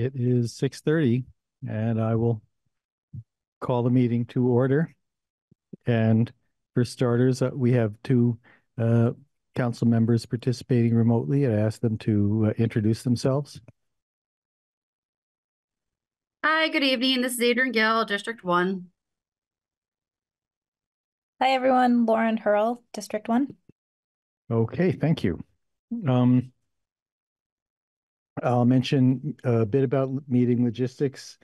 It is six thirty and I will call the meeting to order. And for starters, uh, we have two uh, council members participating remotely. I ask them to uh, introduce themselves. Hi, good evening. This is Adrian Gill, District One. Hi, everyone. Lauren Hierl, District One. Okay, thank you. Um, I'll mention a bit about meeting logistics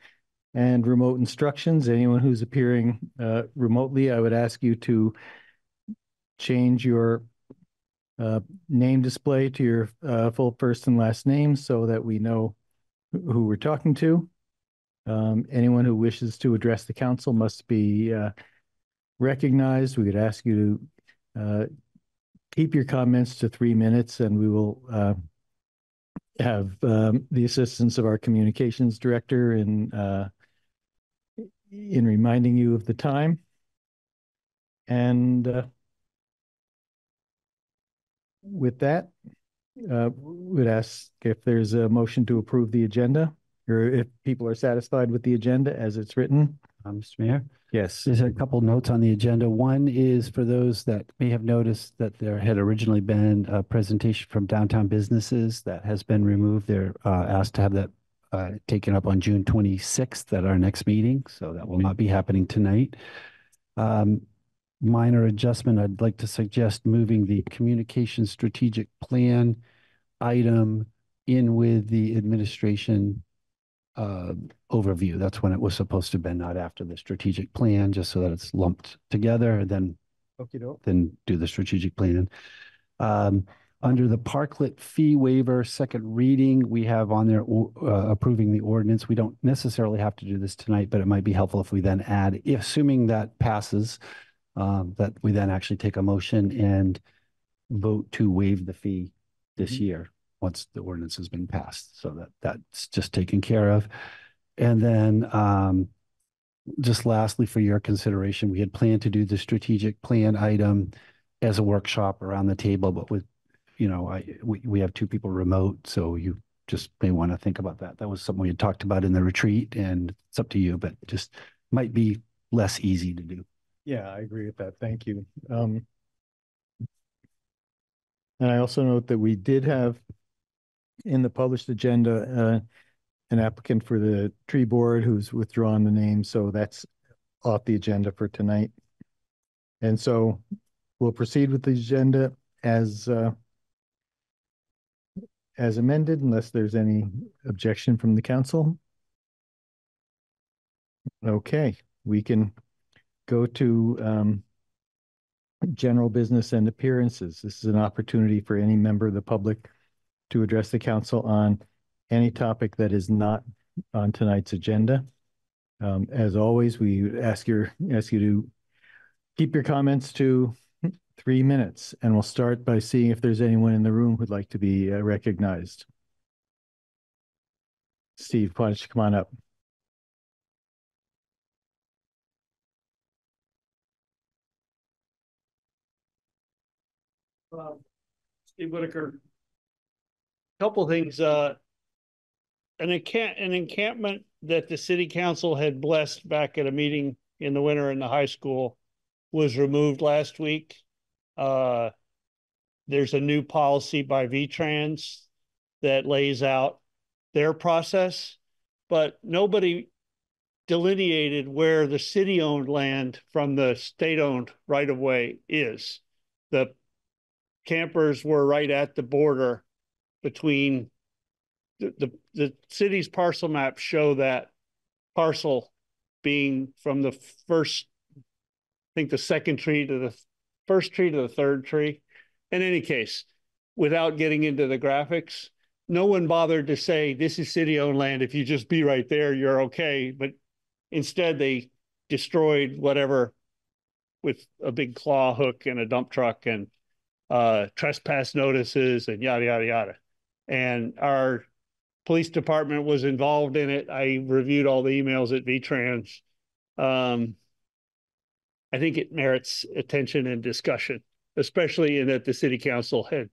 and remote instructions. Anyone who's appearing uh, remotely, I would ask you to change your uh, name display to your uh, full first and last name so that we know who we're talking to. Um, anyone who wishes to address the council must be uh, recognized. We would ask you to uh, keep your comments to three minutes and we will uh, have um, the assistance of our communications director in uh, in reminding you of the time. And uh, with that, uh, would ask if there's a motion to approve the agenda or if people are satisfied with the agenda as it's written. Mr. Mayor, Yes. there's a couple notes on the agenda. One is for those that may have noticed that there had originally been a presentation from downtown businesses that has been removed. They're uh, asked to have that uh, taken up on June 26th at our next meeting, so that will not be happening tonight. Um, Minor adjustment, I'd like to suggest moving the communication strategic plan item in with the administration uh, overview. That's when it was supposed to have been, not after the strategic plan, just so that it's lumped together and then Okay, then do the strategic plan. Um, under the parklet fee waiver, second reading, we have on there uh, approving the ordinance. We don't necessarily have to do this tonight, but it might be helpful if we then add, if assuming that passes, um, that we then actually take a motion and vote to waive the fee this Mhm. year, once the ordinance has been passed, so that that's just taken care of. And then, um, just lastly, for your consideration, we had planned to do the strategic plan item as a workshop around the table, but with, you know, I, we, we have two people remote, so you just may want to think about that. That was something we had talked about in the retreat and it's up to you, but just might be less easy to do. Yeah, I agree with that. Thank you. Um, and I also note that we did have in the published agenda, uh, an applicant for the tree board who's withdrawn the name, so that's off the agenda for tonight. And so we'll proceed with the agenda as, uh, as amended unless there's any objection from the council. Okay, we can go to um, general business and appearances. This is an opportunity for any member of the public to address the council on any topic that is not on tonight's agenda. Um, as always, we ask your ask you to keep your comments to three minutes, and we'll start by seeing if there's anyone in the room who'd like to be uh, recognized. Steve, why don't you come on up? Uh, Steve Whitaker. Couple things, uh. An encamp, an encampment that the city council had blessed back at a meeting in the winter in the high school was removed last week. Uh. There's a new policy by VTrans that lays out their process, but nobody delineated where the city-owned land from the state-owned right-of-way is. The campers were right at the border between the, the, the city's parcel maps show that parcel being from the first, I think the second tree to the first tree to the third tree. In any case, without getting into the graphics, no one bothered to say this is city owned land. If you just be right there, you're okay. But instead, they destroyed whatever with a big claw hook and a dump truck and uh, trespass notices and yada, yada, yada. And our police department was involved in it. I reviewed all the emails at VTrans. Um, I think it merits attention and discussion, especially in that the city council had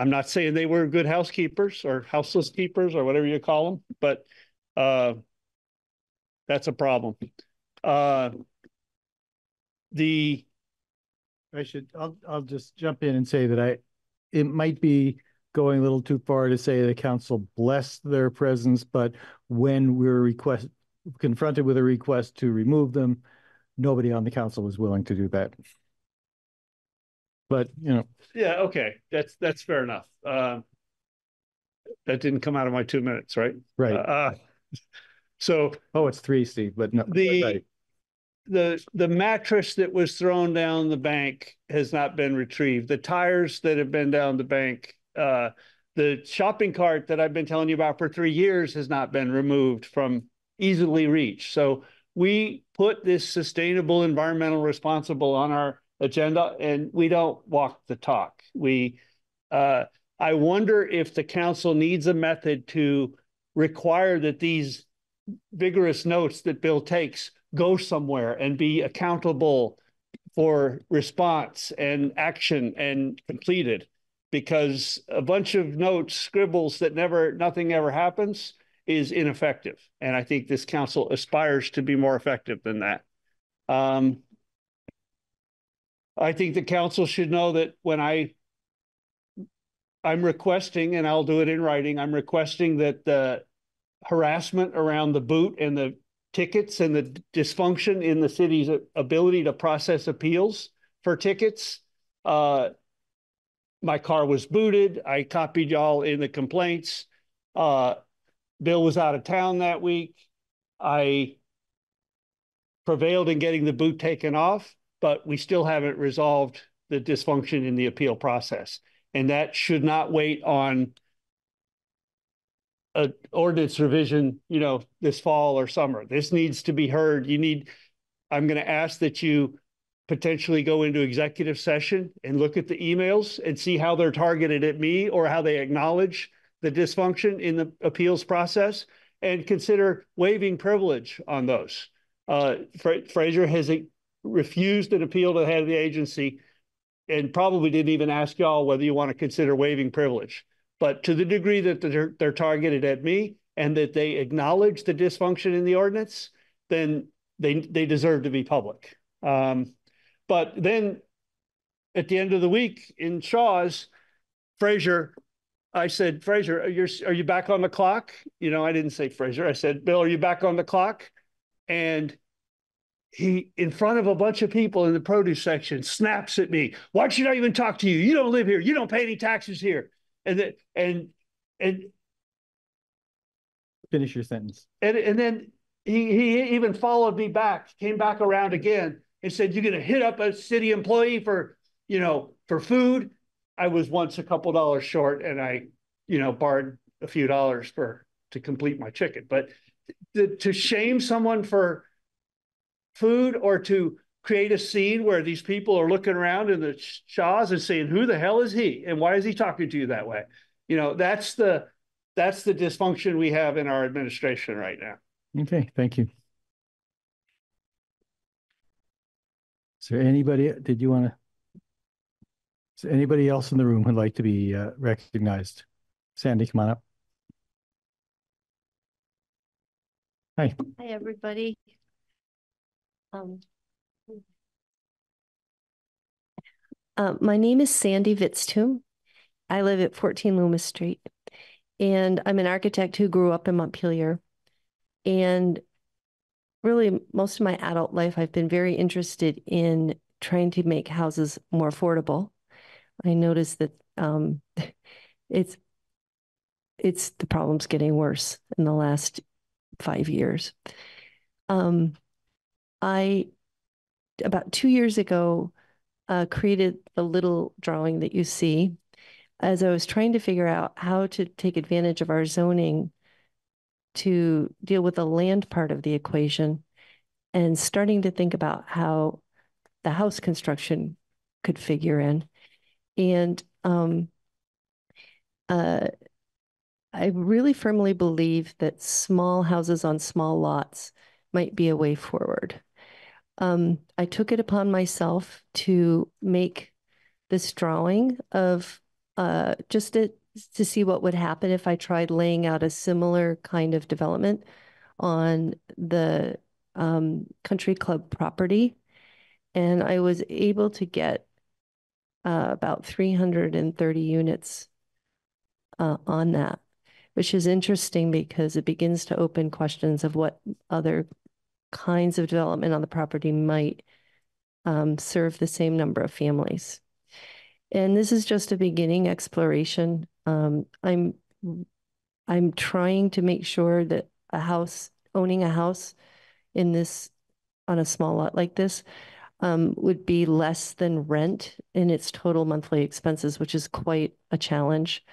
I'm not saying they were good housekeepers or houseless keepers or whatever you call them, but uh, that's a problem. Uh, the I should, I'll, I'll just jump in and say that I, it might be going a little too far to say the council blessed their presence, but when we we're request, confronted with a request to remove them, nobody on the council was willing to do that. But, you know, yeah, okay, that's that's fair enough. Uh, that didn't come out of my two minutes, right? right. Uh, so Oh, it's three, Steve, but no. the right. the the mattress that was thrown down the bank has not been retrieved. The tires that have been down the bank, uh, the shopping cart that I've been telling you about for three years has not been removed from easily reach. So we put this sustainable, environmental, responsible on our agenda, and we don't walk the talk. We, uh, I wonder if the council needs a method to require that these vigorous notes that Bill takes go somewhere and be accountable for response and action and completed because a bunch of notes scribbles that never nothing ever happens is ineffective and i think this council aspires to be more effective than that um, i think the council should know that when i i'm requesting and i'll do it in writing i'm requesting that the harassment around the boot and the tickets and the dysfunction in the city's ability to process appeals for tickets. Uh, my car was booted. I copied y'all in the complaints. Uh, Bill was out of town that week. I prevailed in getting the boot taken off, but we still haven't resolved the dysfunction in the appeal process. And that should not wait on an ordinance revision, you know, this fall or summer. This needs to be heard. You need, I'm going to ask that you potentially go into executive session and look at the emails and see how they're targeted at me or how they acknowledge the dysfunction in the appeals process and consider waiving privilege on those. Uh, Fra Fraser has refused an appeal to the head of the agency and probably didn't even ask y'all whether you want to consider waiving privilege. But to the degree that they're, they're targeted at me and that they acknowledge the dysfunction in the ordinance, then they, they deserve to be public. Um, but then at the end of the week in Shaw's, Fraser, I said, Fraser, are you, are you back on the clock? You know, I didn't say Fraser. I said, Bill, are you back on the clock? And he, in front of a bunch of people in the produce section, snaps at me. Why should I even talk to you? You don't live here. You don't pay any taxes here and then and and Finish your sentence. and and then he he even followed me back, came back around again and said, "You're going to hit up a city employee for you know for food." I was once a couple dollars short, and I you know borrowed a few dollars for to complete my chicken. But to, to shame someone for food or to create a scene where these people are looking around in the Shaws and saying, "Who the hell is he? And why is he talking to you that way?" You know, that's the that's the dysfunction we have in our administration right now. Okay, thank you. Is there anybody, did you want to? Is there anybody else in the room who'd like to be uh, recognized? Sandy, come on up. Hi. Hi, everybody. Um, uh, my name is Sandy Vitzthum. I live at 14 Loomis Street, and I'm an architect who grew up in Montpelier. And really, most of my adult life, I've been very interested in trying to make houses more affordable. I noticed that um, it's it's the problem's getting worse in the last five years. Um, I about two years ago uh, created the little drawing that you see as I was trying to figure out how to take advantage of our zoning to deal with the land part of the equation and starting to think about how the house construction could figure in. And um, uh, I really firmly believe that small houses on small lots might be a way forward. Um, I took it upon myself to make this drawing of uh, just to, to see what would happen if I tried laying out a similar kind of development on the um, country club property. And I was able to get uh, about 330 units uh, on that, which is interesting because it begins to open questions of what other kinds of development on the property might um, serve the same number of families. And this is just a beginning exploration. Um, I'm I'm trying to make sure that a house owning a house in this on a small lot like this um, would be less than rent in its total monthly expenses, which is quite a challenge.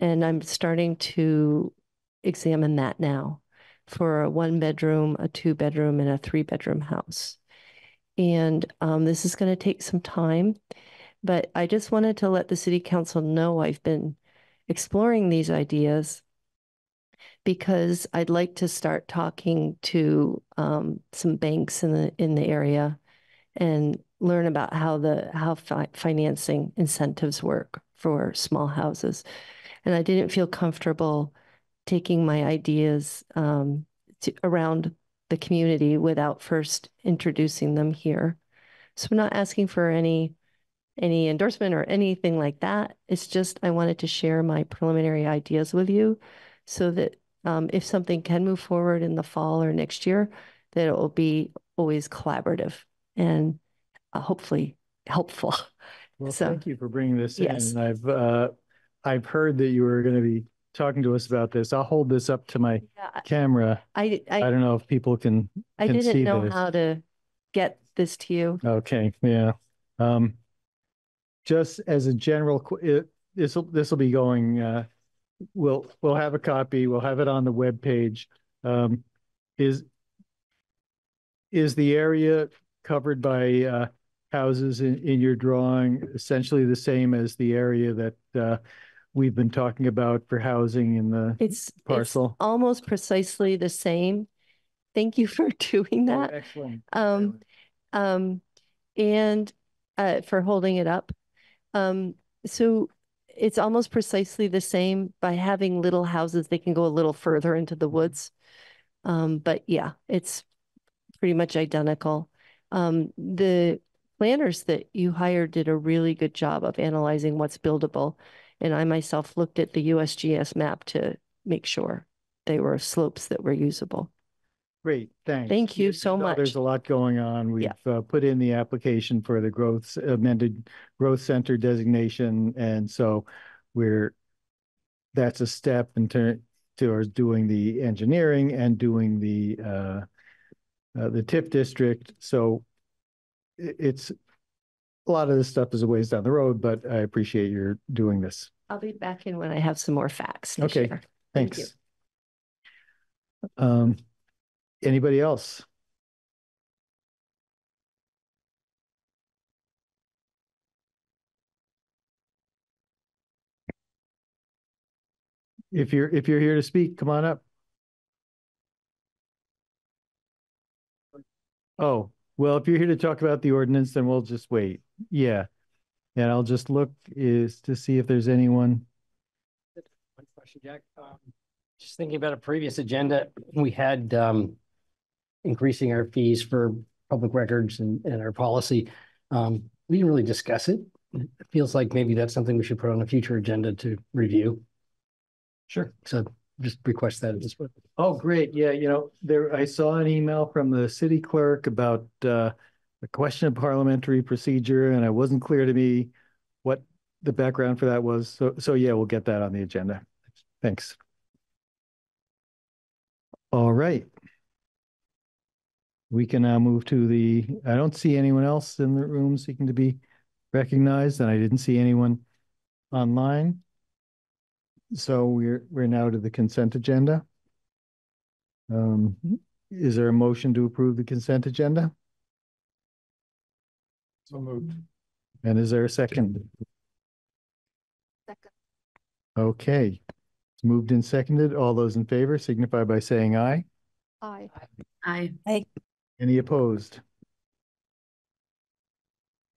And I'm starting to examine that now for a one bedroom, a two bedroom, and a three bedroom house. And um, this is going to take some time, but I just wanted to let the city council know I've been exploring these ideas because I'd like to start talking to um, some banks in the in the area and learn about how the how fi financing incentives work for small houses. And I didn't feel comfortable taking my ideas um, to, around the community without first introducing them here. So I'm not asking for any any endorsement or anything like that. It's just I wanted to share my preliminary ideas with you so that um, if something can move forward in the fall or next year, that it will be always collaborative and uh, hopefully helpful. Well, So, thank you for bringing this in. yes. And I've, uh, I've heard that you were going to be talking to us about this. I'll hold this up to my Yeah, camera. I, I I, don't know if people can, I can didn't know this. how to get this to you. okay, yeah. Um, just as a general, this will, this will be going, uh, we'll, we'll have a copy, we'll have it on the webpage. Um, is, is the area covered by, uh, houses in, in your drawing essentially the same as the area that, uh, we've been talking about for housing in the It's, it's parcel? almost precisely the same. Thank you for doing Oh, that. Excellent. Um, um, and, uh, for holding it up. Um, so it's almost precisely the same by having little houses, they can go a little further into the woods. Um, but yeah, it's pretty much identical. Um, the planners that you hired did a really good job of analyzing what's buildable. And I myself looked at the USGS map to make sure they were slopes that were usable. Great, thanks. Thank you so much. There's a lot going on. We've Yeah. uh, put in the application for the growth, amended growth center designation. And so we're, that's a step in turn towards doing the engineering and doing the, uh, uh, the TIF district. So i- it's, a lot of this stuff is a ways down the road, but I appreciate your doing this. I'll be back in when I have some more facts to Okay. share. Thank you. Thanks. Um, anybody else? If you're, if you're here to speak, come on up. Oh, well, if you're here to talk about the ordinance, then we'll just wait. Yeah. And I'll just look is to see if there's anyone. One question, Jack. Um, Just thinking about a previous agenda, we had um increasing our fees for public records and and our policy. Um, we didn't really discuss it. It feels like maybe that's something we should put on a future agenda to review. Sure. So just request that at this point. Oh, great. Yeah, you know, there, I saw an email from the city clerk about uh a question of parliamentary procedure, and it wasn't clear to me what the background for that was. So, so yeah, we'll get that on the agenda. Thanks. All right. We can now move to the, I don't see anyone else in the room seeking to be recognized, and I didn't see anyone online. So we're, we're now to the consent agenda. Um, is there a motion to approve the consent agenda? So moved. And is there a second? Second. Okay, it's moved and seconded. All those in favor signify by saying aye. Aye. Aye. Any opposed?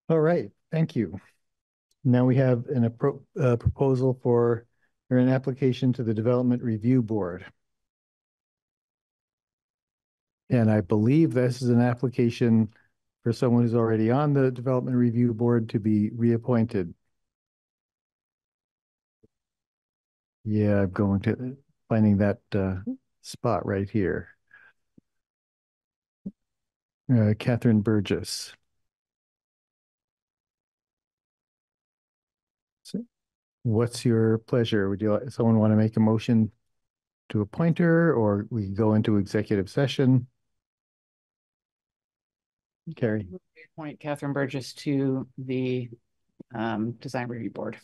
All right, thank you. Now we have an uh, proposal for, or an application to the Development Review Board. And I believe this is an application for someone who's already on the Development Review Board to be reappointed. Yeah, I'm going to, finding that uh, spot right here. Uh, Catherine Burgess. So, What's your pleasure? Would you, like someone want to make a motion to appoint her, or we go into executive session? Carrie, Appoint Catherine Burgess to the um Design Review Board.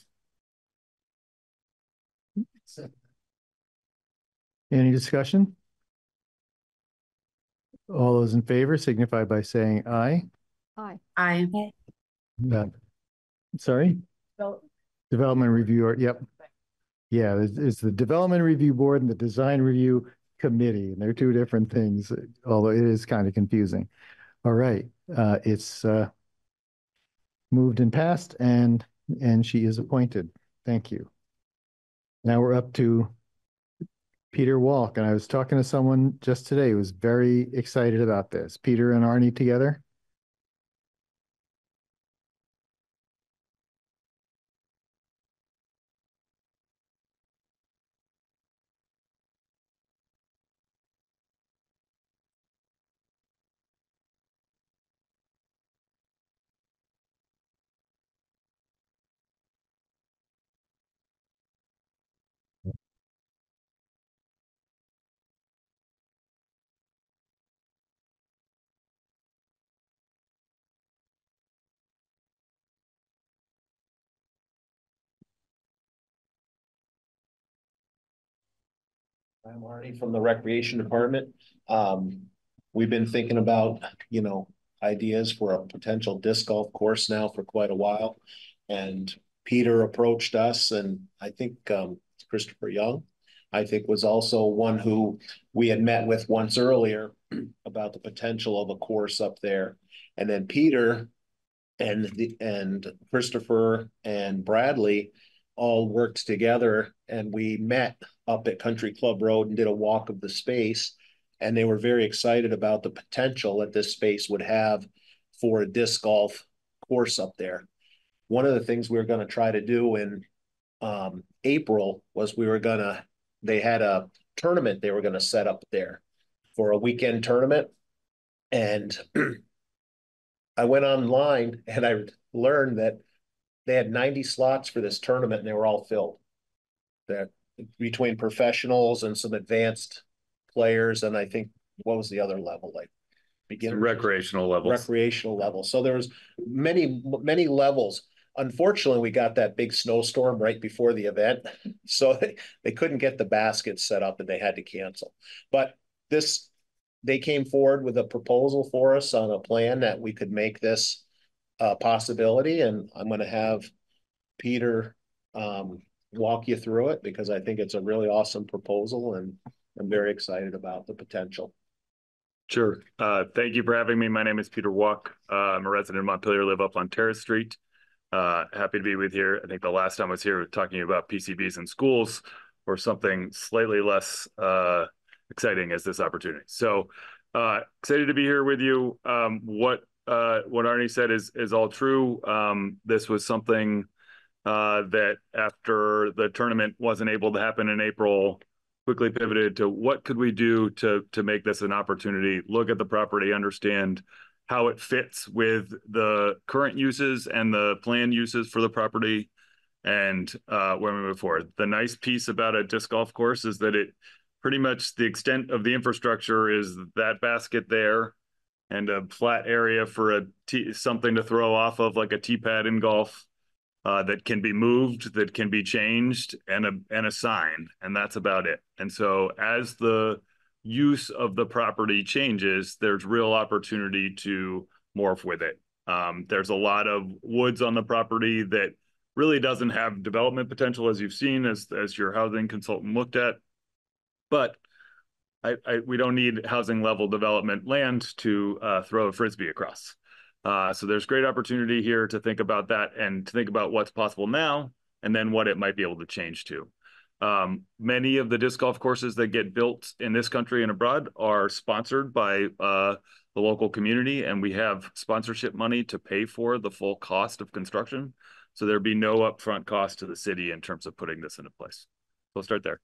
any discussion? All those in favor signify by saying aye. Aye. Uh, Sorry? Development Review, yep. Yeah, it's, it's the Development Review Board and the Design Review Committee, and they're two different things, although it is kind of confusing. All right, uh, it's, uh, moved and passed and, and she is appointed. Thank you. Now we're up to Peter Walke, and I was talking to someone just today who was very excited about this. Peter and Arnie together? I'm Arnie from the Recreation Department. Um, we've been thinking about, you know, ideas for a potential disc golf course now for quite a while. And Peter approached us and I think, um, Christopher Young, I think was also one who we had met with once earlier about the potential of a course up there. And then Peter and the, and Christopher and Bradley all worked together and we met up at Country Club Road and did a walk of the space. And they were very excited about the potential that this space would have for a disc golf course up there. One of the things we were going to try to do in um, April was we were going to, they had a tournament they were going to set up there for a weekend tournament. And I went online and I learned that they had 90 slots for this tournament and they were all filled. That between professionals and some advanced players, and I think what was the other level like? Beginner recreational level. recreational level. So there was many many levels. Unfortunately, we got that big snowstorm right before the event, so they, they couldn't get the baskets set up and they had to cancel. But this, they came forward with a proposal for us on a plan that we could make this a possibility, and I'm going to have Peter um, walk you through it because I think it's a really awesome proposal, and I'm very excited about the potential. Sure. Uh, thank you for having me. My name is Peter Walke. Uh, I'm a resident of Montpelier, live up on Terrace Street. Uh, happy to be with here. I think the last time I was here was talking about PCBs in schools or something slightly less uh, exciting as this opportunity. So uh, excited to be here with you. Um, what uh, what Arnie said is is all true. Um, this was something uh, that after the tournament wasn't able to happen in April, quickly pivoted to what could we do to to make this an opportunity. Look at the property, understand how it fits with the current uses and the planned uses for the property, and uh, when we move forward. The nice piece about a disc golf course is that it pretty much the extent of the infrastructure is that basket there and a flat area for a something to throw off of like a tee pad in golf uh, that can be moved, that can be changed, and a and a sign, and that's about it. And so as the use of the property changes, there's real opportunity to morph with it. Um, there's a lot of woods on the property that really doesn't have development potential, as you've seen, as as your housing consultant looked at, but I, I, we don't need housing level development land to uh, throw a frisbee across. Uh, so there's great opportunity here to think about that and to think about what's possible now and then what it might be able to change to. Um, many of the disc golf courses that get built in this country and abroad are sponsored by uh, the local community, and we have sponsorship money to pay for the full cost of construction. So there'd be no upfront cost to the city in terms of putting this into place. So we'll start there.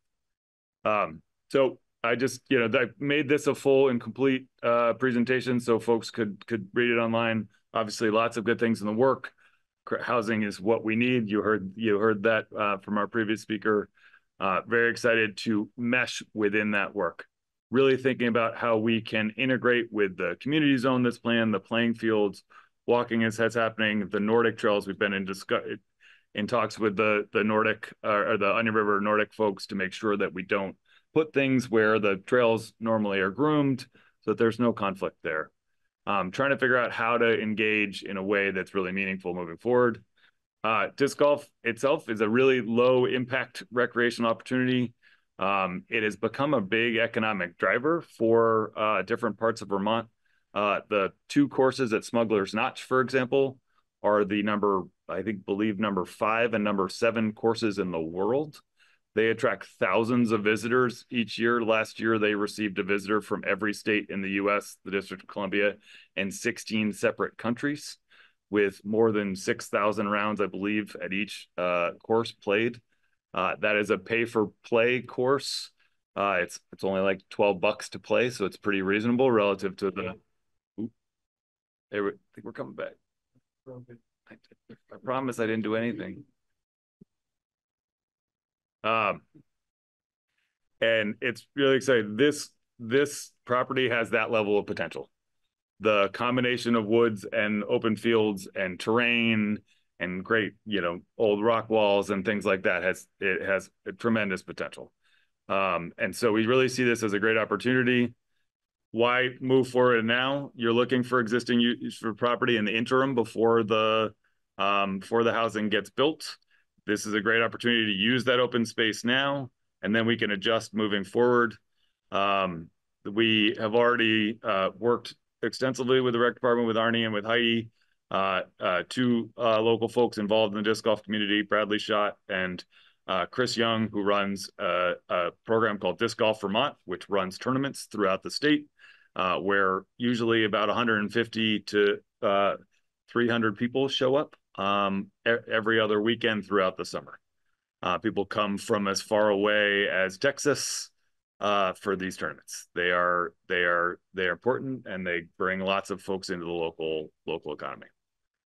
Um, so I just, you know, I made this a full and complete uh, presentation so folks could could read it online. Obviously, lots of good things in the work. Housing is what we need. You heard you heard that uh, from our previous speaker. Uh, very excited to mesh within that work. Really thinking about how we can integrate with the community zone that's planned, the playing fields, walking as that's happening, the Nordic trails. We've been in discuss in talks with the the Nordic uh, or the Onion River Nordic folks to make sure that we don't put things where the trails normally are groomed, so that there's no conflict there. Um, trying to figure out how to engage in a way that's really meaningful moving forward. Uh, disc golf itself is a really low impact recreational opportunity. Um, it has become a big economic driver for uh, different parts of Vermont. Uh, the two courses at Smuggler's Notch, for example, are the number, I think, believe number five and number seven courses in the world. They attract thousands of visitors each year. Last year, they received a visitor from every state in the US, the District of Columbia, and 16 separate countries with more than 6,000 rounds, I believe, at each uh, course played. Uh, that is a pay for play course. Uh, it's it's only like 12 bucks to play, so it's pretty reasonable relative to the. Oop, I think we're coming back. I, I promise I didn't do anything. Um, and it's really exciting. This this property has that level of potential the combination of woods and open fields and terrain and great, you know, old rock walls and things like that has it has tremendous potential. Um, and so we really see this as a great opportunity. Why move forward now? You're looking for existing use for property in the interim before the um, before the housing gets built. This is a great opportunity to use that open space now, and then we can adjust moving forward. Um, we have already uh, worked extensively with the rec department, with Arnie and with Heidi, uh, uh, two uh, local folks involved in the disc golf community, Bradley Schott and uh, Chris Young, who runs a, a, program called Disc Golf Vermont, which runs tournaments throughout the state, uh, where usually about 150 to uh, 300 people show up um, every other weekend throughout the summer. people come from as far away as Texas, uh, for these tournaments. They are they are they are important and they bring lots of folks into the local local economy.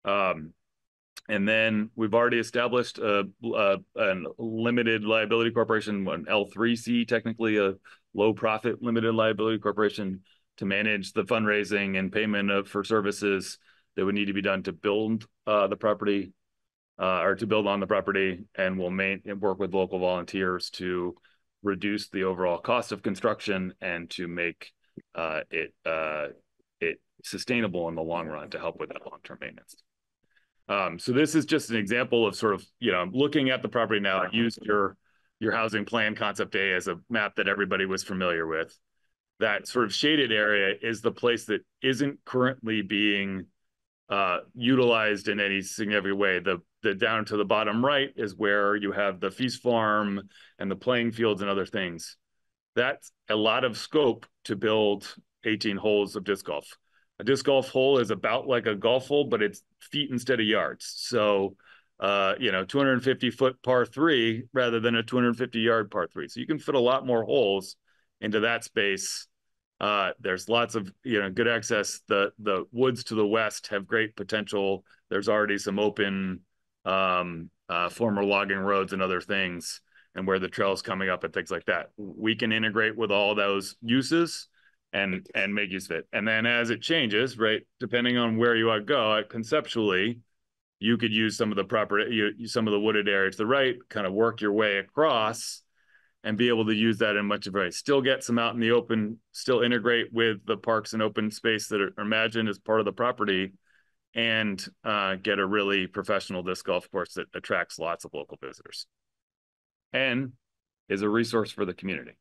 Um, and then we've already established a, a, a limited liability corporation, an L3C, technically a low profit limited liability corporation to manage the fundraising and payment of for services that would need to be done to build uh, the property uh, or to build on the property and we'll main, work with local volunteers to reduce the overall cost of construction and to make uh, it uh, it sustainable in the long run to help with that long-term maintenance. Um, so this is just an example of sort of, you know, looking at the property now, use your your housing plan concept A as a map that everybody was familiar with. That sort of shaded area is the place that isn't currently being uh, utilized in any significant way. The the down to the bottom right is where you have the feast farm and the playing fields and other things. That's a lot of scope to build 18 holes of disc golf. A disc golf hole is about like a golf hole, but it's feet instead of yards. So, uh, you know, 250 foot par three rather than a 250 yard par three. So you can fit a lot more holes into that space. Uh, there's lots of you know good access. The the woods to the west have great potential. There's already some open um, uh, former logging roads and other things, and where the trails coming up and things like that. We can integrate with all those uses and and make use of it. And then as it changes, right, depending on where you to go, conceptually, you could use some of the property, you, some of the wooded area to the right, kind of work your way across and be able to use that in much of a still get some out in the open, still integrate with the parks and open space that are imagined as part of the property and uh, get a really professional disc golf course that attracts lots of local visitors and is a resource for the community.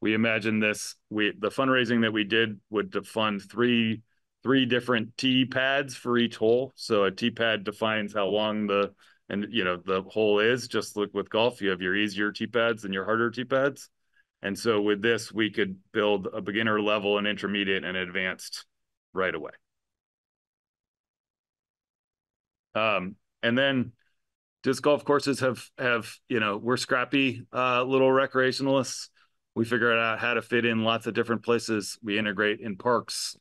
We imagine this, we the fundraising that we did would fund three three different tee pads for each hole. So a tee pad defines how long the and you know the whole is. Just look with golf, you have your easier tee pads and your harder tee pads. And so with this, we could build a beginner level, an intermediate, and advanced right away. Um, and then disc golf courses have have you know we're scrappy uh, little recreationalists. We figure out how to fit in lots of different places. We integrate in parks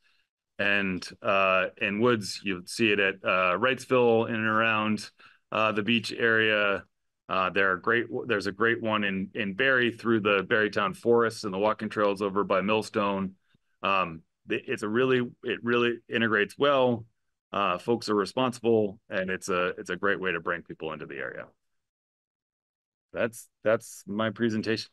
and uh, in woods. You see it at uh, Wrightsville in and around uh, the beach area. Uh, there are great. There's a great one in in Barre through the Barre Town forests and the walking trails over by Millstone. Um, it's a really it really integrates well. Uh, folks are responsible, and it's a it's a great way to bring people into the area. That's that's my presentation.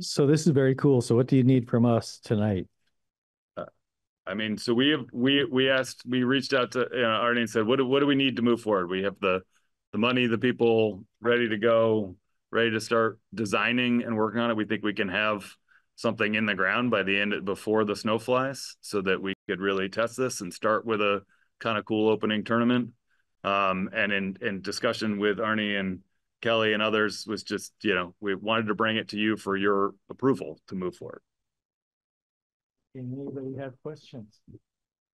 So this is very cool. So what do you need from us tonight? I mean, so we have we we asked we reached out to you know, Arnie and said, what do what do we need to move forward? We have the the money, the people ready to go, ready to start designing and working on it. We think we can have something in the ground by the end before the snow flies, so that we could really test this and start with a kind of cool opening tournament. Um, and in in discussion with Arnie and Kelly and others was just, you know, we wanted to bring it to you for your approval to move forward. Anybody have questions?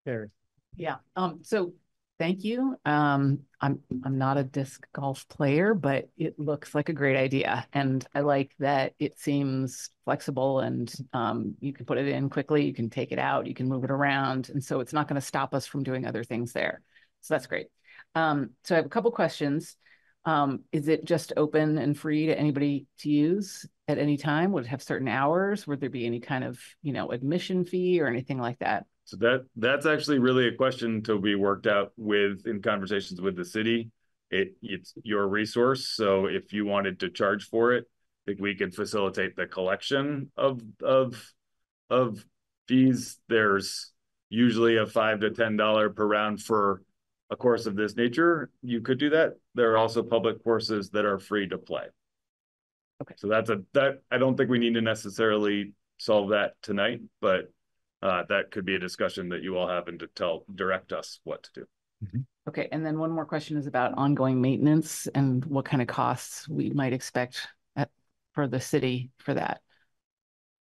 Terry. Yeah, um, so thank you. Um, I'm I'm not a disc golf player, but it looks like a great idea. And I like that it seems flexible and um, you can put it in quickly, you can take it out, you can move it around. And so it's not going to stop us from doing other things there. So that's great. Um, so I have a couple questions. Um, is it just open and free to anybody to use at any time? Would it have certain hours? Would there be any kind of, you know, admission fee or anything like that? So that that's actually really a question to be worked out with in conversations with the city. It it's your resource. So if you wanted to charge for it, I think we could facilitate the collection of of of fees. There's usually a five to ten dollar per round for a course of this nature, you could do that. There are also public courses that are free to play. Okay. So that's a that I don't think we need to necessarily solve that tonight, but uh, that could be a discussion that you all have and to tell direct us what to do. Mm-hmm. Okay, and then one more question is about ongoing maintenance and what kind of costs we might expect at, for the city for that.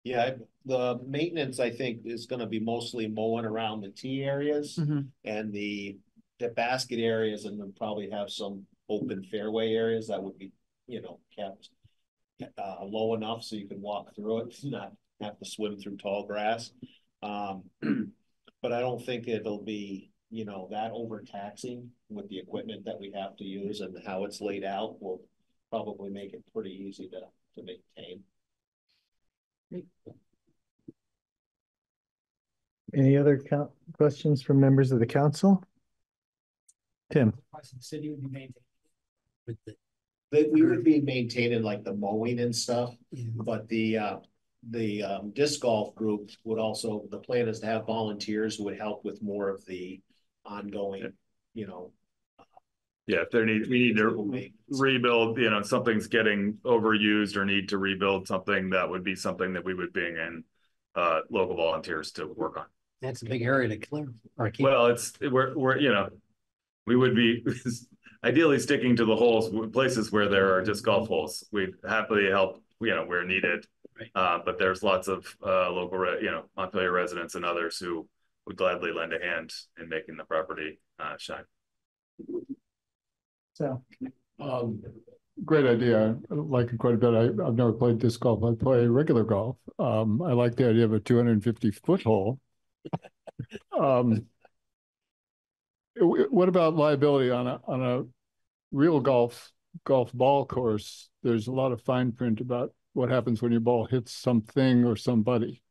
Yeah, the maintenance I think is going to be mostly mowing around the tee areas mm -hmm. and the the basket areas and then probably have some open fairway areas that would be, you know, kept uh, low enough so you can walk through it, not have to swim through tall grass. Um, but I don't think it'll be, you know, that overtaxing with the equipment that we have to use and how it's laid out will probably make it pretty easy to, to maintain. Any other questions from members of the council? Tim. The city would be maintained with the. That we would be maintaining like the mowing and stuff, but the, uh, the, um, disc golf group would also, the plan is to have volunteers who would help with more of the ongoing, you know. Yeah, if there need, we need to rebuild, you know, something's getting overused or need to rebuild something, that would be something that we would bring in uh, local volunteers to work on. That's a big area to clear. Or keep. Well, it's, we're, we're, you know, we would be ideally sticking to the holes, places where there are just golf holes. We'd happily help, you know, where needed. Right. Uh, but there's lots of uh, local, you know, Montpelier residents and others who would gladly lend a hand in making the property uh, shine. So, um, great idea. I like it quite a bit. I, have never played disc golf. I play regular golf. Um, I like the idea of a 250 foot hole. um, what about liability on a on a real golf golf ball course? There's a lot of fine print about what happens when your ball hits something or somebody.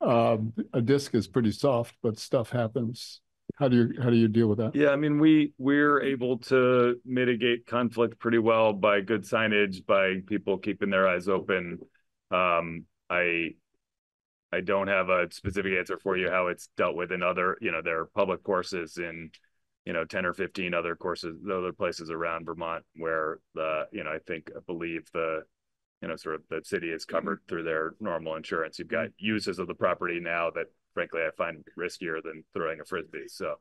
Uh, a disc is pretty soft, but stuff happens. How do you how do you deal with that? Yeah, I mean we we're able to mitigate conflict pretty well by good signage, by people keeping their eyes open. Um, I I don't have a specific answer for you how it's dealt with in other, you know, there are public courses in you know 10 or 15 other courses other places around vermont where the you know i think i believe the you know, sort of the city is mm-hmm. covered through their normal insurance. You've got mm-hmm. uses of the property now that frankly I find riskier than throwing a frisbee. So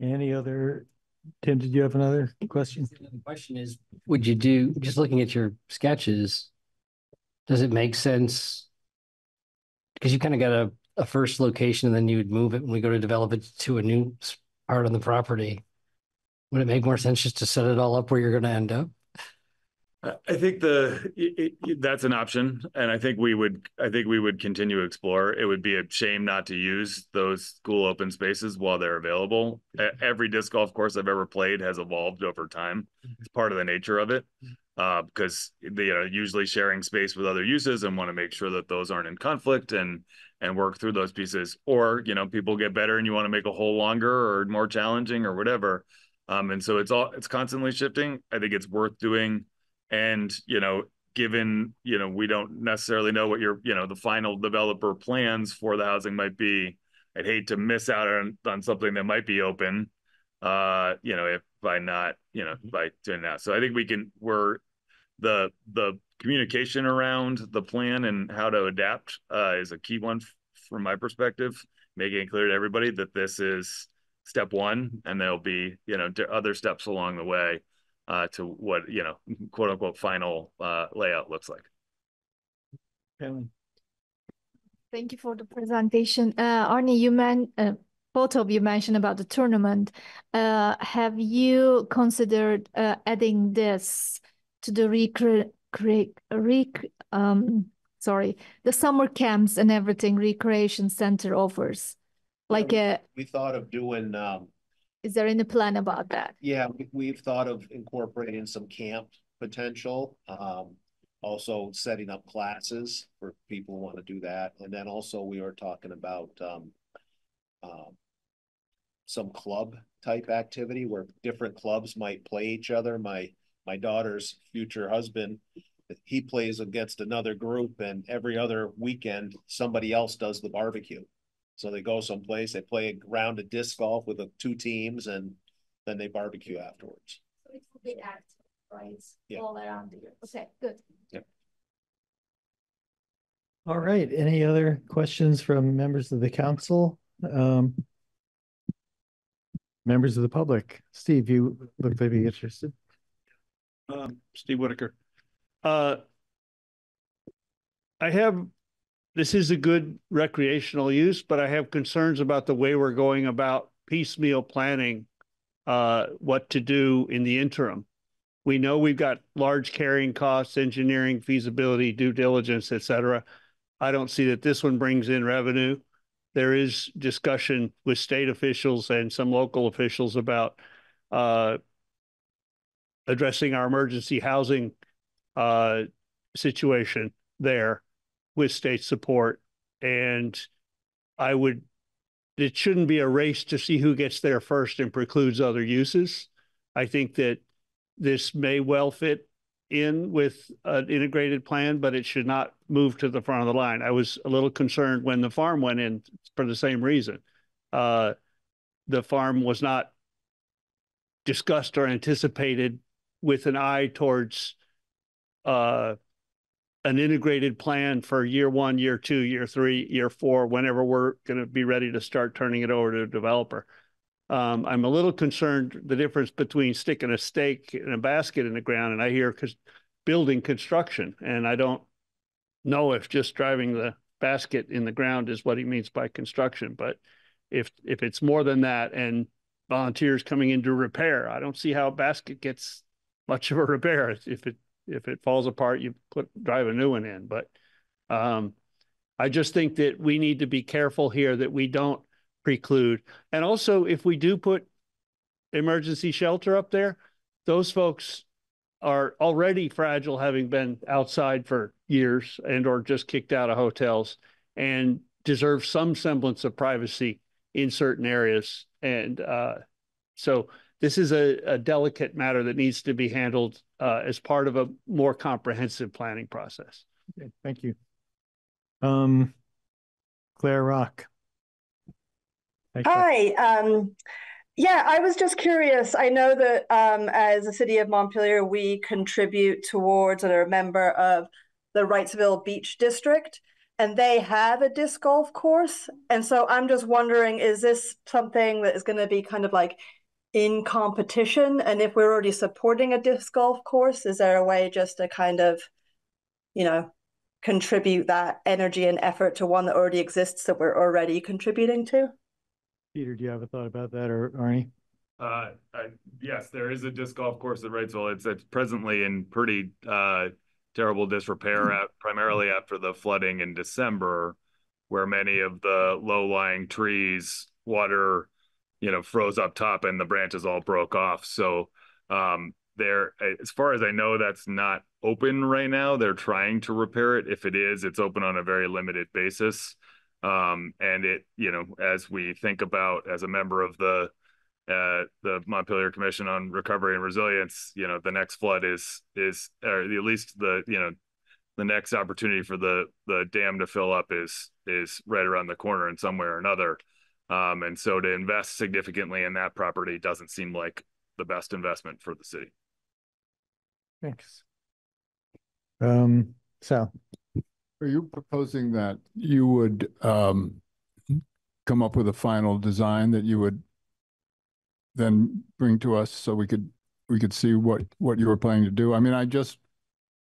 Any other, Tim, did you have another question? The question is, would you do, just looking at your sketches, does it make sense? Because you kind of got a, a first location and then you would move it when we go to develop it to a new part on the property. Would it make more sense just to set it all up where you're going to end up? I think the it, it, that's an option, and I think we would I think we would continue to explore. It would be a shame not to use those school open spaces while they're available. E- Every disc golf course I've ever played has evolved over time. It's part of the nature of it, uh, because they are usually sharing space with other uses and want to make sure that those aren't in conflict and and work through those pieces. Or you know, people get better and you want to make a hole longer or more challenging or whatever. Um, and so it's all it's constantly shifting. I think it's worth doing and, you know, given, you know, we don't necessarily know what your, you know, the final developer plans for the housing might be. I'd hate to miss out on, on something that might be open, uh, you know, if by not, you know, by doing that. So I think we can, we're, the, the communication around the plan and how to adapt, uh, is a key one from my perspective, making it clear to everybody that this is step one and there'll be, you know, other steps along the way uh, to what you know, quote unquote, final uh, layout looks like. Thank you for the presentation. Uh, Arnie, you meant, uh, both of you mentioned about the tournament. Uh, have you considered uh, adding this to the recre rec rec um sorry, the summer camps and everything recreation center offers? Like, uh, We thought of doing, um, is there any plan about that? yeah, we, we've thought of incorporating some camp potential. Um, also setting up classes for people who want to do that. And then also we are talking about, um, um, some club type activity where different clubs might play each other. My, my daughter's future husband, he plays against another group and every other weekend, somebody else does the barbecue. So they go someplace, they play a round of disc golf with the two teams and then they barbecue afterwards. So it will be active, right? Yeah. All around the year. Okay, good. All right, any other questions from members of the council? Um, members of the public? Steve, you look like you're interested. Um, Steve Whitaker. Uh, I have, this is a good recreational use, but I have concerns about the way we're going about piecemeal planning, uh, what to do in the interim. We know we've got large carrying costs, engineering, feasibility, due diligence, et cetera. I don't see that this one brings in revenue. There is discussion with state officials and some local officials about, uh, addressing our emergency housing uh, situation there with state support. And I would, it shouldn't be a race to see who gets there first and precludes other uses. I think that this may well fit in with an integrated plan, but it should not move to the front of the line. I was a little concerned when the farm went in for the same reason. Uh, the farm was not discussed or anticipated with an eye towards uh, an integrated plan for year one, year two, year three, year four, whenever we're going to be ready to start turning it over to a developer. Um, I'm a little concerned the difference between sticking a stake in a basket in the ground, and I hear because building construction, and I don't know if just driving the basket in the ground is what he means by construction, but if if it's more than that and volunteers coming in to repair, I don't see how a basket gets much of a repair. If it if it falls apart, you put drive a new one in. But um, I just think that we need to be careful here that we don't preclude. And also, if we do put emergency shelter up there, those folks are already fragile, having been outside for years and or just kicked out of hotels, and deserve some semblance of privacy in certain areas. And uh, so this is a, a delicate matter that needs to be handled uh, as part of a more comprehensive planning process. Okay, thank you. Um, Claire Rock. Hi, Hi, um, Yeah, I was just curious. I know that um, as a city of Montpelier, we contribute towards and are a member of the Wrightsville Beach District, and they have a disc golf course. And so I'm just wondering, is this something that is going to be kind of like in competition? And if we're already supporting a disc golf course, is there a way just to kind of, you know, contribute that energy and effort to one that already exists that we're already contributing to? Peter, do you have a thought about that or Arnie? Uh, I, yes, there is a disc golf course at Wrightsville. It's, it's presently in pretty uh, terrible disrepair, at, primarily after the flooding in December, where many of the low-lying trees, water, you know, froze up top and the branches all broke off. So um, there, as far as I know, that's not open right now. They're trying to repair it. If it is, it's open on a very limited basis. Um, and it, you know, as we think about as a member of the uh, the Montpelier Commission on Recovery and Resilience, you know, the next flood is is or at least the you know the next opportunity for the the dam to fill up is is right around the corner in some way or another. Um, and so to invest significantly in that property doesn't seem like the best investment for the city. Thanks. Um, Sal. Are you proposing that you would um come up with a final design that you would then bring to us so we could we could see what what you were planning to do? I mean, I just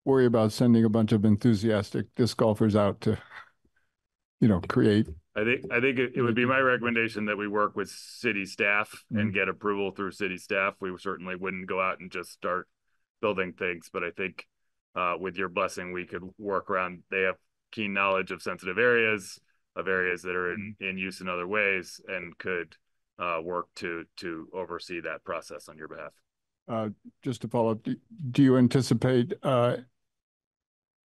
worry about sending a bunch of enthusiastic disc golfers out to you know create I think I think it, it would be my recommendation that we work with city staff Mhm. and get approval through city staff. We certainly wouldn't go out and just start building things, but I think uh, with your blessing, we could work around. They have keen knowledge of sensitive areas, of areas that are in, in use in other ways, and could uh, work to to oversee that process on your behalf. Uh, just to follow up, do, do you anticipate, uh,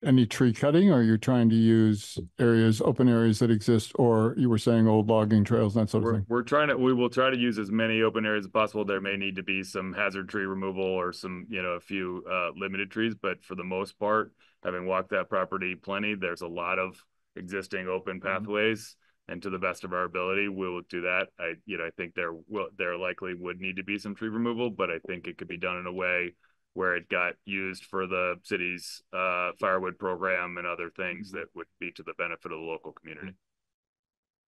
any tree cutting, or you're trying to use areas, open areas that exist, or you were saying old logging trails, that sort of We're, thing? we're trying to, we will try to use as many open areas as possible. There may need to be some hazard tree removal or some, you know, a few uh, limited trees, but for the most part, having walked that property plenty, there's a lot of existing open pathways. And to the best of our ability, we will do that. I, you know, I think there will, there likely would need to be some tree removal, but I think it could be done in a way where it got used for the city's uh, firewood program and other things that would be to the benefit of the local community.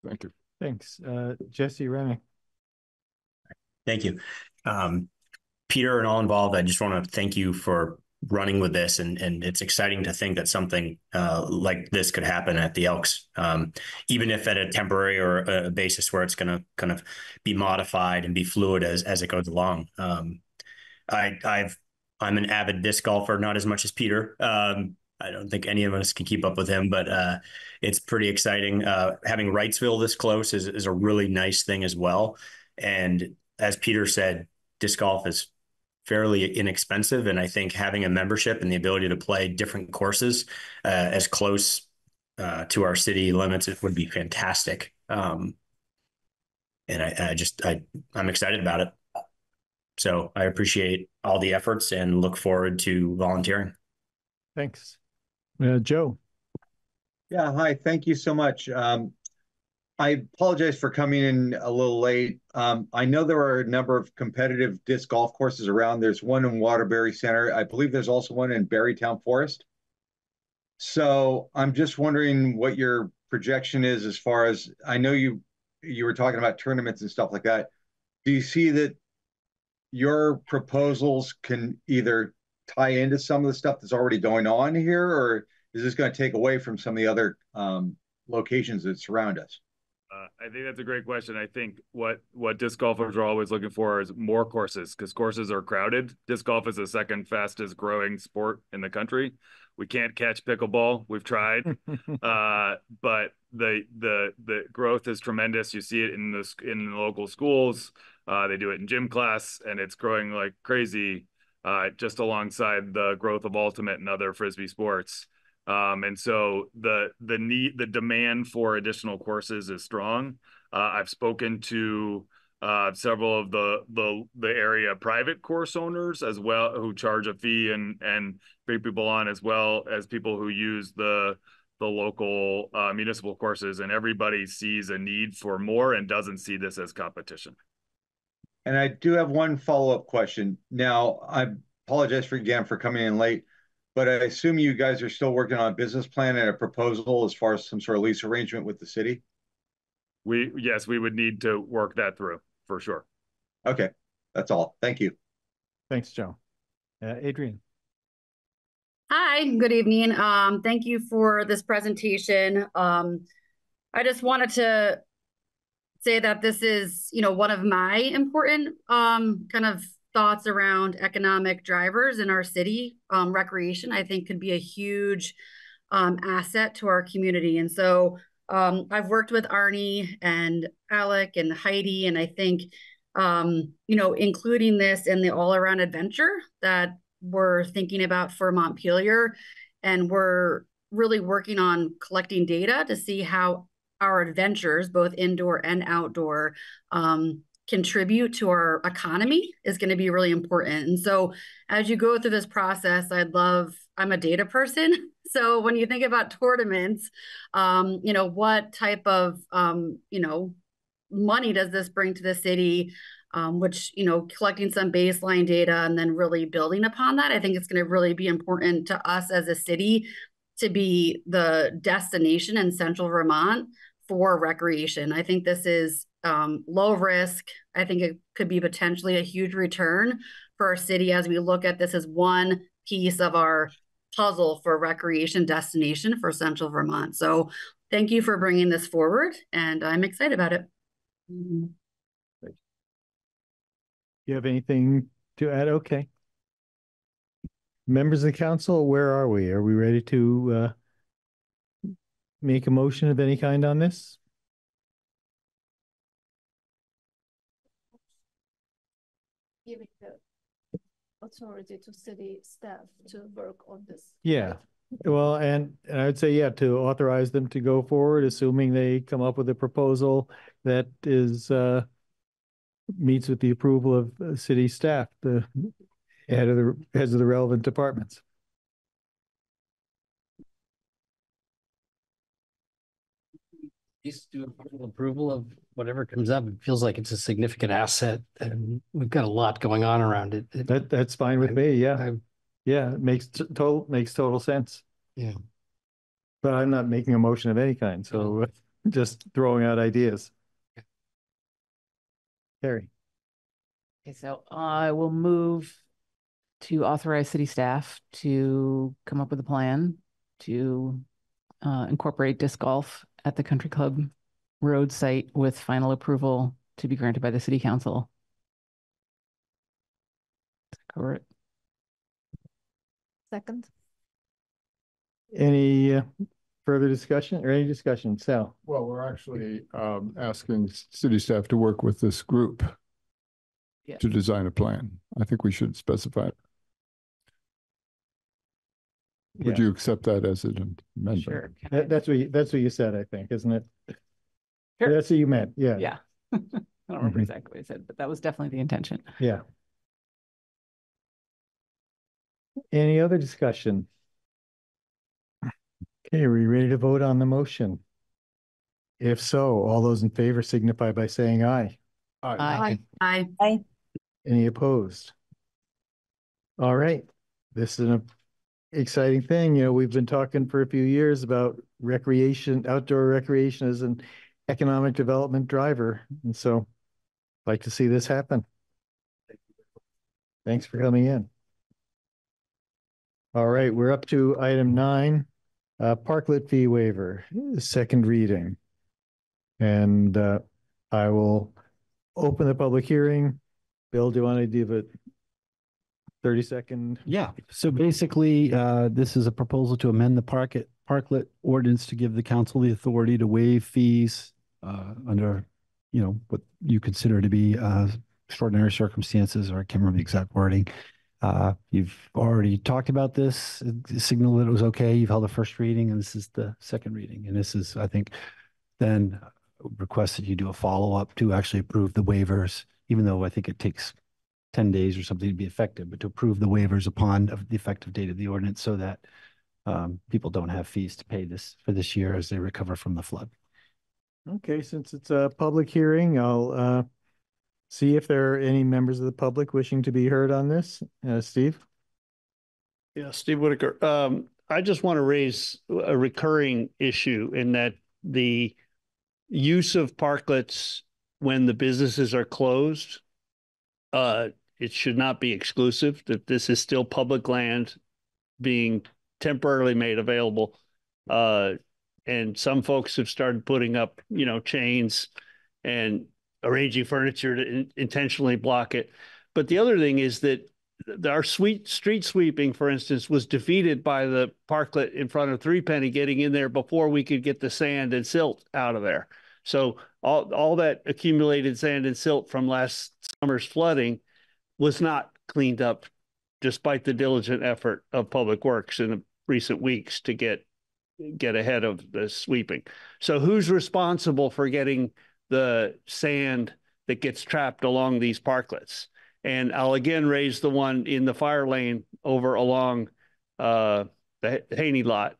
Thank you. Thanks. Uh, Jesse Remick. Thank you. Um, Peter and all involved, I just want to thank you for running with this and and it's exciting to think that something uh, like this could happen at the Elks, um, even if at a temporary or a basis where it's going to kind of be modified and be fluid as as it goes along. Um, I I've I'm an avid disc golfer, not as much as Peter. Um, I don't think any of us can keep up with him, but uh, it's pretty exciting. Uh, having Wrightsville this close is is a really nice thing as well. And as Peter said, disc golf is fairly inexpensive, and I think having a membership and the ability to play different courses uh, as close uh, to our city limits it would be fantastic. Um, and I, I just I I'm excited about it. So I appreciate all the efforts and look forward to volunteering. Thanks. Uh, Joe. Yeah, hi, thank you so much. Um, I apologize for coming in a little late. Um, I know there are a number of competitive disc golf courses around. There's one in Waterbury Center. I believe there's also one in Barre Town Forest. So I'm just wondering what your projection is as far as I know you you were talking about tournaments and stuff like that. Do you see that your proposals can either tie into some of the stuff that's already going on here, or is this going to take away from some of the other um, locations that surround us? Uh, I think that's a great question. I think what what disc golfers are always looking for is more courses because courses are crowded. Disc golf is the second fastest growing sport in the country. We can't catch pickleball. We've tried, uh, but the the the growth is tremendous. You see it in the in the local schools. Uh, they do it in gym class, and it's growing like crazy. Uh, just alongside the growth of ultimate and other frisbee sports. Um, and so the the need the demand for additional courses is strong. Uh, I've spoken to uh, several of the the the area private course owners as well who charge a fee and and bring people on as well as people who use the the local uh, municipal courses and everybody sees a need for more and doesn't see this as competition. And I do have one follow-up question. Now, I apologize for again for coming in late, but I assume you guys are still working on a business plan and a proposal as far as some sort of lease arrangement with the city? We, yes, we would need to work that through for sure. Okay, that's all. Thank you. Thanks, Joe. Uh, Adrian. Hi, good evening. Um, thank you for this presentation. Um, I just wanted to say that this is, you know, one of my important um, kind of thoughts around economic drivers in our city. Um, recreation, I think, could be a huge um, asset to our community. And so um, I've worked with Arnie and Alec and Heidi, and I think, um, you know, including this in the all around adventure that we're thinking about for Montpelier. And we're really working on collecting data to see how our adventures, both indoor and outdoor, um, contribute to our economy is going to be really important. And so, as you go through this process, I'd love, I'm a data person. So, when you think about tournaments, um, you know, what type of, um, you know, money does this bring to the city? um, which you know collecting some baseline data and then really building upon that i think it's going to really be important to us as a city to be the destination in central vermont for recreation i think this is um, low risk i think it could be potentially a huge return for our city as we look at this as one piece of our puzzle for recreation destination for central vermont so thank you for bringing this forward and i'm excited about it mm -hmm you have anything to add? Okay. Members of the council, where are we? Are we ready to uh, make a motion of any kind on this? Giving the authority to city staff to work on this. Yeah. Well, and, and I would say, yeah, to authorize them to go forward, assuming they come up with a proposal that is uh, meets with the approval of uh, city staff, the head of the heads of the relevant departments. Just do approval of whatever comes up. It feels like it's a significant asset, and we've got a lot going on around it. it that that's fine with I, me. Yeah, I, yeah, it makes total makes total sense. Yeah, but I'm not making a motion of any kind, so just throwing out ideas. Harry. Okay, so I will move to authorize city staff to come up with a plan to uh, incorporate disc golf at the country club road site with final approval to be granted by the city council. Cover it. Second. Any uh, further discussion or any discussion? Sal? Well, we're actually um, asking city staff to work with this group yeah. to design a plan. I think we should specify. It. Would yeah. you accept that as an amendment? Sure. That, that's what you, that's what you said, I think, isn't it? Sure. That's what you meant. Yeah. Yeah. I don't remember -hmm. exactly what I said, but that was definitely the intention. Yeah. Any other discussion? Okay, are we ready to vote on the motion? If so, all those in favor signify by saying aye. Aye. Aye. Aye. Any opposed? All right, this is an exciting thing. You know, we've been talking for a few years about recreation, outdoor recreation as an economic development driver. And so I'd like to see this happen. Thanks for coming in. All right, we're up to item nine, uh, parklet fee waiver, second reading. And uh, I will open the public hearing. Bill, do you want to give it 30 second? Yeah. So basically, uh, this is a proposal to amend the parklet ordinance to give the council the authority to waive fees uh, under, you know, what you consider to be uh, extraordinary circumstances, or I can't remember the exact wording. Uh, you've already talked about this, signaled that it was okay. You've held a first reading, and this is the second reading. And this is, I think, then requested you do a follow-up to actually approve the waivers, even though I think it takes 10 days or something to be effective, but to approve the waivers upon of the effective date of the ordinance so that um, people don't have fees to pay this for this year as they recover from the flood. Okay, since it's a public hearing, I'll uh, see if there are any members of the public wishing to be heard on this. Uh, Steve? Yeah, Steve Whitaker. Um, I just want to raise a recurring issue in that the use of parklets when the businesses are closed, uh, it should not be exclusive, that this is still public land being temporarily made available. Uh, and some folks have started putting up, you know, chains and arranging furniture to in intentionally block it. But the other thing is that our sweet street sweeping, for instance, was defeated by the parklet in front of Three Penny getting in there before we could get the sand and silt out of there. So all all that accumulated sand and silt from last summer's flooding was not cleaned up, despite the diligent effort of Public Works in the recent weeks to get get ahead of the sweeping. So who's responsible for getting the sand that gets trapped along these parklets? And I'll again raise the one in the fire lane over along uh, the Haney lot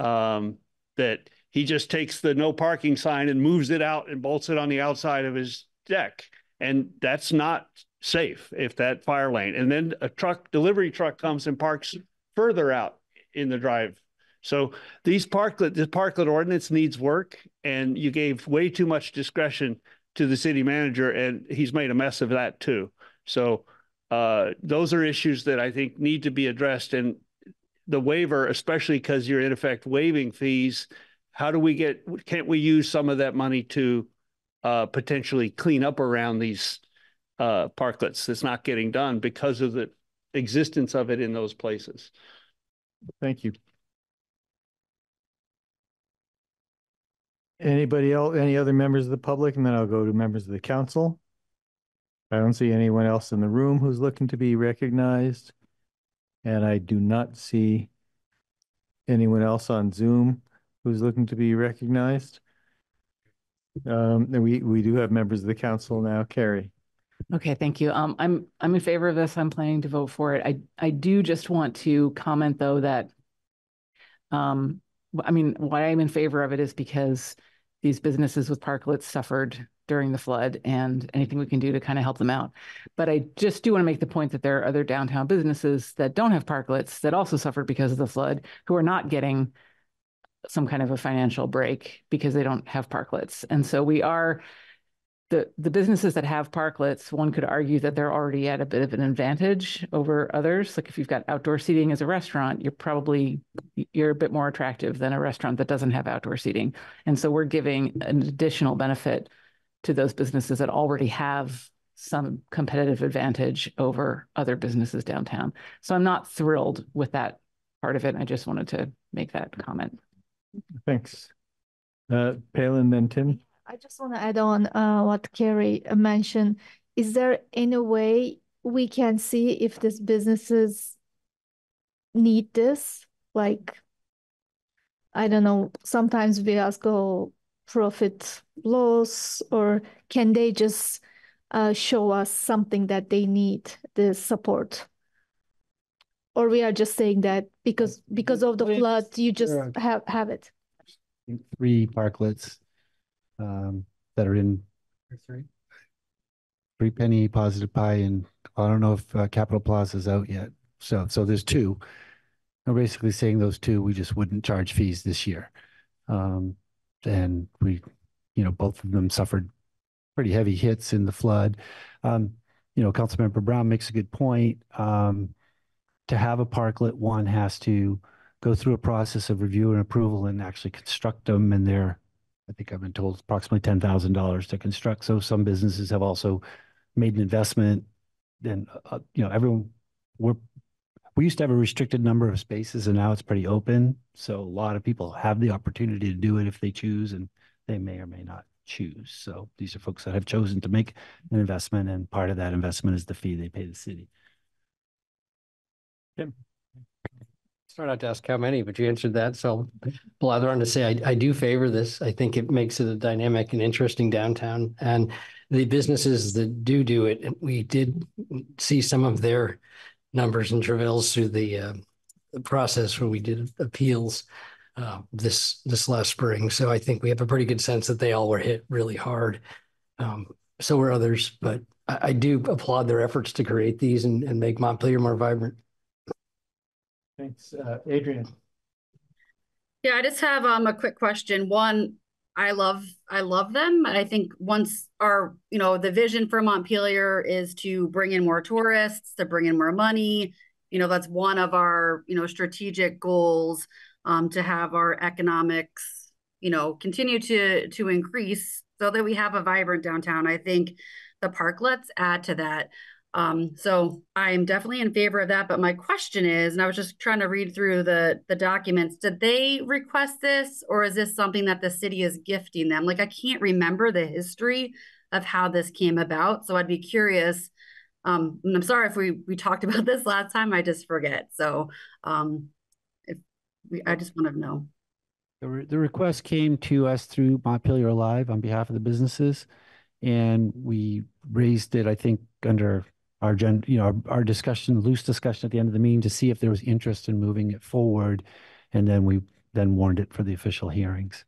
um, that he just takes the no parking sign and moves it out and bolts it on the outside of his deck. And that's not safe if that fire lane. And then a truck, delivery truck comes and parks further out in the drive. So these parklet, the parklet ordinance needs work, and you gave way too much discretion to the city manager, and he's made a mess of that too. So uh, those are issues that I think need to be addressed. And the waiver, especially because you're in effect waiving fees, how do we get? Can't we use some of that money to uh, potentially clean up around these uh, parklets that's not getting done because of the existence of it in those places? Thank you. Anybody else, any other members of the public? And then I'll go to members of the council. I don't see anyone else in the room who's looking to be recognized. And I do not see anyone else on Zoom who's looking to be recognized. Um, we, we do have members of the council now. Carrie. Okay, thank you. Um, I'm I'm in favor of this. I'm planning to vote for it. I I do just want to comment though that um I mean why I'm in favor of it is because these businesses with parklets suffered during the flood and anything we can do to kind of help them out. But I just do want to make the point that there are other downtown businesses that don't have parklets that also suffered because of the flood who are not getting some kind of a financial break because they don't have parklets. And so we are the the businesses that have parklets, one could argue that they're already at a bit of an advantage over others. Like if you've got outdoor seating as a restaurant, you're probably you're a bit more attractive than a restaurant that doesn't have outdoor seating. And so we're giving an additional benefit to those businesses that already have some competitive advantage over other businesses downtown. So I'm not thrilled with that part of it. I just wanted to make that comment. Thanks. Uh, Pelin, then Tim. I just want to add on uh, what Carrie mentioned. Is there any way we can see if these businesses need this? Like, I don't know, sometimes we ask, go profit loss, or can they just uh, show us something that they need the support? Or we are just saying that because because of the flood, you just have have it. Three parklets um, that are in Three Penny, Positive Pie, and I don't know if uh, Capitol Plaza is out yet. So, so there's two. I'm basically saying those two, we just wouldn't charge fees this year. Um, and we, you know, both of them suffered pretty heavy hits in the flood. Um, you know, Councilmember Brown makes a good point. Um, to have a parklet, one has to go through a process of review and approval and actually construct them and they're I think I've been told approximately ten thousand dollars to construct. So some businesses have also made an investment. And uh, you know, everyone we're we used to have a restricted number of spaces, and now it's pretty open. So a lot of people have the opportunity to do it if they choose, and they may or may not choose. So these are folks that have chosen to make an investment, and part of that investment is the fee they pay the city. Tim start out to ask how many, but you answered that. So blather on to say I, I do favor this. I think it makes it a dynamic and interesting downtown. And the businesses that do do it, we did see some of their numbers and travails through the, uh, the process when we did appeals uh, this this last spring. So I think we have a pretty good sense that they all were hit really hard. Um, so were others, but I, I do applaud their efforts to create these and, and make Montpelier more vibrant. Thanks, uh, Adrian. Yeah, I just have um a quick question. One, I love I love them. I think once our you know the vision for Montpelier is to bring in more tourists, to bring in more money. You know that's one of our you know strategic goals um, to have our economics you know continue to to increase so that we have a vibrant downtown. I think the parklets add to that. Um, so I'm definitely in favor of that. But my question is, and I was just trying to read through the the documents, did they request this or is this something that the city is gifting them? Like I can't remember the history of how this came about. So I'd be curious. Um, and I'm sorry if we we talked about this last time, I just forget. So um if we I just want to know. The, re the request came to us through Montpelier Alive on behalf of the businesses, and we raised it, I think, under our gen, you know, our, our discussion, loose discussion at the end of the meeting to see if there was interest in moving it forward. And then we then warned it for the official hearings.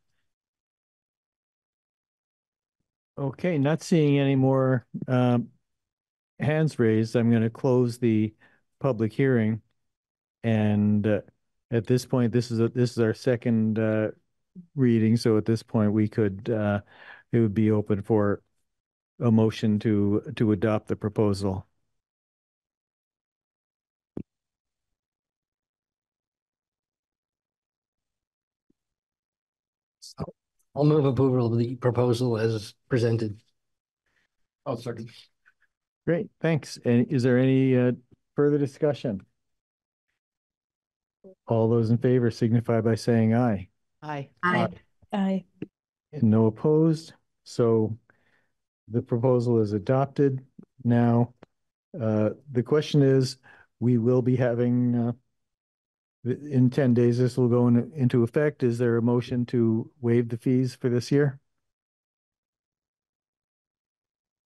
Okay, not seeing any more um, hands raised. I'm going to close the public hearing. And uh, at this point, this is a, this is our second uh, reading. So at this point, we could uh, it would be open for a motion to to adopt the proposal. I'll move approval of the proposal as presented. I'll second. Great, thanks. And is there any uh, further discussion? All those in favor signify by saying aye. Aye. Aye. Aye. And no opposed. So the proposal is adopted. Now, uh, the question is, we will be having uh, in ten days, this will go in- into effect. Is there a motion to waive the fees for this year?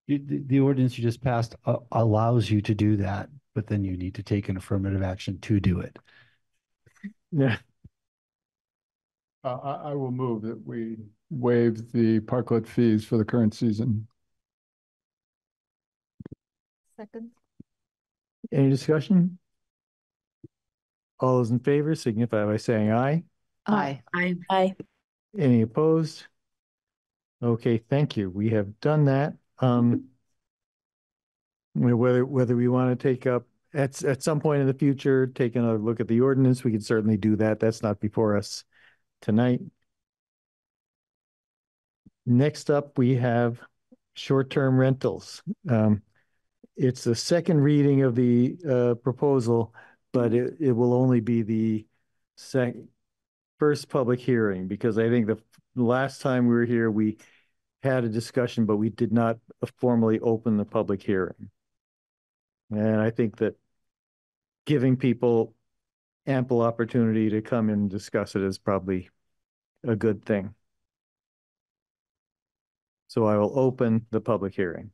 You- The, the ordinance you just passed uh, allows you to do that, but then you need to take an affirmative action to do it. Yeah. Uh, I, I will move that we waive the parklet fees for the current season. Second. Any discussion? All those in favor signify by saying aye. Aye. Aye. Aye. Any opposed? Okay, thank you. We have done that. Um, whether, whether we want to take up at, at some point in the future, take another look at the ordinance, we could certainly do that. That's not before us tonight. Next up, we have short-term rentals. Um, it's the second reading of the uh, proposal, but it, it will only be the sec first public hearing because I think the last time we were here, we had a discussion, but we did not formally open the public hearing. And I think that giving people ample opportunity to come and discuss it is probably a good thing. So I will open the public hearing.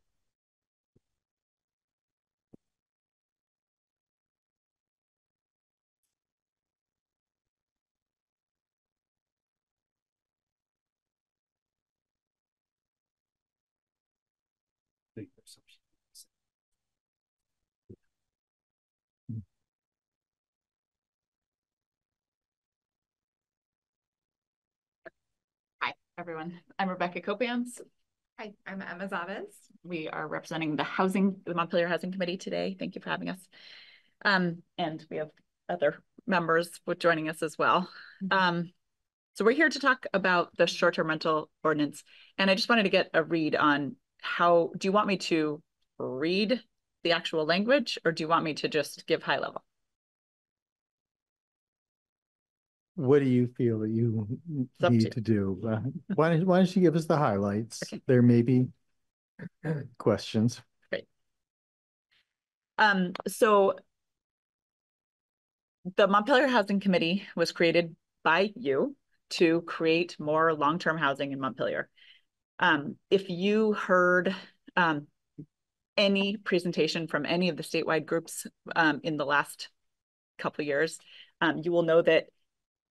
Hi, everyone. I'm Rebecca Copians. Hi, I'm Emma Zavis. We are representing the housing, the Montpelier Housing Committee today. Thank you for having us. Um, and we have other members with joining us as well. Um, so we're here to talk about the short-term rental ordinance. And I just wanted to get a read on how, do you want me to read the actual language or do you want me to just give high level? What do you feel that you up need to do? Uh, Why don't, why don't you give us the highlights? There may be questions. Great. Um, so the Montpelier Housing Committee was created by you to create more long-term housing in Montpelier. Um, if you heard um, any presentation from any of the statewide groups um, in the last couple years, um, you will know that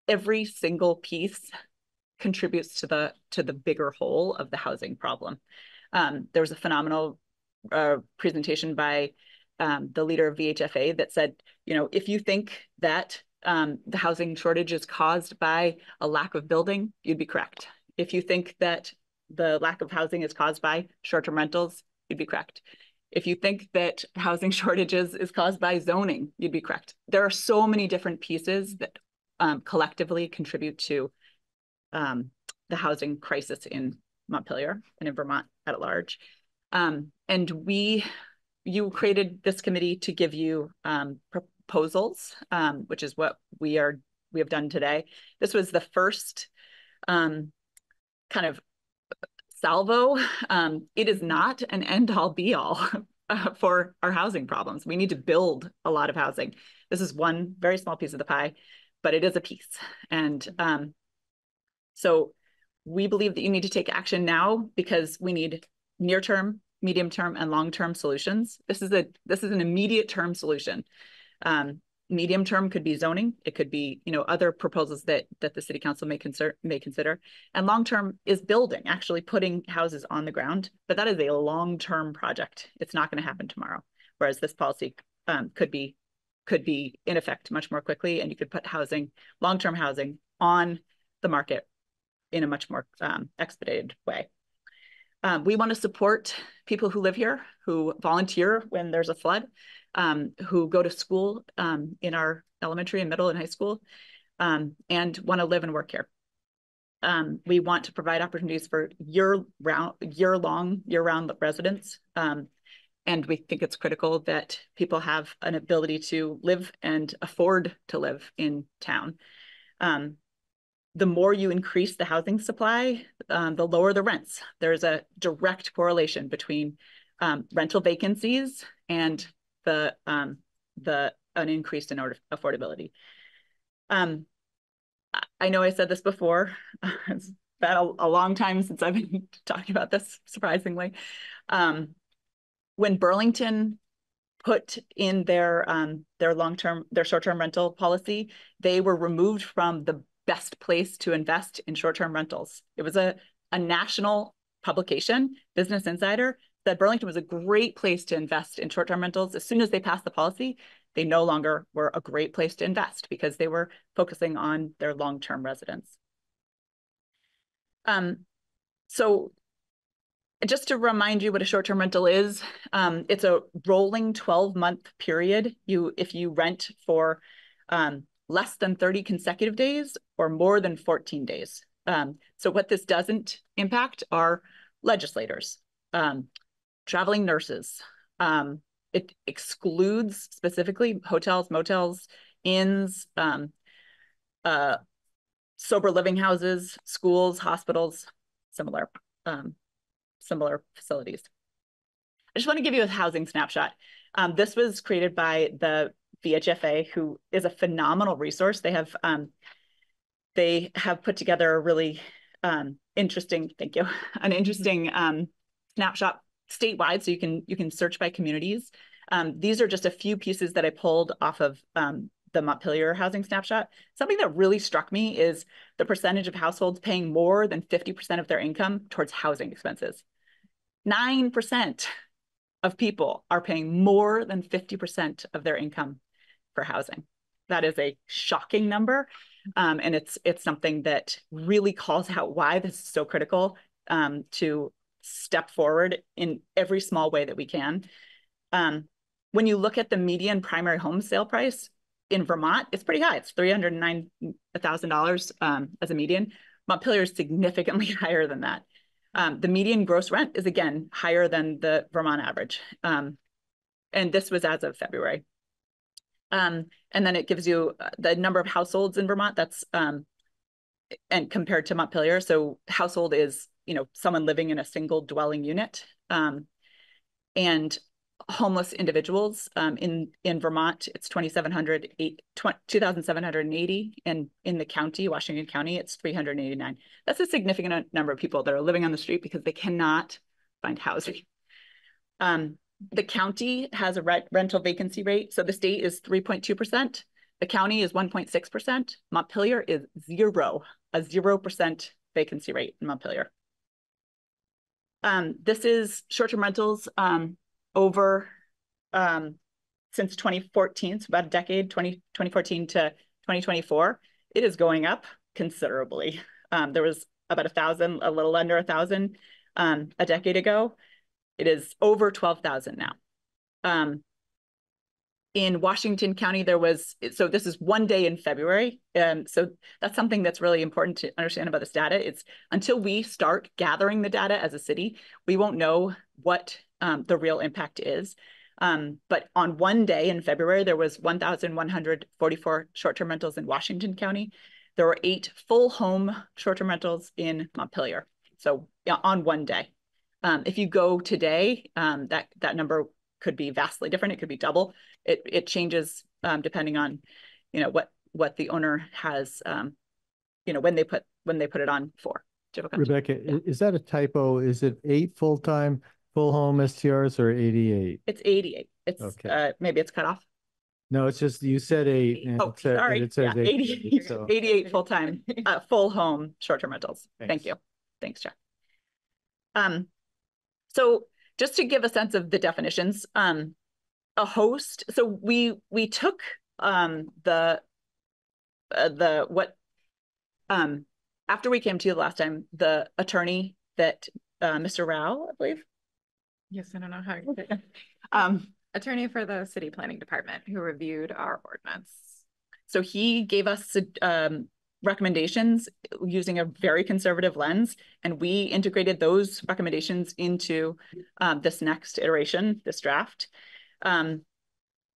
every single piece contributes to the to the bigger whole of the housing problem. Um, there was a phenomenal uh, presentation by um, the leader of VHFA that said, you know, if you think that um, the housing shortage is caused by a lack of building, you'd be correct. If you think that the lack of housing is caused by short-term rentals, you'd be correct. If you think that housing shortages is caused by zoning, you'd be correct. There are so many different pieces that um, collectively contribute to um, the housing crisis in Montpelier and in Vermont at large. Um, and we, you created this committee to give you um, proposals, um, which is what we are we have done today. This was the first um, kind of salvo. It is not an end all be all uh, for our housing problems. We need to build a lot of housing. This is one very small piece of the pie, but it is a piece. And um, so we believe that you need to take action now because we need near term, medium term, and long term solutions. This is a this is an immediate term solution. Um, medium term could be zoning. It could be you know other proposals that that the city council may consider may consider. And long term is building, actually putting houses on the ground. But that is a long term project. It's not going to happen tomorrow. Whereas this policy um, could be could be in effect much more quickly, and you could put housing, long term housing, on the market in a much more um, expedited way. Um, we want to support people who live here, who volunteer when there's a flood, um, who go to school um, in our elementary and middle and high school, um, and want to live and work here. Um, we want to provide opportunities for year-round, year-long, year-round residents. And we think it's critical that people have an ability to live and afford to live in town. Um, the more you increase the housing supply, um, the lower the rents. There's a direct correlation between um, rental vacancies and the um, the an increase in order affordability. Um, I know I said this before. it's been a, a, long time since I've been talking about this, surprisingly. Um, when Burlington put in their um, their long term their short term rental policy, they were removed from the best place to invest in short-term rentals. It was a, a national publication, Business Insider, that Burlington was a great place to invest in short-term rentals. As soon as they passed the policy, they no longer were a great place to invest because they were focusing on their long-term residents. Um, so just to remind you what a short-term rental is, um, it's a rolling 12-month period. You, if you rent for um, less than 30 consecutive days or more than 14 days. Um, so what this doesn't impact are legislators, um, traveling nurses. Um, it excludes specifically hotels, motels, inns, um, uh, sober living houses, schools, hospitals, similar, um, similar facilities. I just want to give you a housing snapshot. Um, this was created by the VHFA, who is a phenomenal resource. They have um, they have put together a really um, interesting, thank you, an interesting um, snapshot statewide, so you can you can search by communities. Um, these are just a few pieces that I pulled off of um, the Montpelier housing snapshot. Something that really struck me is the percentage of households paying more than 50% of their income towards housing expenses. 9% of people are paying more than 50% of their income for housing. That is a shocking number. Um, and it's it's something that really calls out why this is so critical um, to step forward in every small way that we can. Um, when you look at the median primary home sale price in Vermont, it's pretty high. It's $309,000 um, as a median. Montpelier is significantly higher than that. Um, the median gross rent is again higher than the Vermont average. Um, and this was as of February. Um, and then it gives you uh, the number of households in Vermont that's um, and compared to Montpelier. So household is, you know, someone living in a single dwelling unit. Um, and homeless individuals um, in in Vermont, it's 2,700, 2,780, and in the county, Washington County, it's 389. That's a significant number of people that are living on the street because they cannot find housing. Um, the county has a rent rental vacancy rate. So the state is 3.2%. The county is 1.6%. Montpelier is zero, a 0% vacancy rate in Montpelier. Um, this is short-term rentals um, over um, since 2014, so about a decade, 20, 2014 to 2024. It is going up considerably. Um, there was about a thousand, a little under a thousand um, a decade ago. It is over 12,000 now. Um, in Washington County, there was, so this is one day in February. Um, so that's something that's really important to understand about this data. It's until we start gathering the data as a city, we won't know what um, the real impact is. Um, but on one day in February, there was 1,144 short-term rentals in Washington County. There were eight full home short-term rentals in Montpelier. So yeah, on one day. Um, if you go today, um, that that number could be vastly different. It could be double. It it changes um, depending on, you know, what what the owner has, um, you know, when they put when they put it on for. Rebecca, yeah. is that a typo? Is it eight full time full home STRs or eighty eight? It's eighty eight. It's okay. uh, maybe it's cut off. No, it's just you said eight. And oh, it said, sorry. It says yeah, 88, so. 88 full time, uh, full home short term rentals. Thanks. Thank you. Thanks, Jack. Um, so just to give a sense of the definitions, um, a host. So we we took um, the uh, the what um, after we came to you the last time, the attorney that uh, Mr. Rao, I believe. Yes, I don't know how. um, attorney for the city planning department who reviewed our ordinance. So he gave us um, recommendations using a very conservative lens, and we integrated those recommendations into um, this next iteration, this draft. Um,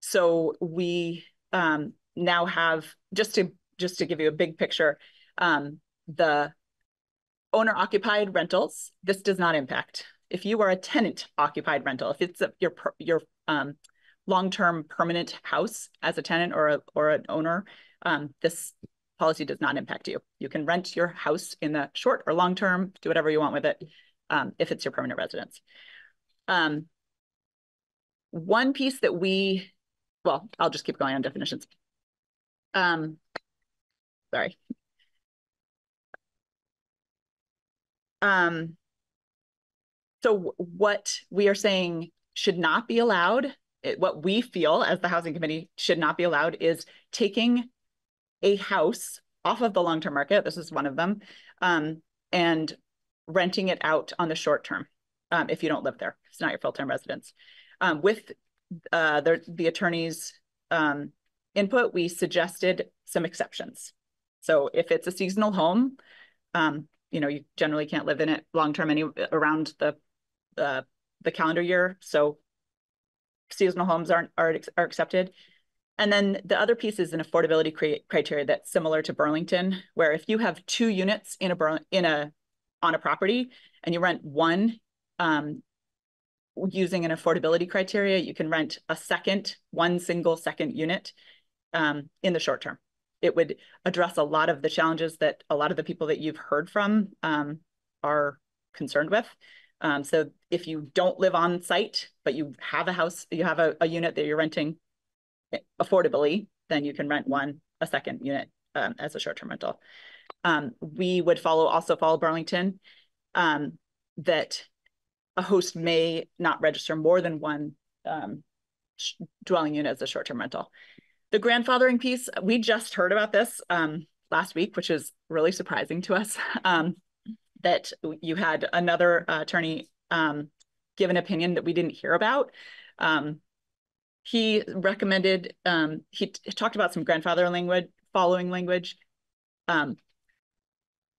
so we um, now have just to just to give you a big picture, um, the owner occupied rentals. This does not impact. If you are a tenant occupied rental, if it's a, your your um, long term permanent house as a tenant or a, or an owner, um, this policy does not impact you. You can rent your house in the short or long term, do whatever you want with it um, if it's your permanent residence. Um, one piece that we, well, I'll just keep going on definitions. Um, sorry. Um, so what we are saying should not be allowed, what we feel as the housing committee should not be allowed is taking a house off of the long-term market, this is one of them, um, and renting it out on the short term um, if you don't live there. It's not your full-time residence. Um, with uh, the, the attorney's um, input, we suggested some exceptions. So if it's a seasonal home, um, you know, you generally can't live in it long-term any around the, uh, the calendar year. So seasonal homes aren't are, are accepted. And then the other piece is an affordability criteria that's similar to Burlington, where if you have two units in a in a on a property and you rent one um, using an affordability criteria, you can rent a second, one single second unit um, in the short term. It would address a lot of the challenges that a lot of the people that you've heard from um, are concerned with. Um, so if you don't live on site, but you have a house, you have a, a unit that you're renting affordably, then you can rent one, a second unit um, as a short-term rental. Um, we would follow also follow Burlington um, that a host may not register more than one um, dwelling unit as a short-term rental. The grandfathering piece, we just heard about this um, last week, which is really surprising to us, that you had another uh, attorney give an opinion that we didn't hear about. Um, he recommended, um, he talked about some grandfather language, following language. Um,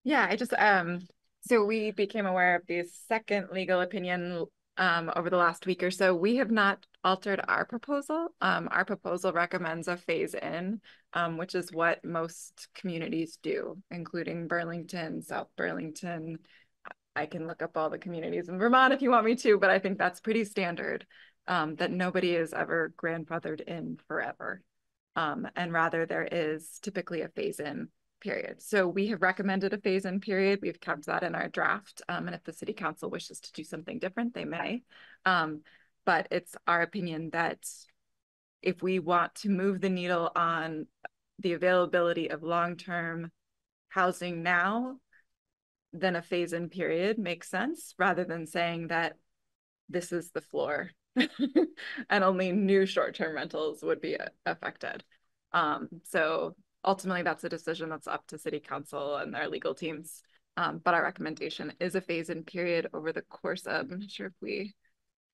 yeah, I just, um, so we became aware of the second legal opinion um, over the last week or so. We have not altered our proposal. Um, our proposal recommends a phase in, um, which is what most communities do, including Burlington, South Burlington. I can look up all the communities in Vermont if you want me to, but I think that's pretty standard um, that nobody is ever grandfathered in forever. Um, and rather there is typically a phase in period. So we have recommended a phase in period. We've kept that in our draft. Um, and if the city council wishes to do something different, they may. Um, but it's our opinion that if we want to move the needle on the availability of long-term housing now, then a phase in period makes sense rather than saying that this is the floor and only new short-term rentals would be affected. Um, so ultimately that's a decision that's up to city council and their legal teams. Um, but our recommendation is a phase in period over the course of, I'm not sure if we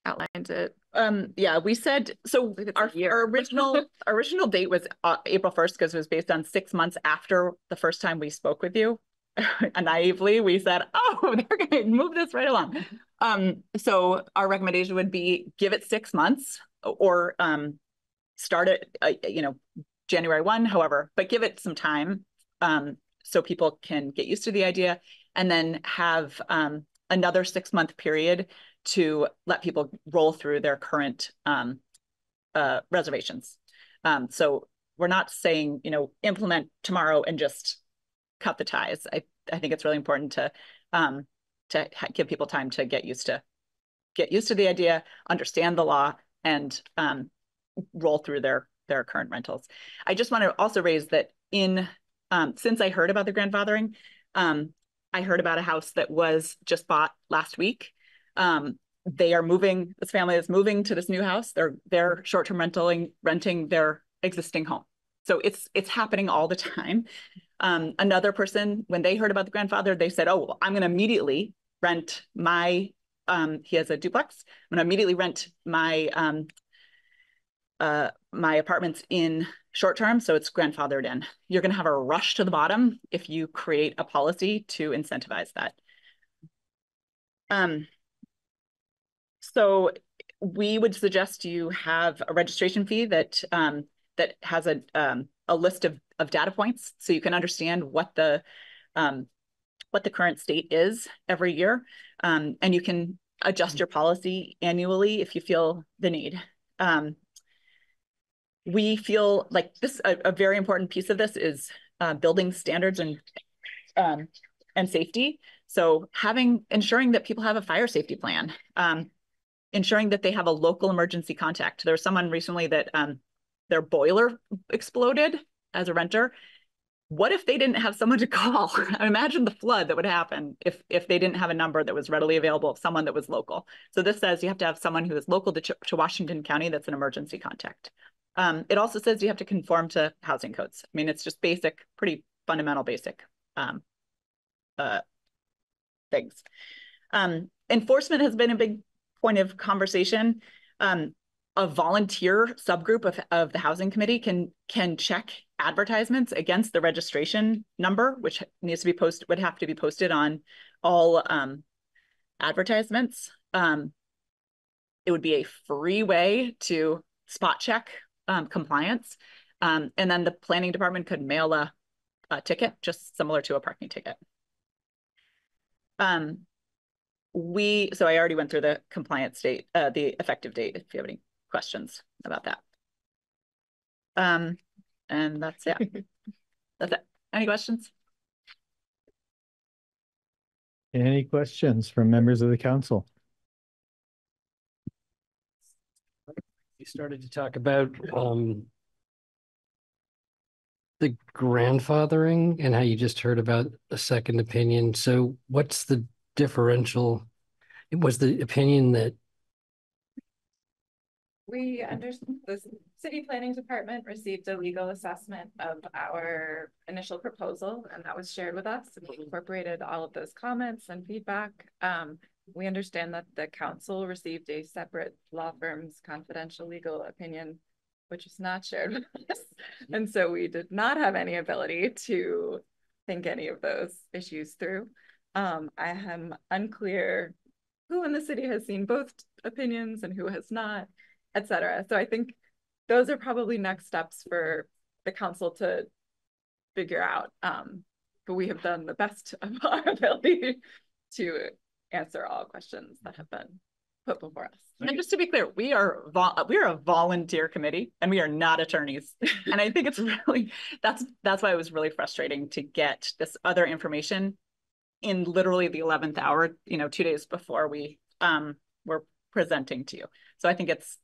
outlined it. Um, yeah, we said, so our, our original, our original date was uh, April 1st because it was based on six months after the first time we spoke with you. and naively, we said, oh, they're going to move this right along. Um, so our recommendation would be give it six months or um, start it, uh, you know, January 1, however, but give it some time um, so people can get used to the idea and then have um, another six month period to let people roll through their current um, uh, reservations. Um, so we're not saying, you know, implement tomorrow and just cut the ties. I, I think it's really important to um, to give people time to get used to get used to the idea, understand the law, and um, roll through their their current rentals. I just want to also raise that in um, since I heard about the grandfathering, um, I heard about a house that was just bought last week um, they are moving, this family is moving to this new house. They're they're short-term renting renting their existing home. So it's it's happening all the time. Um, another person, when they heard about the grandfather, they said, "Oh, well, I'm going to immediately rent my." Um, he has a duplex. I'm going to immediately rent my um, uh, my apartments in short term, so it's grandfathered in. You're going to have a rush to the bottom if you create a policy to incentivize that. Um, so we would suggest you have a registration fee that um, that has a um, a list of of data points, so you can understand what the um, what the current state is every year, um, and you can adjust your policy annually if you feel the need. We feel like this a, a, very important piece of this is uh, building standards and um, and safety. So having ensuring that people have a fire safety plan. Um, ensuring that they have a local emergency contact. There was someone recently that um, their boiler exploded as a renter. What if they didn't have someone to call? Imagine the flood that would happen if if they didn't have a number that was readily available of someone that was local. So this says you have to have someone who is local to, to Washington County that's an emergency contact. Um, it also says you have to conform to housing codes. I mean, it's just basic, pretty fundamental basic um, uh, things. Um, enforcement has been a big point of conversation, um, a volunteer subgroup of, of the housing committee can can check advertisements against the registration number, which needs to be posted, would have to be posted on all um, advertisements. Um, it would be a free way to spot check um, compliance. Um, and then the planning department could mail a, a ticket, just similar to a parking ticket. Um, we, so I already went through the compliance date, uh, the effective date, if you have any questions about that. Um, and that's it. that's it. Any questions? Any questions from members of the council? You started to talk about um, the grandfathering and how you just heard about a second opinion. So what's the differential? It was the opinion that we understand the city planning department received a legal assessment of our initial proposal and that was shared with us and we incorporated all of those comments and feedback. Um, we understand that the council received a separate law firm's confidential legal opinion, which was not shared with us. And so we did not have any ability to think any of those issues through. Um, I am unclear who in the city has seen both opinions and who has not, etc. So I think those are probably next steps for the council to figure out. Um, but we have done the best of our ability to answer all questions that have been put before us. And just to be clear, we are we are a volunteer committee and we are not attorneys. and I think it's really that's that's why it was really frustrating to get this other information in literally the 11th hour, you know, two days before we um, were presenting to you. So I think it's,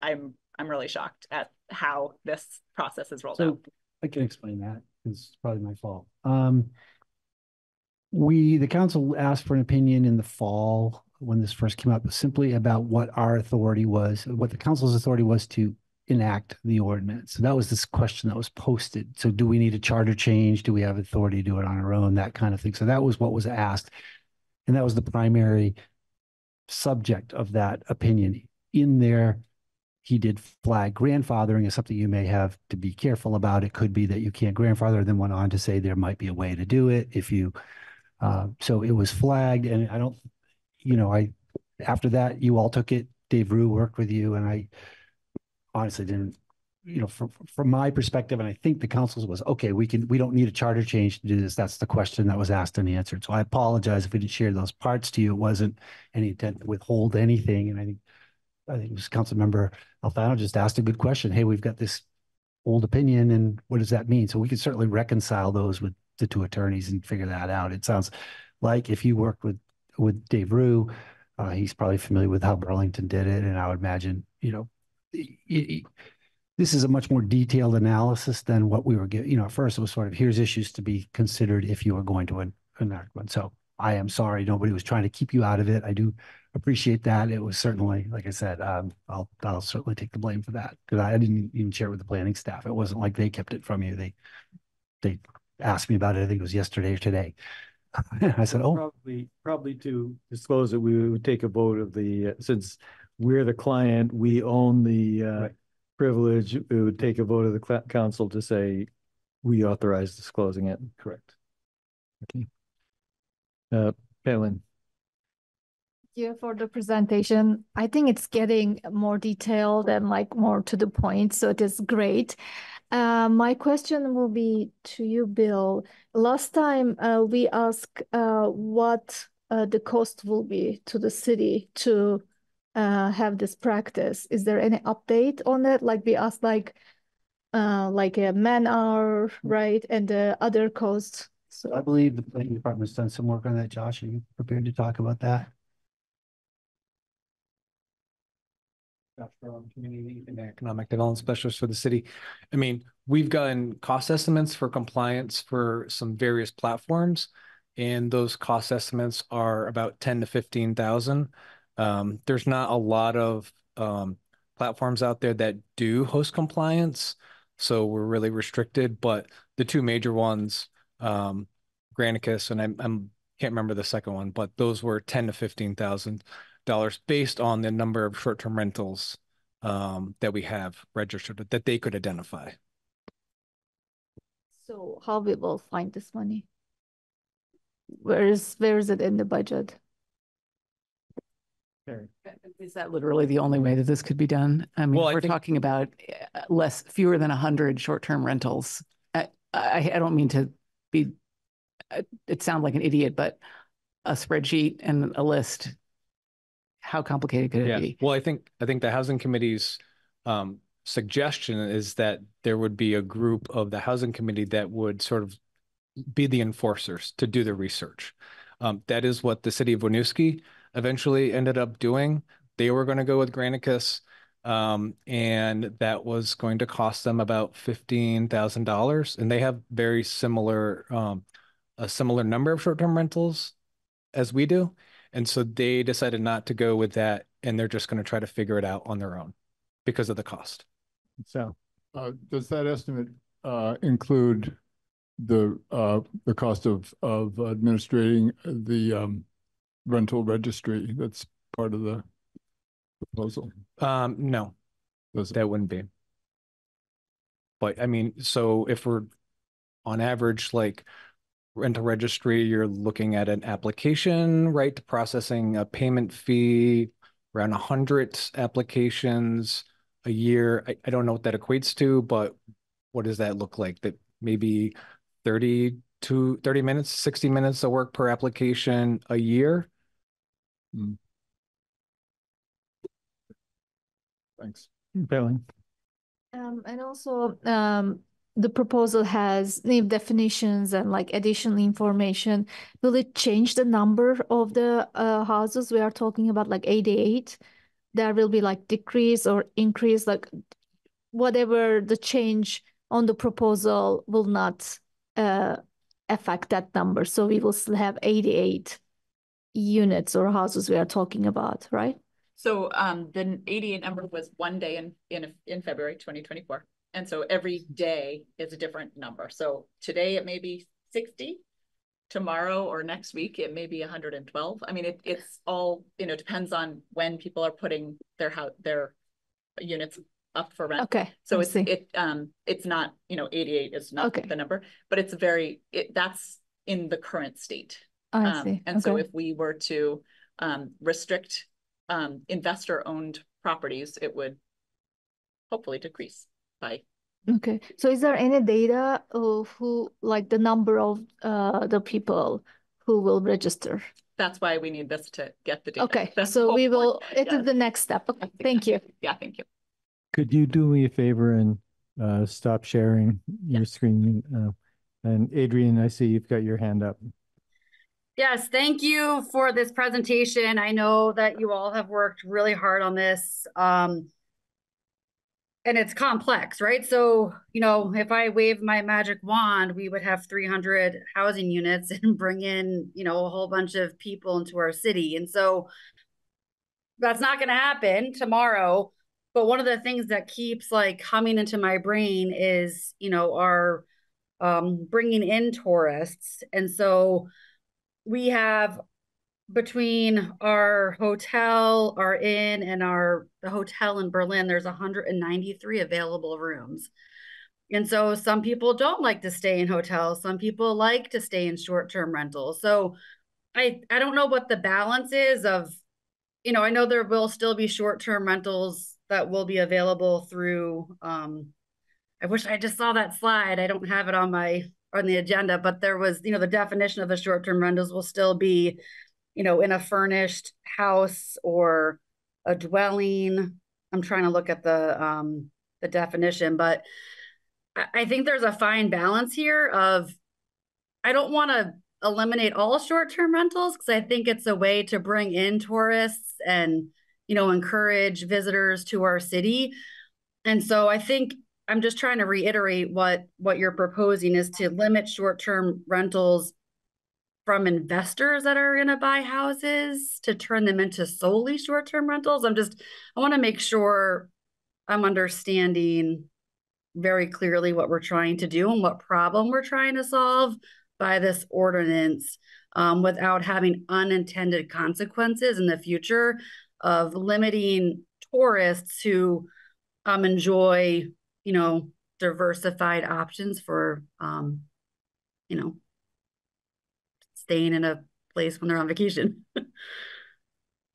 I'm, I'm really shocked at how this process is rolled so out. I can explain that. It's probably my fault. Um, we, the council asked for an opinion in the fall when this first came up, simply about what our authority was, what the council's authority was to enact the ordinance. So that was this question that was posted. So do we need a charter change? Do we have authority to do it on our own? That kind of thing. So that was what was asked. And that was the primary subject of that opinion. In there, he did flag grandfathering as something you may have to be careful about. It could be that you can't grandfather, then went on to say there might be a way to do it if you, uh, so it was flagged and I don't, you know, I, after that, you all took it. Dave Rue worked with you and I honestly didn't, you know, from, from my perspective, and I think the council's was, okay, we can, we don't need a charter change to do this. That's the question that was asked and answered. So I apologize if we didn't share those parts to you. It wasn't any intent to withhold anything. And I think, I think it was council member Alfano just asked a good question. Hey, we've got this old opinion and what does that mean? So we can certainly reconcile those with the two attorneys and figure that out. It sounds like if you worked with, with Dave Rue, uh, he's probably familiar with how Burlington did it. And I would imagine, you know, this is a much more detailed analysis than what we were getting. You know, at first it was sort of here's issues to be considered if you are going to an, enact one. So I am sorry, nobody was trying to keep you out of it. I do appreciate that. It was certainly, like I said, um, I'll I'll certainly take the blame for that because I didn't even share it with the planning staff. It wasn't like they kept it from you. They they asked me about it. I think it was yesterday or today. I said, "Oh, Probably, probably to disclose it, we would take a vote of the, uh, since we're the client, we own the uh, privilege, we would take a vote of the cl- council to say we authorize disclosing it. Correct. Okay. Uh, Pelin, you for the presentation. I think it's getting more detailed and like more to the point, so it is great. Uh, my question will be to you, Bill. Last time uh, we asked uh, what uh, the cost will be to the city to uh, have this practice. Is there any update on it? Like we asked, like like a man hour, right, and the other costs. So I believe the planning department's done some work on that. Josh, are you prepared to talk about that? Community and economic development specialist for the city. I mean, we've gotten cost estimates for compliance for some various platforms, and those cost estimates are about ten to fifteen thousand. Um, there's not a lot of um, platforms out there that do host compliance, so we're really restricted. But the two major ones, um, Granicus and I'm, I'm can't remember the second one, but those were ten to fifteen thousand dollars based on the number of short-term rentals um, that we have registered that they could identify. So how we will find this money? Where is where is it in the budget? Is that literally the only way that this could be done? I mean, Well, I we're think- talking about uh, less, fewer than a hundred short-term rentals. I, I, I don't mean to be, uh, it sound like an idiot, but a spreadsheet and a list, how complicated could Yeah. it be? Well, I think I think the housing committee's um, suggestion is that there would be a group of the housing committee that would sort of be the enforcers to do the research. Um, that is what the city of Winooski eventually ended up doing. They were going to go with Granicus, um, and that was going to cost them about fifteen thousand dollars. And they have very similar, um, a similar number of short-term rentals as we do. And so they decided not to go with that, and they're just going to try to figure it out on their own because of the cost. so Uh, does that estimate, uh, include the, uh, the cost of, of administrating the, um, rental registry? That's part of the proposal. Um, no, that wouldn't be. But I mean, so if we're on average, like rental registry, you're looking at an application, right, to processing a payment fee, around a hundred applications a year. I, I don't know what that equates to, but what does that look like? That maybe 30 to 30 minutes, 60 minutes of work per application a year? Thanks. Pelin. Um, and also, um, the proposal has name definitions and like additional information. Will it change the number of the uh, houses we are talking about, like 88? There will be like decrease or increase, like whatever the change on the proposal will not uh, affect that number. So we will still have 88 units or houses we are talking about, right? So um, the eighty-eight number was one day in, in, in February twenty twenty-four. And so every day is a different number. So today it may be sixty. Tomorrow or next week, it may be hundred and twelve. I mean, it, it's all, you know, depends on when people are putting their house, their units up for rent. Okay, So it's, see. it, um, it's not, you know, eighty-eight is not Okay. the number, but it's very, it, that's in the current state. I Um, see. And so if we were to um, restrict um, investor-owned properties, it would hopefully decrease by, Okay, so is there any data of who, like the number of uh the people who will register? that's why we need this to get the data. Okay, That's so we will, point. it is Yeah. the next step. Okay, thank you. Yeah, thank you. Could you do me a favor and uh, stop sharing your screen? Uh, and Adrian, I see you've got your hand up. Yes, thank you for this presentation. I know that you all have worked really hard on this. Um, and it's complex, right? So, you know, if I wave my magic wand, we would have 300 housing units and bring in, you know, a whole bunch of people into our city. And so that's not going to happen tomorrow. But one of the things that keeps like coming into my brain is, you know, our um, bringing in tourists. And so we have between our hotel, our inn, and our the hotel in Berlin, there's 193 available rooms. And so some people don't like to stay in hotels. Some people like to stay in short-term rentals. So I I don't know what the balance is of, you know, I know there will still be short-term rentals that will be available through um I wish I just saw that slide. I don't have it on my on the agenda, but there was, you know, the definition of the short-term rentals will still be, you know, in a furnished house or a dwelling. I'm trying to look at the um the definition, but I, think there's a fine balance here of I don't want to eliminate all short-term rentals because I think it's a way to bring in tourists and, you know, encourage visitors to our city. And so I think I'm just trying to reiterate what what you're proposing is to limit short-term rentals from investors that are going to buy houses to turn them into solely short-term rentals. I'm just I want to make sure I'm understanding very clearly what we're trying to do and what problem we're trying to solve by this ordinance um, without having unintended consequences in the future of limiting tourists who um, enjoy you know, diversified options for, um, you know, staying in a place when they're on vacation.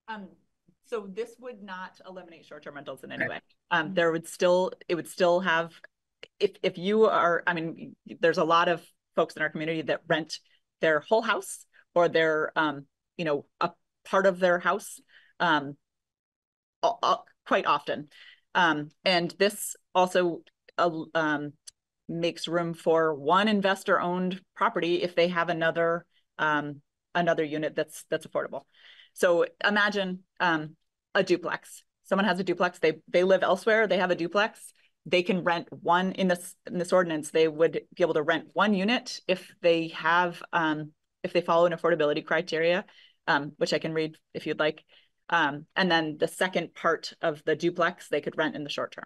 Um, so this would not eliminate short-term rentals in any way. Um, there would still, it would still have, if, if you are, I mean, there's a lot of folks in our community that rent their whole house or their, um, you know, a part of their house, um, quite often. Um, and this also, uh, um, makes room for one investor owned property if they have another, um, another unit that's, that's affordable. So imagine um, a duplex. Someone has a duplex. They they live elsewhere. They have a duplex. They can rent one in this in this ordinance. They would be able to rent one unit if they have um, if they follow an affordability criteria, um, which I can read if you'd like. Um, and then the second part of the duplex they could rent in the short term.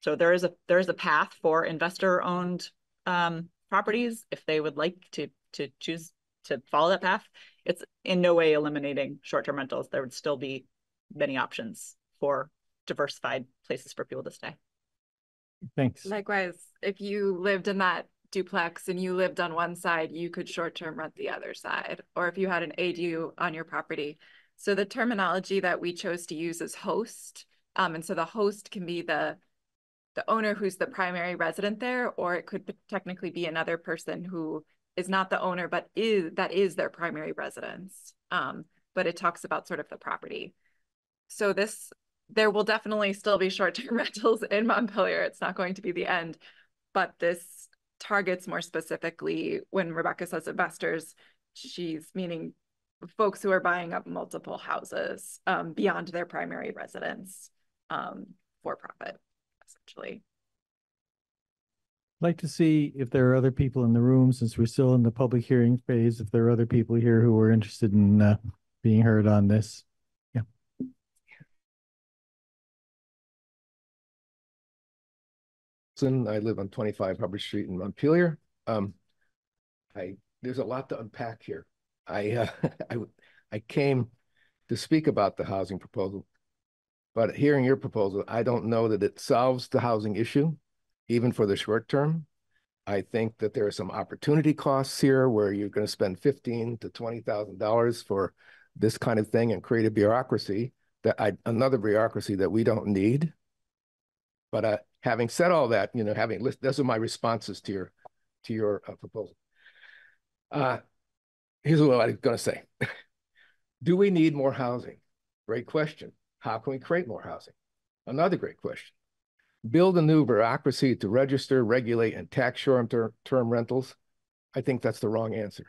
So there is a there is a path for investor owned um, properties if they would like to to choose to follow that path. It's in no way eliminating short-term rentals. There would still be many options for diversified places for people to stay. Thanks. Likewise, if you lived in that duplex and you lived on one side, you could short-term rent the other side, or if you had an ADU on your property. So the terminology that we chose to use is host. Um, and so the host can be the the owner who's the primary resident there, or it could technically be another person who is not the owner, but is that is their primary residence. Um, but it talks about sort of the property. So this, there will definitely still be short-term rentals in Montpelier. It's not going to be the end, but this targets more specifically when Rebecca says investors, she's meaning folks who are buying up multiple houses um, beyond their primary residence um, for profit, essentially. Like to see if there are other people in the room, since we're still in the public hearing phase, if there are other people here who are interested in uh, being heard on this. Yeah. I live on 25 Hubbard Street in Montpelier. Um, I there's a lot to unpack here. I uh, I I came to speak about the housing proposal, but hearing your proposal, I don't know that it solves the housing issue, even for the short term. I think that there are some opportunity costs here where you're going to spend fifteen to twenty thousand dollars for this kind of thing and create a bureaucracy that I another bureaucracy that we don't need. But uh, having said all that, you know, having list, those are my responses to your to your uh, proposal. Uh, here's what I'm going to say. Do we need more housing? Great question. How can we create more housing? Another great question. Build a new bureaucracy to register, regulate, and tax short-term rentals? I think that's the wrong answer.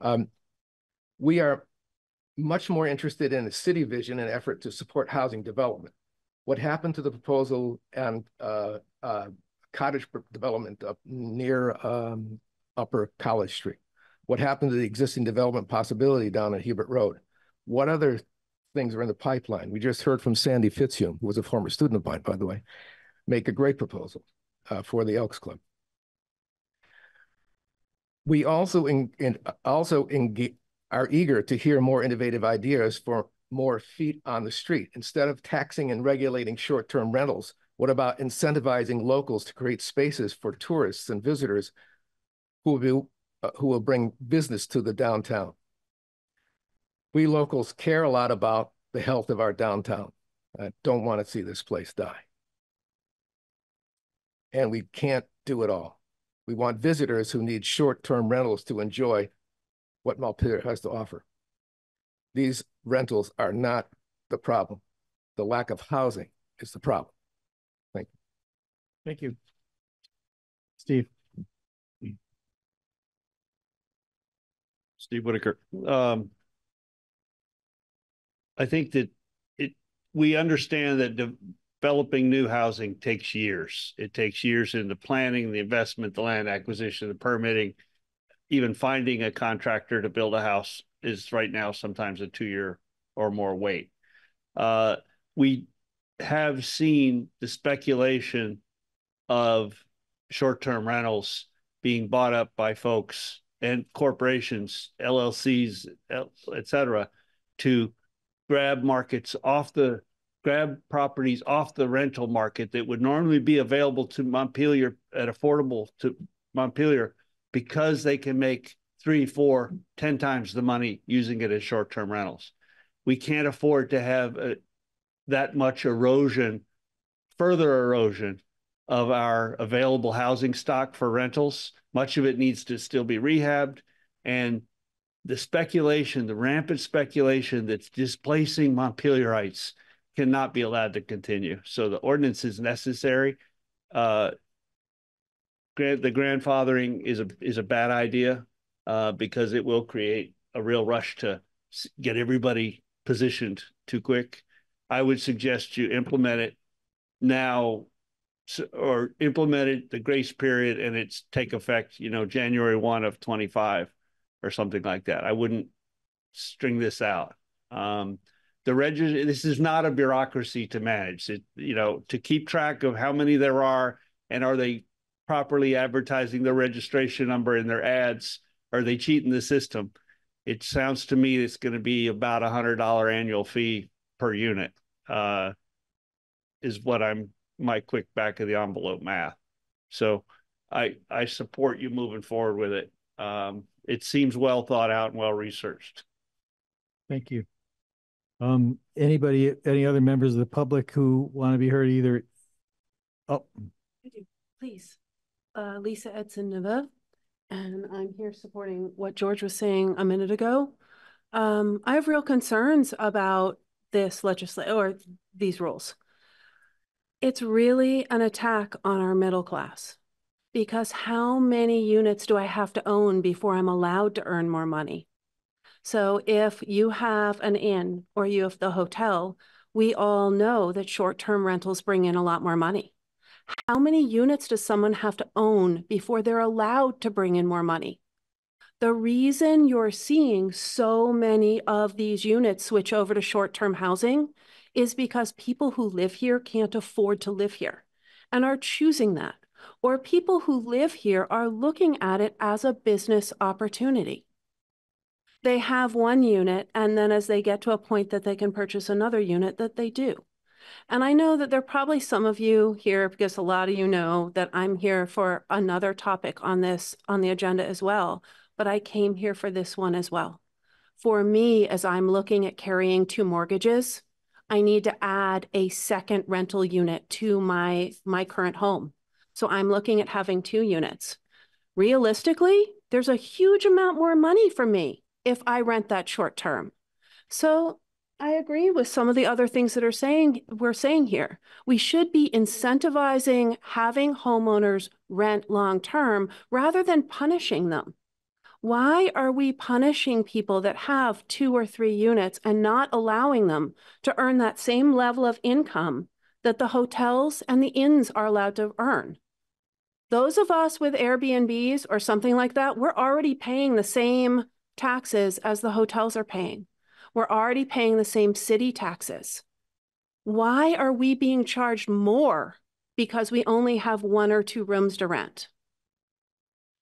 Um, we are much more interested in a city vision and effort to support housing development. What happened to the proposal and uh, uh, cottage development up near um, Upper College Street? What happened to the existing development possibility down at Hubert Road? What other things are in the pipeline? We just heard from Sandy Vitzthum, who was a former student of mine, by the way, make a great proposal uh, for the Elks Club. We also in, in also in, are eager to hear more innovative ideas for more feet on the street. Instead of taxing and regulating short-term rentals, what about incentivizing locals to create spaces for tourists and visitors who will, be, uh, who will bring business to the downtown? We locals care a lot about the health of our downtown. I don't want to see this place die. And we can't do it all. We want visitors who need short-term rentals to enjoy what Montpelier has to offer. These rentals are not the problem. The lack of housing is the problem. Thank you. Thank you. Steve. Steve Whitaker. Um, I think that it we understand that developing new housing takes years. It takes years in the planning, the investment, the land acquisition, the permitting, even finding a contractor to build a house is right now sometimes a two year or more wait. Uh, we have seen the speculation of short term rentals being bought up by folks and corporations, LLCs, et cetera, to grab markets off the grab properties off the rental market that would normally be available to Montpelier at affordable to Montpelier because they can make three, four, ten times the money using it as short-term rentals. We can't afford to have a, that much erosion, further erosion of our available housing stock for rentals. Much of it needs to still be rehabbed. And the speculation, the rampant speculation that's displacing Montpelierites cannot be allowed to continue. So the ordinance is necessary. Uh, grant the grandfathering is a is a bad idea uh, because it will create a real rush to get everybody positioned too quick. I would suggest you implement it now or implement it the grace period and it's take effect, you know, January 1 of 25 or something like that. I wouldn't string this out. Um, the register, this is not a bureaucracy to manage. It, you know, to keep track of how many there are and are they properly advertising their registration number in their ads? Are they cheating the system? It sounds to me it's going to be about a hundred dollar annual fee per unit. Uh, is what I'm my quick back of the envelope math. So I I support you moving forward with it. Um, it seems well thought out and well researched. Thank you. Um, anybody, any other members of the public who want to be heard either? Oh, please. Uh, Lisa Edson Neva, and I'm here supporting what George was saying a minute ago. Um, I have real concerns about this legislation or these rules. It's really an attack on our middle class because how many units do I have to own before I'm allowed to earn more money? So if you have an inn or you have the hotel, we all know that short-term rentals bring in a lot more money. How many units does someone have to own before they're allowed to bring in more money? The reason you're seeing so many of these units switch over to short-term housing is because people who live here can't afford to live here and are choosing that. Or people who live here are looking at it as a business opportunity. They have one unit, and then as they get to a point that they can purchase another unit, that they do. And I know that there are probably some of you here, because a lot of you know that I'm here for another topic on this on the agenda as well, but I came here for this one as well. For me, as I'm looking at carrying two mortgages, I need to add a second rental unit to my, my current home. So I'm looking at having two units. Realistically, there's a huge amount more money for me if I rent that short term. So I agree with some of the other things that are saying we're saying here. We should be incentivizing having homeowners rent long term rather than punishing them. Why are we punishing people that have two or three units and not allowing them to earn that same level of income that the hotels and the inns are allowed to earn? Those of us with Airbnbs or something like that, we're already paying the same taxes as the hotels are paying. We're already paying the same city taxes. Why are we being charged more because we only have one or two rooms to rent?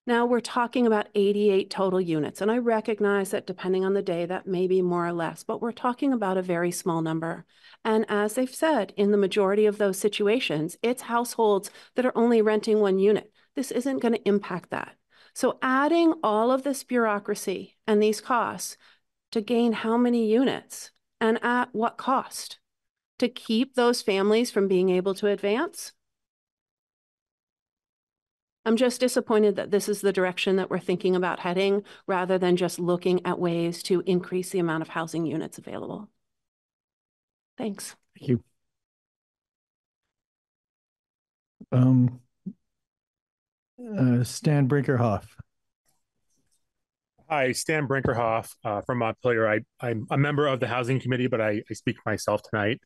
Now we're talking about 88 total units, and I recognize that depending on the day, that may be more or less, but we're talking about a very small number. And as they've said, in the majority of those situations, it's households that are only renting one unit. This isn't going to impact that. So adding all of this bureaucracy and these costs to gain how many units and at what cost? To keep those families from being able to advance? I'm just disappointed that this is the direction that we're thinking about heading rather than just looking at ways to increase the amount of housing units available. Thanks. Thank you. Um, uh, Stan Brinkerhoff. Hi, Stan Brinkerhoff uh, from Montpelier. I, I'm a member of the Housing Committee, but I, I speak myself tonight.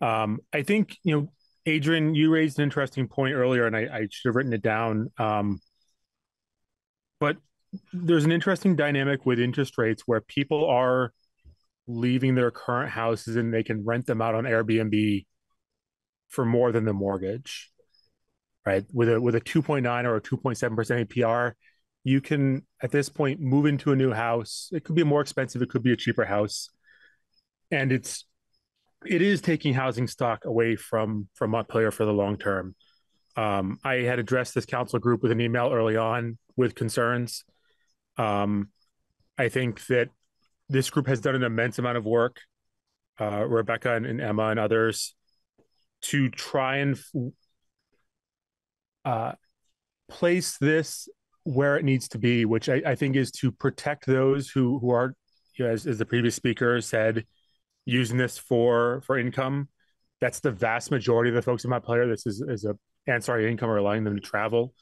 Um, I think, you know, Adrian, you raised an interesting point earlier, and I, I should have written it down. Um, but there's an interesting dynamic with interest rates where people are leaving their current houses and they can rent them out on Airbnb for more than the mortgage, right? With a with a 2.9 or a 2.7 percent APR, you can at this point move into a new house. It could be more expensive, it could be a cheaper house, and it's it is taking housing stock away from from Montpelier for the long term. Um, I had addressed this council group with an email early on with concerns. Um, I think that this group has done an immense amount of work, uh, Rebecca and, and, Emma and others, to try and uh, place this where it needs to be, which I, I think is to protect those who who are, you know, as, as the previous speaker said, using this for for income. That's the vast majority of the folks in Montpelier. This is is a ancillary income or allowing them to travel.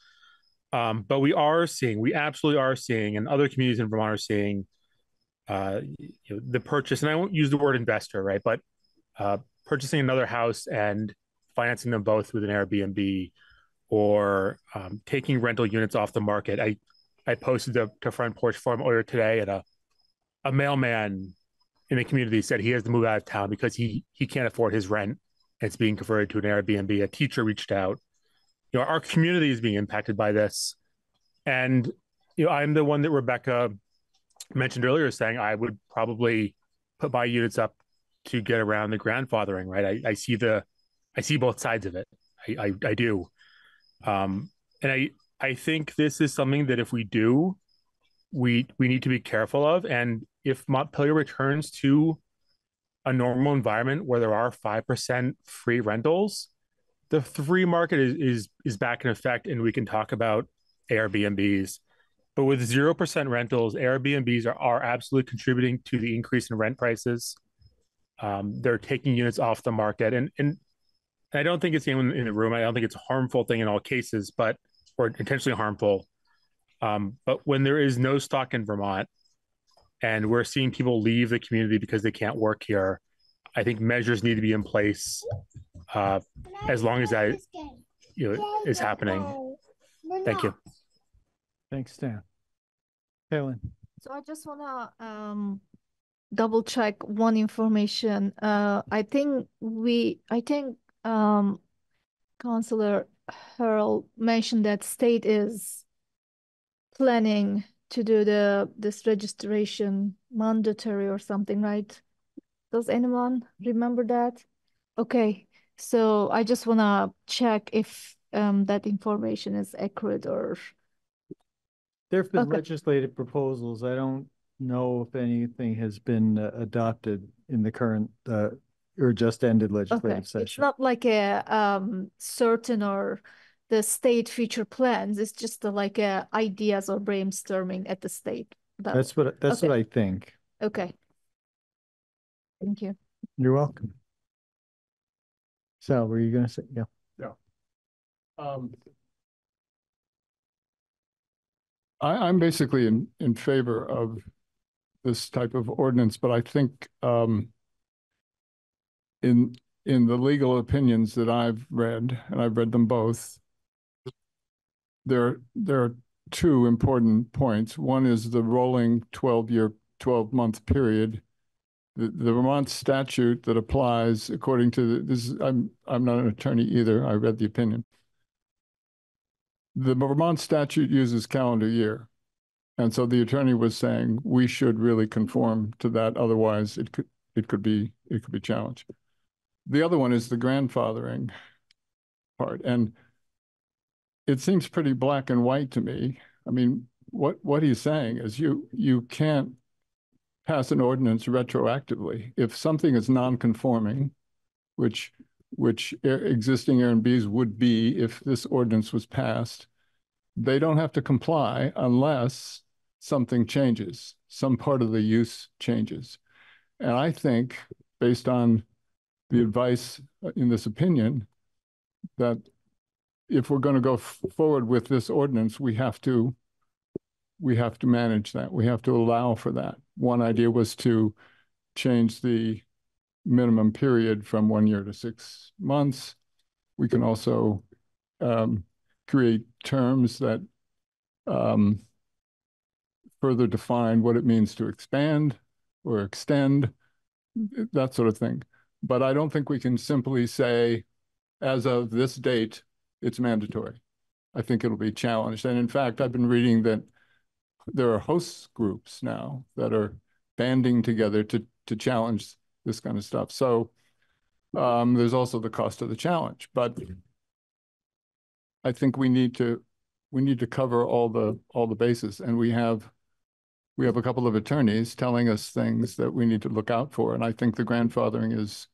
Um, but we are seeing, we absolutely are seeing, and other communities in Vermont are seeing uh, you know, the purchase. And I won't use the word investor, right? But uh, purchasing another house and financing them both with an Airbnb or um, taking rental units off the market. I I posted the to Front Porch Forum earlier today, and a a mailman in the community said he has to move out of town because he he can't afford his rent. It's being converted to an Airbnb. A teacher reached out. You know, our community is being impacted by this, and you know, I'm the one that Rebecca mentioned earlier, saying I would probably put my units up to get around the grandfathering. Right, I, I see the, I see both sides of it. I I, I do, um, and I I think this is something that if we do, we we need to be careful of. And if Montpelier returns to a normal environment where there are five percent free rentals, the free market is, is is back in effect, and we can talk about Airbnbs. But with zero percent rentals, Airbnbs are, are absolutely contributing to the increase in rent prices. Um, they're taking units off the market, and and I don't think it's anyone in the room. I don't think it's a harmful thing in all cases, but or intentionally harmful. Um, but when there is no stock in Vermont and we're seeing people leave the community because they can't work here, I think measures need to be in place uh, as long as that you know, is happening. Thank you. Thanks, Stan. Helen. So I just wanna um double check one information. Uh, I think we, I think um, Councillor Hierl mentioned that state is planning to do the this registration mandatory or something, right? Does anyone remember that? Okay, so I just wanna check if um that information is accurate or There have been Okay. legislative proposals. I don't know if anything has been uh, adopted in the current uh, or just ended Okay, legislative it's session. not like a um certain or the state future plans, it's just uh, like a ideas or brainstorming at the state. level. That's what, that's what I think. Okay. Thank you. You're welcome. Sal, were you gonna say, yeah? Yeah. Um. I, I'm basically in, in favor of this type of ordinance, but I think, um, in, in the legal opinions that I've read, and I've read them both, there, there are two important points. One is the rolling twelve-year, twelve-month period. The, the Vermont statute that applies according to the, this, is- I'm, I'm not an attorney either. I read the opinion. The Vermont statute uses calendar year. And so the attorney was saying we should really conform to that, otherwise it could, it could be, it could be challenged. The other one is the grandfathering part, and it seems pretty black and white to me. I mean, what, what he's saying is you, you can't pass an ordinance retroactively. If something is non-conforming, which, which existing Airbnbs would be if this ordinance was passed, they don't have to comply unless something changes, some part of the use changes. And I think, based on the advice uh, in this opinion, that if we're going to go forward with this ordinance, we have to, we have to manage that. We have to allow for that. One idea was to change the minimum period from one year to six months. We can also um, create terms that um, further define what it means to expand or extend, that sort of thing. But I don't think we can simply say, as of this date, it's mandatory. I think it'll be challenged. And in fact, I've been reading that there are host groups now that are banding together to, to challenge this kind of stuff. So um, there's also the cost of the challenge, but I think we need to, we need to cover all the, all the bases and we have, we have a couple of attorneys telling us things that we need to look out for. And I think the grandfathering is,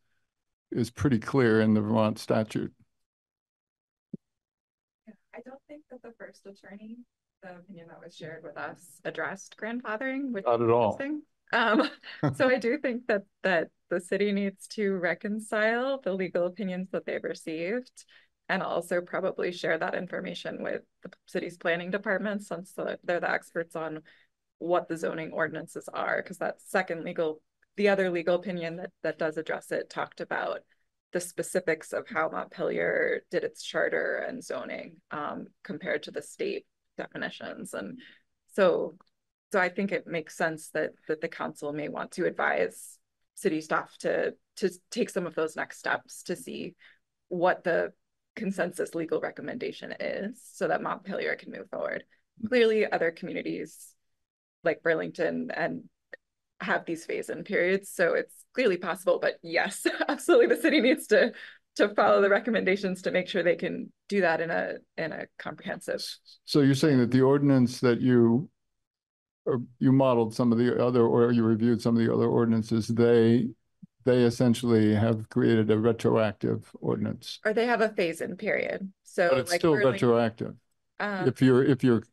is pretty clear in the Vermont statute. I don't think that the first attorney, the opinion that was shared with us addressed grandfathering, which Not at all. interesting. Um, so I do think that that the city needs to reconcile the legal opinions that they've received and also probably share that information with the city's planning department since they're the experts on what the zoning ordinances are, because that second legal, the other legal opinion that that does address it talked about the specifics of how Montpelier did its charter and zoning um, compared to the state definitions. And so, so I think it makes sense that that the council may want to advise city staff to to take some of those next steps to see what the consensus legal recommendation is so that Montpelier can move forward. Clearly, other communities like Burlington and have these phase-in periods, so it's clearly possible, but yes, absolutely, the city needs to to follow the recommendations to make sure they can do that in a in a comprehensive. So you're saying that the ordinance that you or you modeled some of the other, or you reviewed some of the other ordinances, they they essentially have created a retroactive ordinance. Or they have a phase-in period, so But it's like still Burlington- retroactive. Um, If you're, if you're,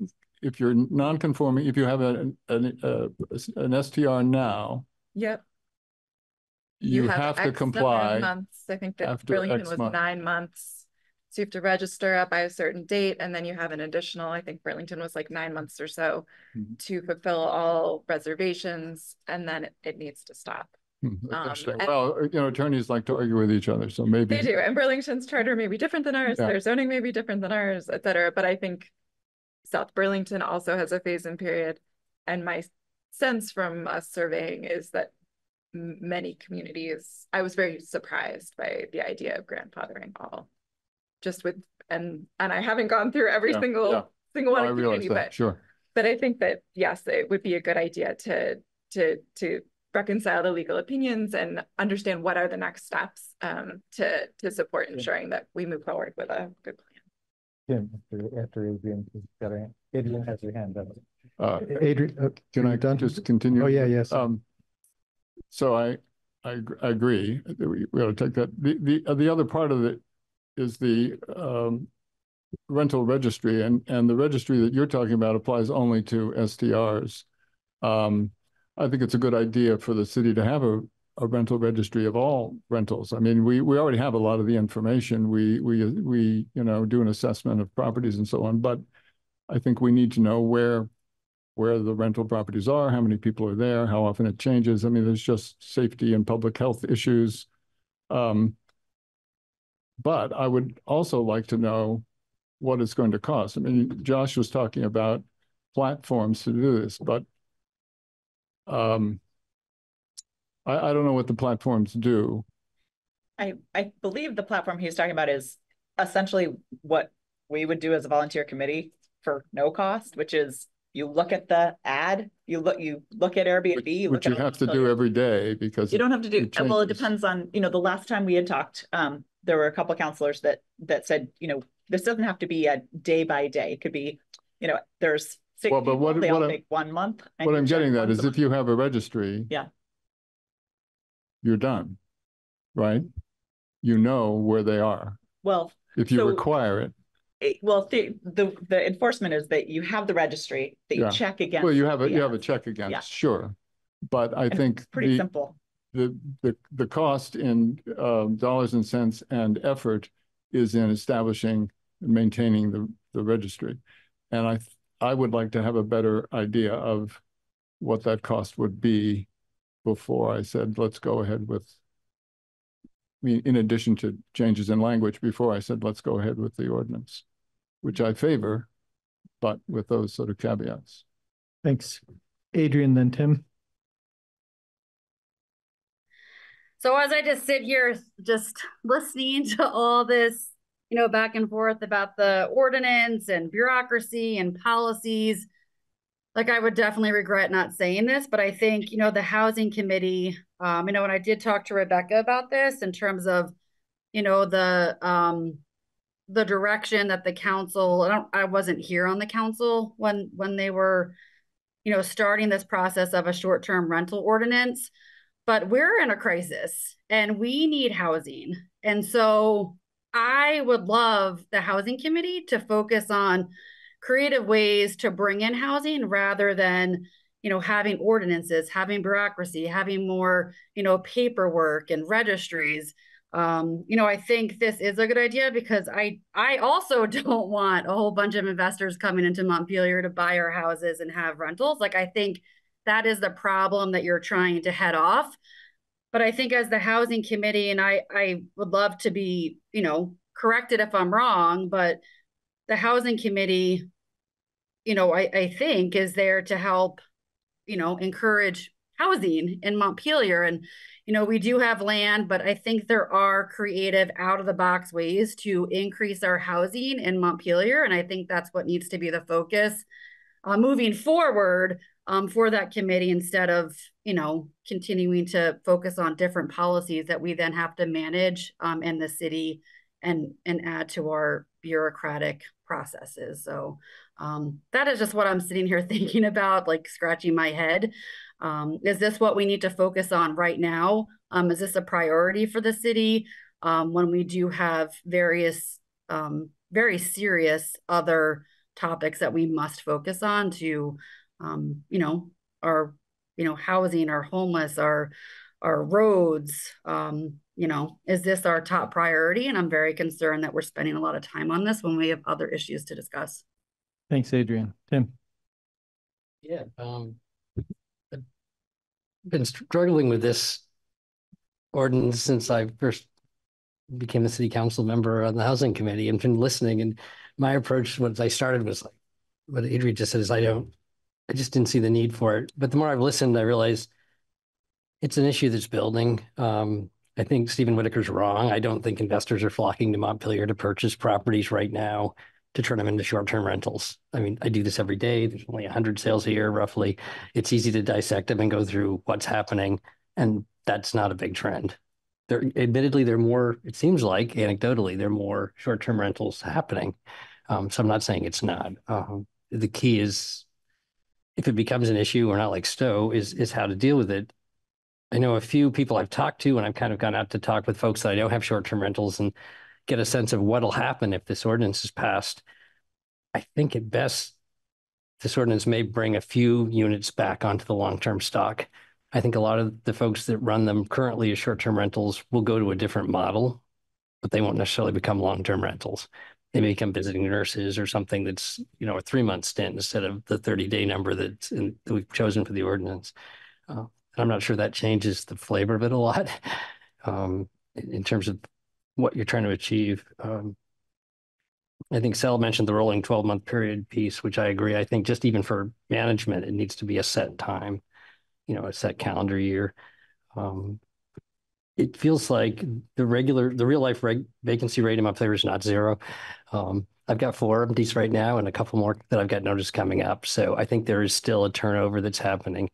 if you're non-conforming, if you have an, an, uh, an STR now, Yep. you have X to number of comply. Months, I think that after Burlington X was month. nine months. So you have to register up by a certain date and then you have an additional, I think Burlington was like nine months or so Mm-hmm. to fulfill all reservations and then it, it needs to stop. Hmm, Um, interesting. and- Well, you know, attorneys like to argue with each other, so maybe. They do, and Burlington's charter may be different than ours, Yeah. their zoning may be different than ours, et cetera, but I think South Burlington also has a phase-in period, and my sense from us surveying is that many communities, I was very surprised by the idea of grandfathering all. Just with, and, and I haven't gone through every Yeah, yeah. single, single No, one I in realize community, that, but. sure. But I think that, yes, it would be a good idea to, to, to reconcile the legal opinions and understand what are the next steps um, to, to support ensuring that we move forward with a good plan. Tim, after, after Adrian, has got her- Adrian has her hand up. Uh, Adrian, uh, Can I just continue? Oh, yeah, yes. Um, so I, I, ag- I agree. that We, we ought to take that. The, the, uh, the other part of it is the, um, rental registry and, and the registry that you're talking about applies only to STRs. Um, I think it's a good idea for the city to have a, a rental registry of all rentals. I mean, we, we already have a lot of the information. We, we, we, you know, do an assessment of properties and so on, but I think we need to know where, where the rental properties are, how many people are there, how often it changes. I mean, there's just safety and public health issues. Um, but I would also like to know what it's going to cost. I mean, Josh was talking about platforms to do this, but um, I, I don't know what the platforms do. I, I believe the platform he's talking about is essentially what we would do as a volunteer committee for no cost, which is you look at the ad, you look, you look at Airbnb, you Which you have to do every day because. You don't have to do, it well, it depends on, you know, the last time we had talked, um, there were a couple counselors that, that said, you know, this doesn't have to be a day by day. It could be, you know, there's six Well, but people, what- they all what I'm- make one month. What I'm getting at is if you have a registry. Yeah. You're done, right? You know where they are. Well. If you so- require it. it- well, the, the, the enforcement is that you have the registry, that you Yeah. check against. Well, you have a, you have a check Yeah. sure. But I And think. Pretty the- simple. The, the, the cost in um, dollars and cents and effort is in establishing and maintaining the, the registry. And I, I would like to have a better idea of what that cost would be before I said, let's go ahead with. I mean, in addition to changes in language, before I said, let's go ahead with the ordinance, which I favor, but with those sort of caveats. Thanks. Adrian, then Tim. So as I just sit here, just listening to all this, you know, back and forth about the ordinance and bureaucracy and policies, like I would definitely regret not saying this, but I think, you know, the housing committee, um, you know, when I did talk to Rebecca about this in terms of, you know, the um the direction that the council, I don't I wasn't here on the council when when they were, you know, starting this process of a short-term rental ordinance but we're in a crisis and we need housing. And so I would love the housing committee to focus on creative ways to bring in housing rather than you know having ordinances having bureaucracy having more you know paperwork and registries. Um you know i think this is a good idea because i i also don't want a whole bunch of investors coming into montpelier to buy our houses and have rentals. Like i think that is the problem that you're trying to head off. But i think as the housing committee and i i would love to be you know corrected if i'm wrong but the housing committee you know i i think is there to help you know encourage housing in montpelier. And you know we do have land but i think there are creative out of the box ways to increase our housing in montpelier. And i think that's what needs to be the focus uh, moving forward um, for that committee instead of you know continuing to focus on different policies that we then have to manage um, in the city and and add to our bureaucratic processes. So um, that is just what i'm sitting here thinking about like scratching my head. Um, is this what we need to focus on right now? Um, is this a priority for the city? Um, when we do have various um, very serious other topics that we must focus on to um, you know our you know housing our homeless our our roads um, you know is this our top priority and i'm very concerned that we're spending a lot of time on this when we have other issues to discuss Thanks, Adrian. Tim. Yeah, um, I've been struggling with this ordinance since I first became a city council member on the housing committee and been listening. And my approach once I started was like what Adrian just said is I don't, I just didn't see the need for it. But the more I've listened, I realize it's an issue that's building. Um, I think Stephen Whitaker's wrong. I don't think investors are flocking to Montpelier to purchase properties right now to turn them into short-term rentals. I mean, I do this every day. There's only 100 sales a year, roughly. It's easy to dissect them and go through what's happening, and that's not a big trend. There, admittedly, there are more. It seems like anecdotally, there are more short-term rentals happening. Um, so I'm not saying it's not. Um, the key is, if it becomes an issue, or not like Stowe, is is how to deal with it. I know a few people I've talked to, and I've kind of gone out to talk with folks that I know have short-term rentals, and get a sense of what'll happen if this ordinance is passed. I think at best, this ordinance may bring a few units back onto the long-term stock. I think a lot of the folks that run them currently as short-term rentals will go to a different model, but they won't necessarily become long-term rentals. They may become visiting nurses or something that's, you know, a three-month stint instead of the 30-day number that's in, that we've chosen for the ordinance. Uh, I'm not sure that changes the flavor of it a lot um, in, terms of what you're trying to achieve. Um, I think Sal mentioned the rolling 12 month period piece, which I agree. I think just even for management, it needs to be a set time, you know, a set calendar year. Um, it feels like the regular, the real life reg vacancy rate in Montpelier is not zero. Um, I've got four empties right now and a couple more that I've got notice coming up. So I think there is still a turnover that's happening.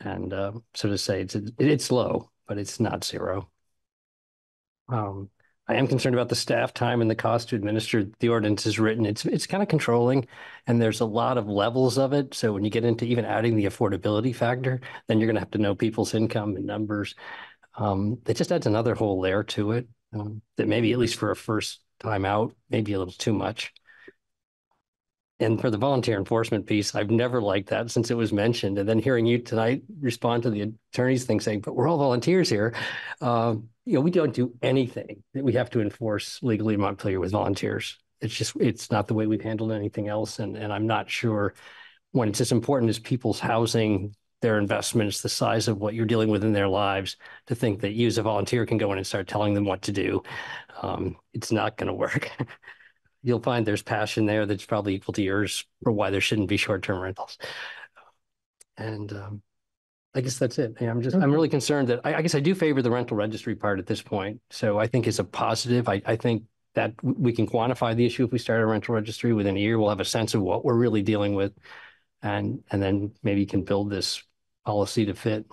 And uh, so to say, it's, it's low, but it's not zero. Um, I am concerned about the staff time and the cost to administer the ordinance is written. It's it's kind of controlling, and there's a lot of levels of it. So when you get into even adding the affordability factor, then you're going to have to know people's income and numbers. Um, it just adds another whole layer to it um, that maybe at least for a first time out, maybe a little too much. And for the volunteer enforcement piece, I've never liked that since it was mentioned. And then hearing you tonight respond to the attorney's thing saying, but we're all volunteers here. Um, you know, we don't do anything that we have to enforce legally in Montpelier with volunteers. It's just, it's not the way we've handled anything else. And, and I'm not sure when it's as important as people's housing, their investments, the size of what you're dealing with in their lives, to think that you as a volunteer can go in and start telling them what to do. Um, it's not going to work. you'll find there's passion there that's probably equal to yours for why there shouldn't be short-term rentals. And um, I guess that's it. I'm just, I'm really concerned that, I, I, guess I do favor the rental registry part at this point. So I think it's a positive. I, I think that we can quantify the issue if we start a rental registry within a year. We'll have a sense of what we're really dealing with. And, and then maybe can build this policy to fit.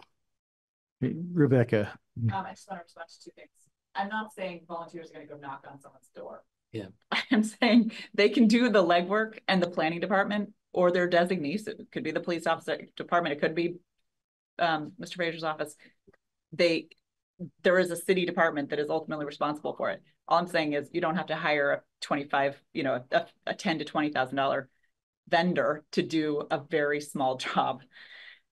Rebecca. Um, I just want to respond to two things. I'm not saying volunteers are going to go knock on someone's door. Yeah. I'm saying they can do the legwork and the planning department or their designees. It could be the police officer department. It could be um, Mr. Fraser's office. They, there is a city department that is ultimately responsible for it. All I'm saying is you don't have to hire a 25, you know, a, a 10 to $20,000 vendor to do a very small job.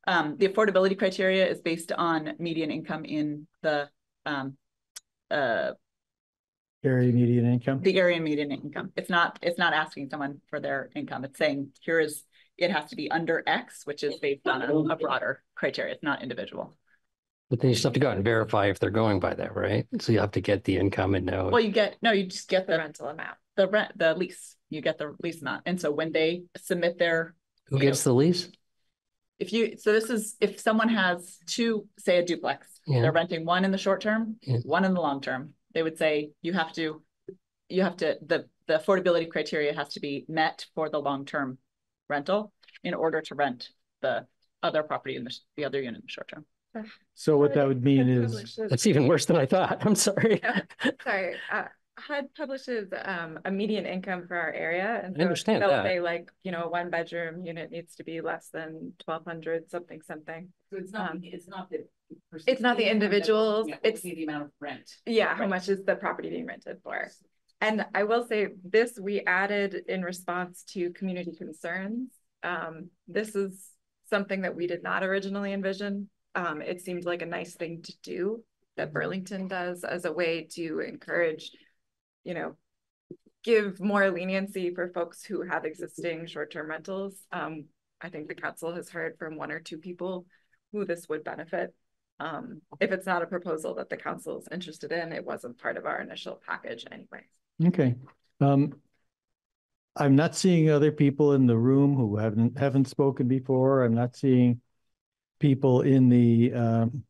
Um, the affordability criteria is based on median income in the um, uh, area median income? The area median income. It's not it's not asking someone for their income. It's saying here is it has to be under x which is based on a, a broader criteria. It's not individual. But then you still have to go out and verify if they're going by that right? So you have to get the income and know. Well you get no you just get the, the rental amount. the rent the lease. You get the lease amount. And so when they submit their who gets know, the lease? if you so this is if someone has two say a duplex yeah. they're renting one in the short term yeah. one in the long term they would say you have to you have to the the affordability criteria has to be met for the long-term rental in order to rent the other property in the, the other unit in the short term. So what that would mean is that's even worse than I thought. I'm sorry. sorry. Uh, HUD publishes um, a median income for our area, and so I understand they'll that. say like you know a one bedroom unit needs to be less than twelve hundred something something. So it's not um, it's not the it's not the individuals. It's the amount of rent. Yeah, right. how much is the property being rented for? And I will say this we added in response to community concerns. Um, this is something that we did not originally envision. Um, it seemed like a nice thing to do that Burlington does as a way to encourage, you know, give more leniency for folks who have existing short-term rentals. Um, I think the council has heard from one or two people who this would benefit. Um, if it's not a proposal that the council is interested in, it wasn't part of our initial package anyway. Okay. Um, I'm not seeing other people in the room who haven't haven't spoken before. I'm not seeing people in the um,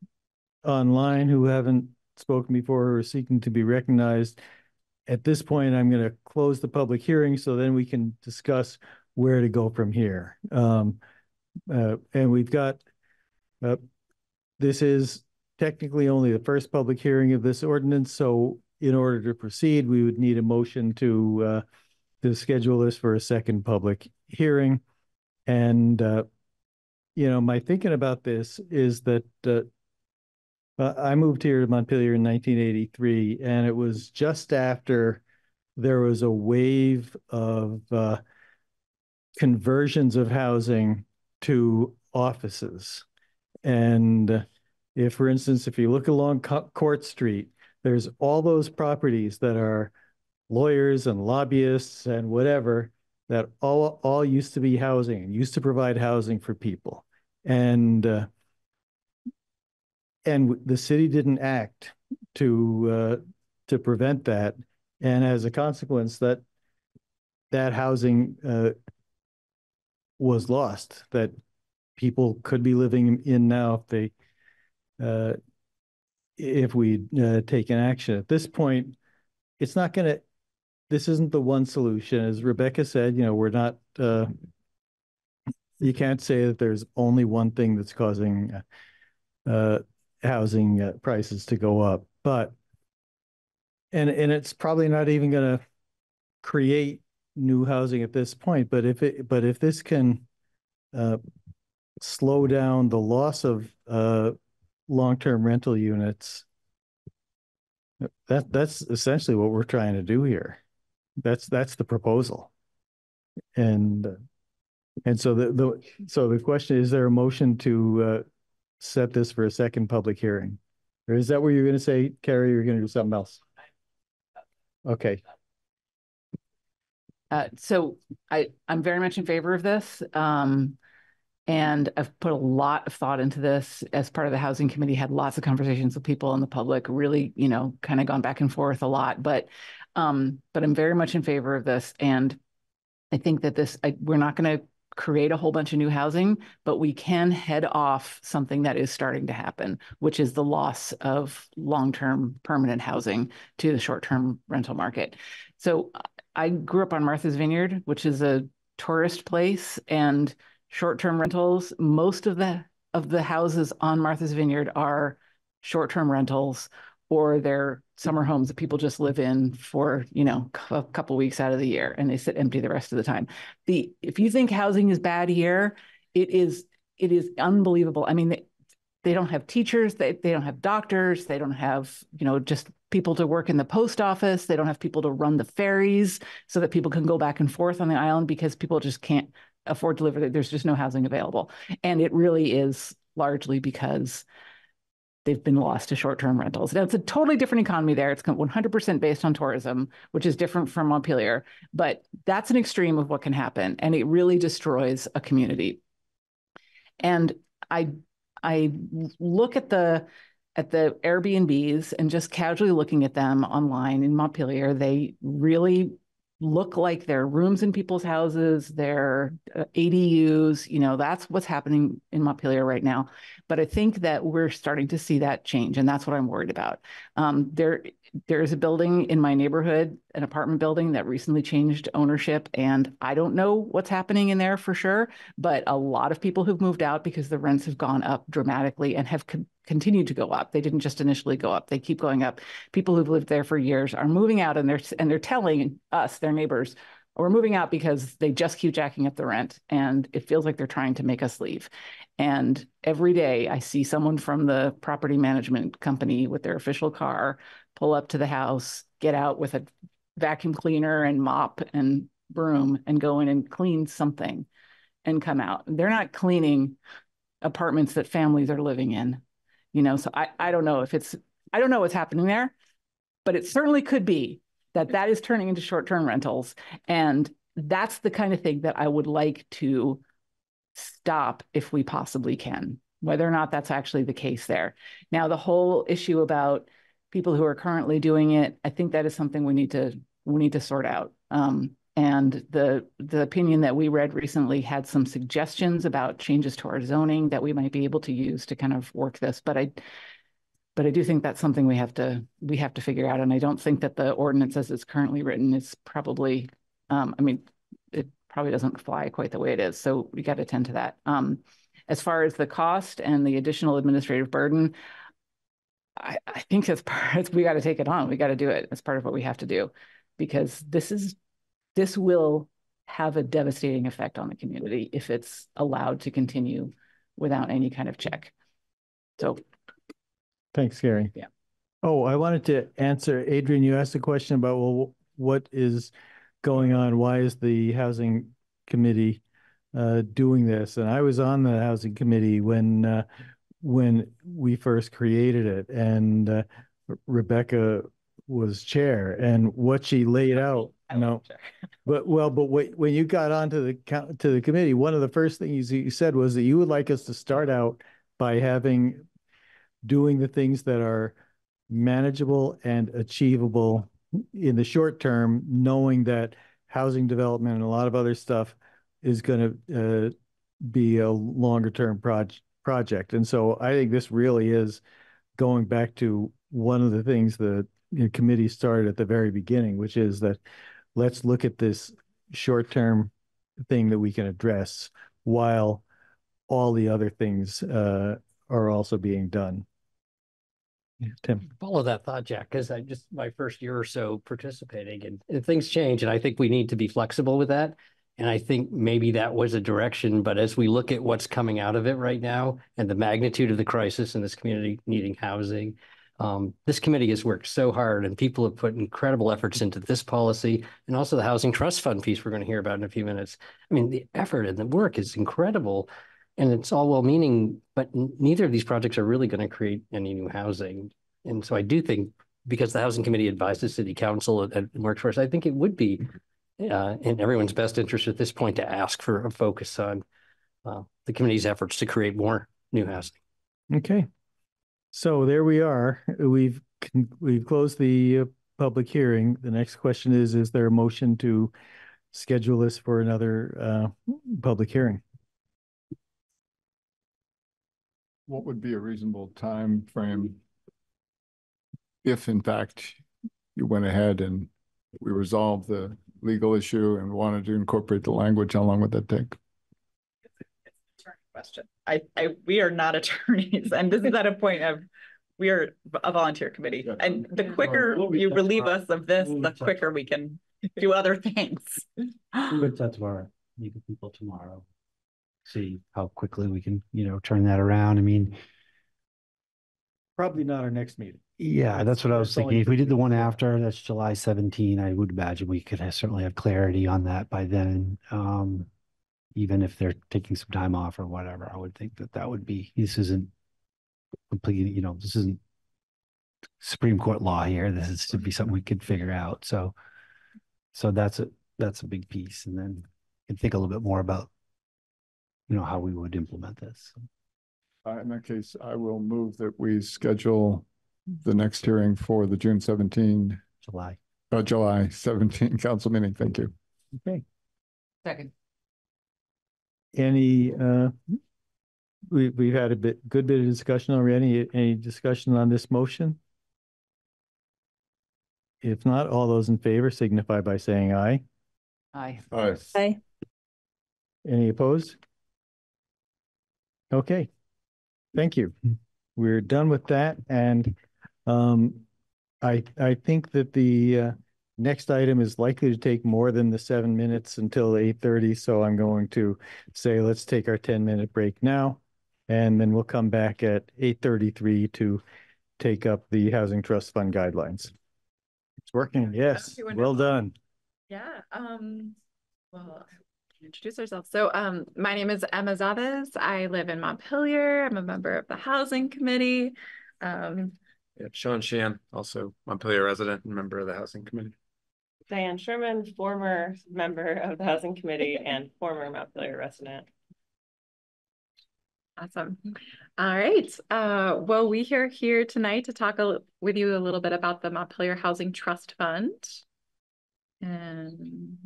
online who haven't spoken before or are seeking to be recognized. At this point, I'm going to close the public hearing so then we can discuss where to go from here. Um, uh, and we've got, uh, this is technically only the first public hearing of this ordinance. So in order to proceed, we would need a motion to, uh, to schedule this for a second public hearing. And, uh, you know, my thinking about this is that, uh, I moved here to Montpelier in 1983, and it was just after there was a wave of uh, conversions of housing to offices. And if, for instance, if you look along Court Street, there's all those properties that are lawyers and lobbyists and whatever that all all used to be housing and used to provide housing for people. And uh, and the city didn't act to uh, to prevent that, and as a consequence, that that housing uh, was lost. That people could be living in now if they if we uh, taken action. At this point, it's not going to. This isn't the one solution, as Rebecca said. You know, we're not. Uh, you can't say that there's only one thing that's causing uh, housing uh, prices to go up. But and and it's probably not even going to create new housing at this point. But if it but if this can uh, slow down the loss of uh, long-term rental units, that that's essentially what we're trying to do here. That's that's the proposal, and and so the the so the question is: there a motion to uh, set this for a second public hearing? Or is that what you're going to say, Cary? You're going to do something else? Okay. Uh, so I, I'm very much in favor of this. Um, and I've put a lot of thought into this as part of the housing committee, had lots of conversations with people in the public, really, you know, kind of gone back and forth a lot. But um, but I'm very much in favor of this. And I think that this, I, we're not going to create a whole bunch of new housing, but we can head off something that is starting to happen, which is the loss of long-term permanent housing to the short-term rental market. So I grew up on Martha's Vineyard, which is a tourist place and short-term rentals. Most of the of the houses on Martha's Vineyard are short-term rentals or they're summer homes that people just live in for you know a couple weeks out of the year and they sit empty the rest of the time the if you think housing is bad here it is it is unbelievable i mean they, they don't have teachers they, they don't have doctors they don't have you know just people to work in the post office they don't have people to run the ferries so that people can go back and forth on the island because people just can't afford to live there there's just no housing available and it really is largely because they've been lost to short-term rentals. Now it's a totally different economy there. It's 100% based on tourism, which is different from Montpelier, but that's an extreme of what can happen and it really destroys a community. And I I look at the at the Airbnbs and just casually looking at them online in Montpelier, they really look like they're rooms in people's houses, they're uh, ADUs, you know, that's what's happening in Montpelier right now. But I think that we're starting to see that change, and that's what I'm worried about. Um, there, there is a building in my neighborhood, an apartment building that recently changed ownership, and I don't know what's happening in there for sure. But a lot of people who've moved out because the rents have gone up dramatically and have con- continued to go up. They didn't just initially go up; they keep going up. People who've lived there for years are moving out, and they're and they're telling us, their neighbors, we're moving out because they just keep jacking up the rent and it feels like they're trying to make us leave. And every day I see someone from the property management company with their official car pull up to the house, get out with a vacuum cleaner and mop and broom and go in and clean something and come out. They're not cleaning apartments that families are living in. You know, so I, I don't know if it's I don't know what's happening there, but it certainly could be that that is turning into short-term rentals and that's the kind of thing that I would like to stop if we possibly can. whether or not that's actually the case there. Now, the whole issue about people who are currently doing it, I think that is something we need to we need to sort out. Um, and the the opinion that we read recently had some suggestions about changes to our zoning that we might be able to use to kind of work this. But I but I do think that's something we have to we have to figure out. And I don't think that the ordinance as it's currently written is probably um, I mean, it probably doesn't fly quite the way it is. So we got to tend to that. Um, as far as the cost and the additional administrative burden, I, I think as part we got to take it on. We got to do it as part of what we have to do because this is this will have a devastating effect on the community if it's allowed to continue without any kind of check. So Thanks, Gary. Yeah. Oh, I wanted to answer, Adrian, you asked a question about, well, what is going on? Why is the housing committee uh, doing this? And I was on the housing committee when uh, when we first created it, and uh, Rebecca was chair. And what she laid out, you know, but well, but when you got onto the to the committee, one of the first things you said was that you would like us to start out by having doing the things that are manageable and achievable in the short term, knowing that housing development and a lot of other stuff is going to uh, be a longer term project project. And so I think this really is going back to one of the things the you know, committee started at the very beginning, which is that let's look at this short term thing that we can address while all the other things uh, are also being done. Tim. Follow that thought, Jack, because I just my first year or so participating and, and things change. And I think we need to be flexible with that. And I think maybe that was a direction. But as we look at what's coming out of it right now and the magnitude of the crisis in this community needing housing, um, this committee has worked so hard and people have put incredible efforts into this policy and also the housing trust fund piece we're going to hear about in a few minutes. I mean, the effort and the work is incredible and it's all well meaning, but neither of these projects are really going to create any new housing. And so I do think because the housing committee advised the city council and, and worked for us, I think it would be uh, in everyone's best interest at this point to ask for a focus on uh, the committee's efforts to create more new housing. Okay. So there we are. We've we've closed the uh, public hearing. The next question is: Is there a motion to schedule this for another uh, public hearing? What would be a reasonable time frame if, in fact, you went ahead and we resolved the legal issue and wanted to incorporate the language? How long would that take? question. I, I, we are not attorneys, and this is at a point of we are a volunteer committee, and the quicker you relieve us of this, the quicker we can do other things. We'll that tomorrow. Meet with people tomorrow. See how quickly we can, you know, turn that around. I mean, probably not our next meeting. Yeah, that's what I was thinking. If we did the one after, that's July 17, I would imagine we could have, certainly have clarity on that by then. Um, even if they're taking some time off or whatever, I would think that that would be, this isn't completely, you know, this isn't Supreme Court law here. This is to be something we could figure out. So, so that's a, that's a big piece. And then can think a little bit more about, you know, how we would implement this. Uh, in that case, I will move that we schedule the next hearing for the June 17. July. Uh, July 17 council meeting. Thank you. Okay. Second any uh we we've had a bit good bit of discussion already. Any discussion on this motion? If not, all those in favor signify by saying aye. Aye. Aye. Aye. Any opposed? Okay. Thank you. We're done with that. And I I think that the uh Next item is likely to take more than the seven minutes until eight thirty, so I'm going to say, let's take our ten minute break now. And then we'll come back at eight thirty-three to take up the Housing Trust Fund guidelines. It's working, yes, well done. Yeah, um, well, introduce ourselves. So um, my name is Emma Zaves. I live in Montpelier. I'm a member of the Housing Committee. Yeah, Sean Shan, also Montpelier resident and member of the Housing Committee. Diane Sherman, former member of the Housing Committee and former Montpelier resident. Awesome. All right. Uh, well, we are here tonight to talk a, with you a little bit about the Montpelier Housing Trust Fund. And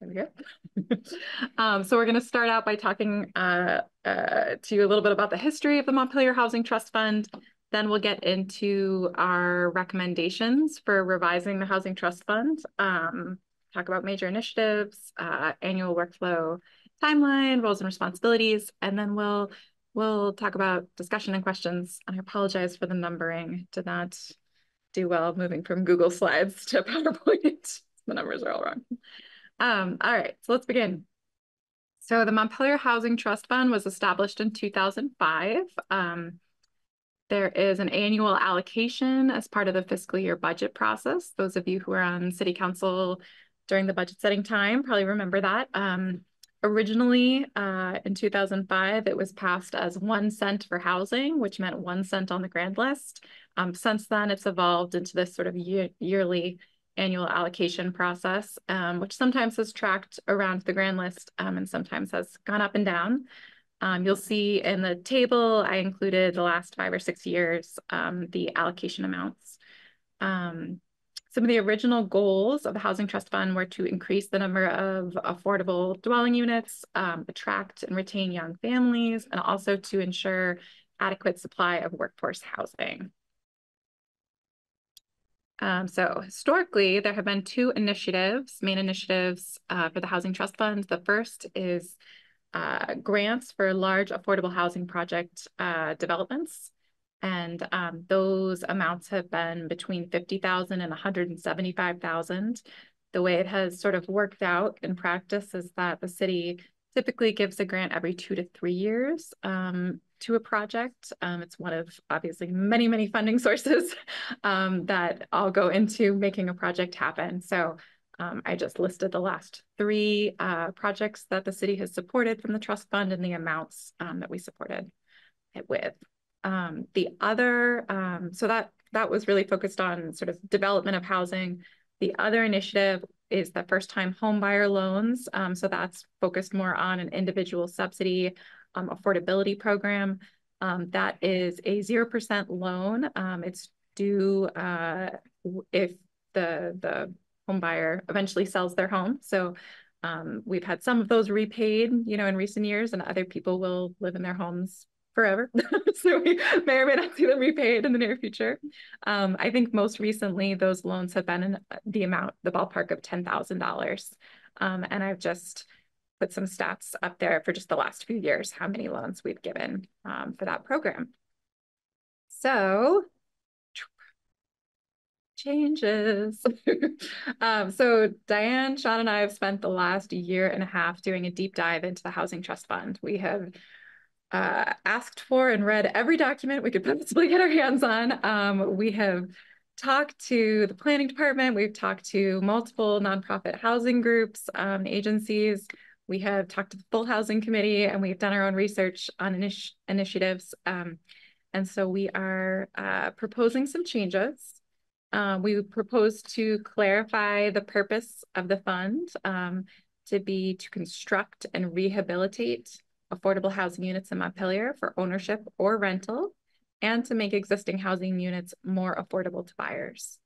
there we go. um, so we're going to start out by talking uh, uh, to you a little bit about the history of the Montpelier Housing Trust Fund. Then we'll get into our recommendations for revising the Housing Trust Fund, um, talk about major initiatives, uh, annual workflow timeline, roles and responsibilities, and then we'll we'll talk about discussion and questions. And I apologize for the numbering. Did not do well moving from Google Slides to PowerPoint. the numbers are all wrong. Um, all right, so let's begin. So the Montpelier Housing Trust Fund was established in 2005. Um, there is an annual allocation as part of the fiscal year budget process. Those of you who are on city council during the budget setting time probably remember that. Um, originally, uh, in 2005, it was passed as one cent for housing, which meant one cent on the grand list. Um, since then, it's evolved into this sort of year yearly annual allocation process, um, which sometimes has tracked around the grand list um, and sometimes has gone up and down. Um, you'll see in the table, I included the last five or six years, um, the allocation amounts. Um, some of the original goals of the Housing Trust Fund were to increase the number of affordable dwelling units, um, attract and retain young families, and also to ensure adequate supply of workforce housing. Um, so historically, there have been two initiatives, main initiatives uh, for the Housing Trust Fund. The first is uh, grants for large affordable housing project uh, developments. And um, those amounts have been between 50,000 and 175,000. The way it has sort of worked out in practice is that the city typically gives a grant every two to three years um, to a project. Um, it's one of obviously many, many funding sources um, that all go into making a project happen. So um, I just listed the last three uh, projects that the city has supported from the trust fund and the amounts um, that we supported it with. Um, the other, um, so that that was really focused on sort of development of housing. The other initiative is the first time home buyer loans. so that's focused more on an individual subsidy um, affordability program. Um, that is a 0% loan. Um, it's due uh, if the, the home buyer eventually sells their home. So um, we've had some of those repaid, you know, in recent years, and other people will live in their homes forever. so we may or may not see them repaid in the near future. Um, I think most recently those loans have been in the amount, the ballpark of $10,000. Um, and I've just put some stats up there for just the last few years, how many loans we've given um, for that program. So changes. um, so Diane, Sean, and I have spent the last year and a half doing a deep dive into the Housing Trust Fund. We have uh, asked for and read every document we could possibly get our hands on. Um, we have talked to the planning department. We've talked to multiple nonprofit housing groups, um, agencies. We have talked to the full housing committee and we've done our own research on initi initiatives. Um, and so we are uh, proposing some changes. Uh, we propose to clarify the purpose of the fund um, to be to construct and rehabilitate affordable housing units in Montpelier for ownership or rental and to make existing housing units more affordable to buyers.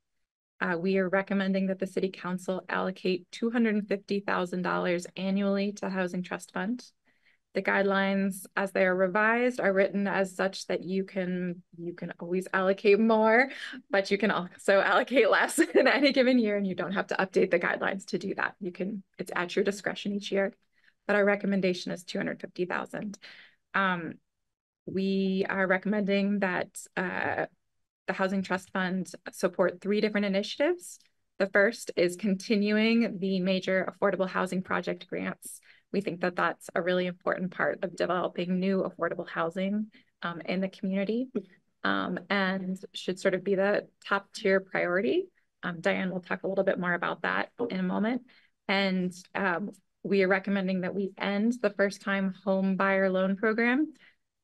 Uh, we are recommending that the city council allocate $250,000 annually to Housing Trust Fund. The guidelines as they are revised are written as such that you can you can always allocate more, but you can also allocate less in any given year and you don't have to update the guidelines to do that. You can, it's at your discretion each year, but our recommendation is 250,000. Um, we are recommending that uh, the Housing Trust Fund support three different initiatives. The first is continuing the major affordable housing project grants. We think that that's a really important part of developing new affordable housing um, in the community um, and should sort of be the top tier priority. Um, Diane will talk a little bit more about that in a moment. And um, we are recommending that we end the first time home buyer loan program.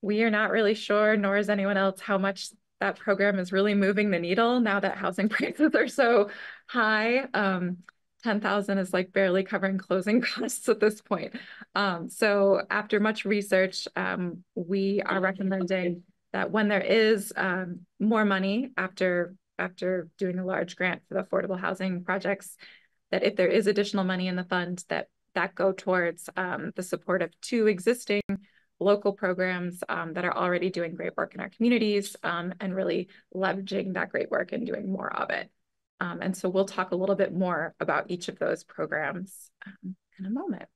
We are not really sure, nor is anyone else, how much that program is really moving the needle now that housing prices are so high. Um, ten thousand is like barely covering closing costs at this point. Um, so after much research, um, we are recommending that when there is um, more money after after doing a large grant for the affordable housing projects, that if there is additional money in the fund, that that go towards um, the support of two existing local programs um, that are already doing great work in our communities um, and really leveraging that great work and doing more of it. Um, and so we'll talk a little bit more about each of those programs um, in a moment.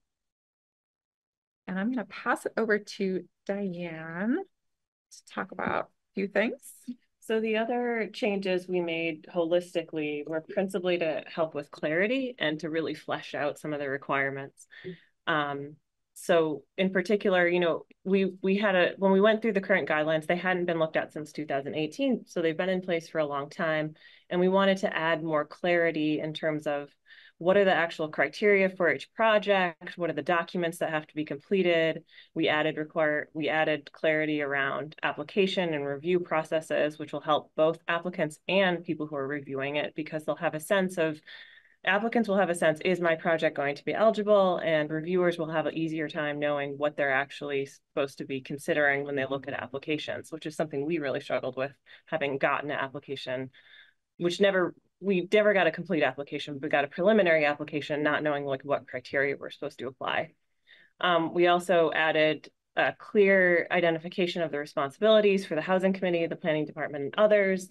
And I'm going to pass it over to Diane to talk about a few things. So the other changes we made holistically were principally to help with clarity and to really flesh out some of the requirements. Um, so in particular, you know, we we had a when we went through the current guidelines, they hadn't been looked at since 2018. So they've been in place for a long time. And we wanted to add more clarity in terms of what are the actual criteria for each project? What are the documents that have to be completed? We added require we added clarity around application and review processes, which will help both applicants and people who are reviewing it because they'll have a sense of applicants will have a sense, is my project going to be eligible? And reviewers will have an easier time knowing what they're actually supposed to be considering when they look at applications, which is something we really struggled with having gotten an application, which never, we never got a complete application, but got a preliminary application, not knowing like what criteria we're supposed to apply. Um, we also added a clear identification of the responsibilities for the housing committee, the planning department, and others,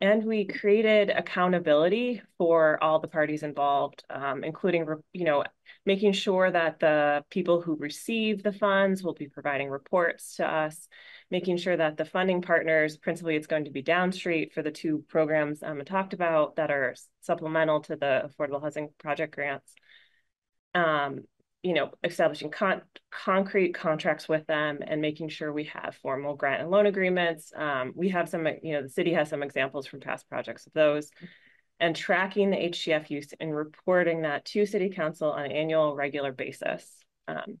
and we created accountability for all the parties involved, um, including, you know, making sure that the people who receive the funds will be providing reports to us, making sure that the funding partners, principally it's going to be Downstreet for the two programs Emma talked about that are supplemental to the Affordable Housing Project grants, um, you know, establishing con concrete contracts with them and making sure we have formal grant and loan agreements. Um, we have some, you know, the city has some examples from past projects of those and tracking the HTF use and reporting that to city council on an annual regular basis. Um,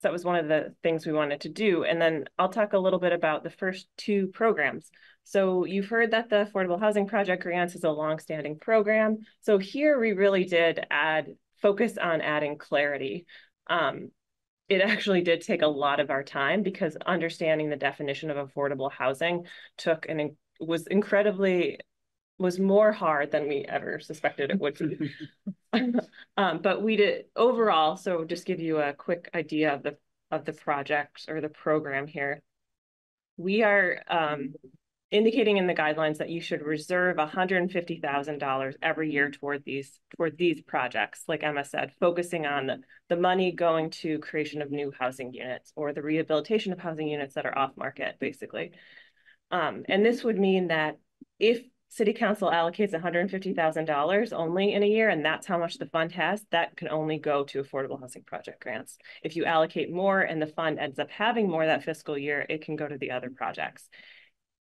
so that was one of the things we wanted to do. And then I'll talk a little bit about the first two programs. So you've heard that the Affordable Housing Project Grants is a longstanding program. So here we really did add focus on adding clarity. Um, it actually did take a lot of our time because understanding the definition of affordable housing took and was incredibly was more hard than we ever suspected it would be. um, but we did overall, so just give you a quick idea of the of the project or the program here. We are um, indicating in the guidelines that you should reserve $150,000 every year toward these toward these projects, like Emma said, focusing on the, the money going to creation of new housing units or the rehabilitation of housing units that are off market, basically. Um, and this would mean that if city council allocates $150,000 only in a year, and that's how much the fund has, that can only go to affordable housing project grants. If you allocate more and the fund ends up having more that fiscal year, it can go to the other projects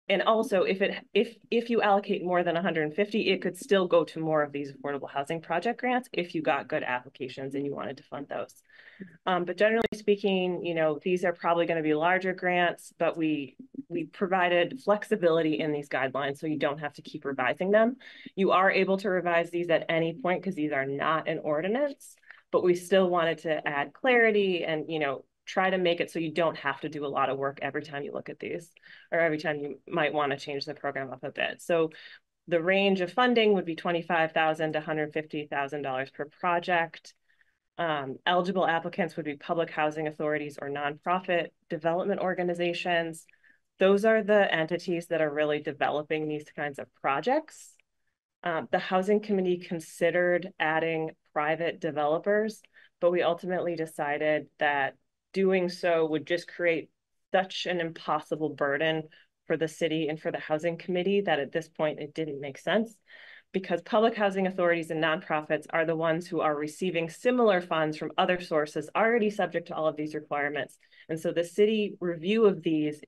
and also if it if if you allocate more than 150 it could still go to more of these affordable housing project grants if you got good applications and you wanted to fund those. Um, but generally speaking you know these are probably going to be larger grants but we we provided flexibility in these guidelines so you don't have to keep revising them. You are able to revise these at any point because these are not an ordinance but we still wanted to add clarity and you know try to make it so you don't have to do a lot of work every time you look at these or every time you might want to change the program up a bit. So the range of funding would be 25,000 to $150,000 per project. Um, eligible applicants would be public housing authorities or nonprofit development organizations. Those are the entities that are really developing these kinds of projects. Um, the housing committee considered adding private developers, but we ultimately decided that doing so would just create such an impossible burden for the city and for the housing committee that at this point it didn't make sense because public housing authorities and nonprofits are the ones who are receiving similar funds from other sources already subject to all of these requirements. And so the city review of these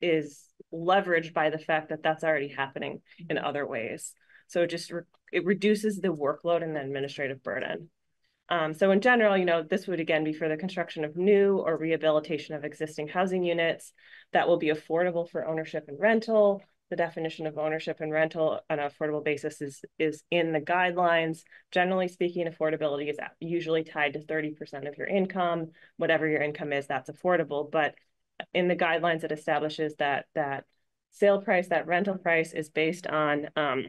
is leveraged by the fact that that's already happening in mm-hmm. other ways. So it just re it reduces the workload and the administrative burden. Um, so in general, you know, this would again be for the construction of new or rehabilitation of existing housing units that will be affordable for ownership and rental the definition of ownership and rental on an affordable basis is, is in the guidelines. Generally speaking, affordability is usually tied to 30% of your income. Whatever your income is, that's affordable. But in the guidelines, it establishes that that sale price, that rental price is based on, um,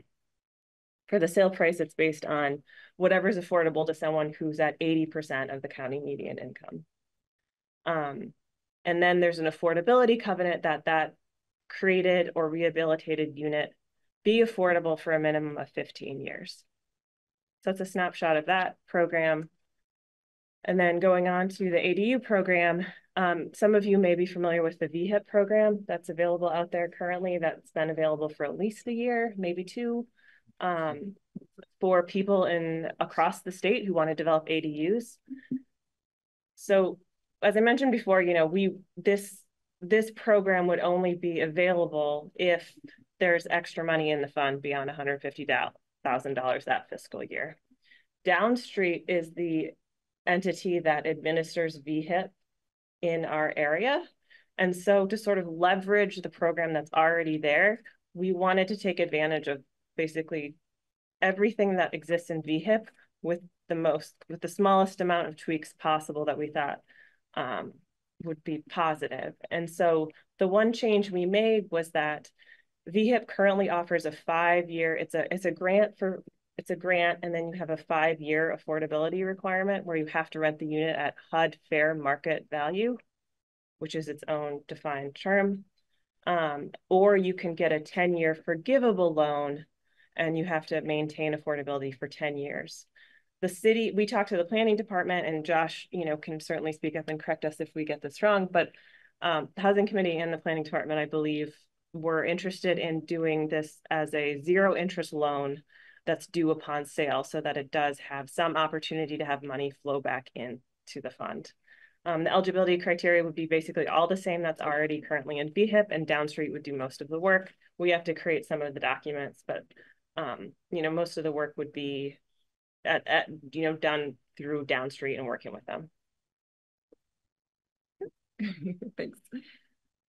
for the sale price, it's based on whatever is affordable to someone who's at 80% of the county median income. Um, and then there's an affordability covenant that that created or rehabilitated unit be affordable for a minimum of 15 years. So it's a snapshot of that program. And then going on to the ADU program, um, some of you may be familiar with the VHIP program that's available out there currently that's been available for at least a year, maybe two, um, for people in across the state who want to develop ADUs. So as I mentioned before, you know, we this this program would only be available if there's extra money in the fund beyond $150,000 that fiscal year. Downstreet is the entity that administers VHIP in our area. And so to sort of leverage the program that's already there, we wanted to take advantage of basically everything that exists in VHIP with the most, with the smallest amount of tweaks possible that we thought um, would be positive. And so the one change we made was that VHIP currently offers a five-year, it's a it's a grant for it's a grant, and then you have a five-year affordability requirement where you have to rent the unit at HUD fair market value, which is its own defined term. Um, or you can get a 10-year forgivable loan and you have to maintain affordability for 10 years the city, we talked to the planning department and Josh, you know, can certainly speak up and correct us if we get this wrong, but um, housing committee and the planning department, I believe, were interested in doing this as a zero interest loan that's due upon sale so that it does have some opportunity to have money flow back in to the fund. Um, the eligibility criteria would be basically all the same that's already currently in VHIP and Downstreet would do most of the work. We have to create some of the documents, but um, you know, most of the work would be at, at you know done through Downstreet and working with them. Thanks.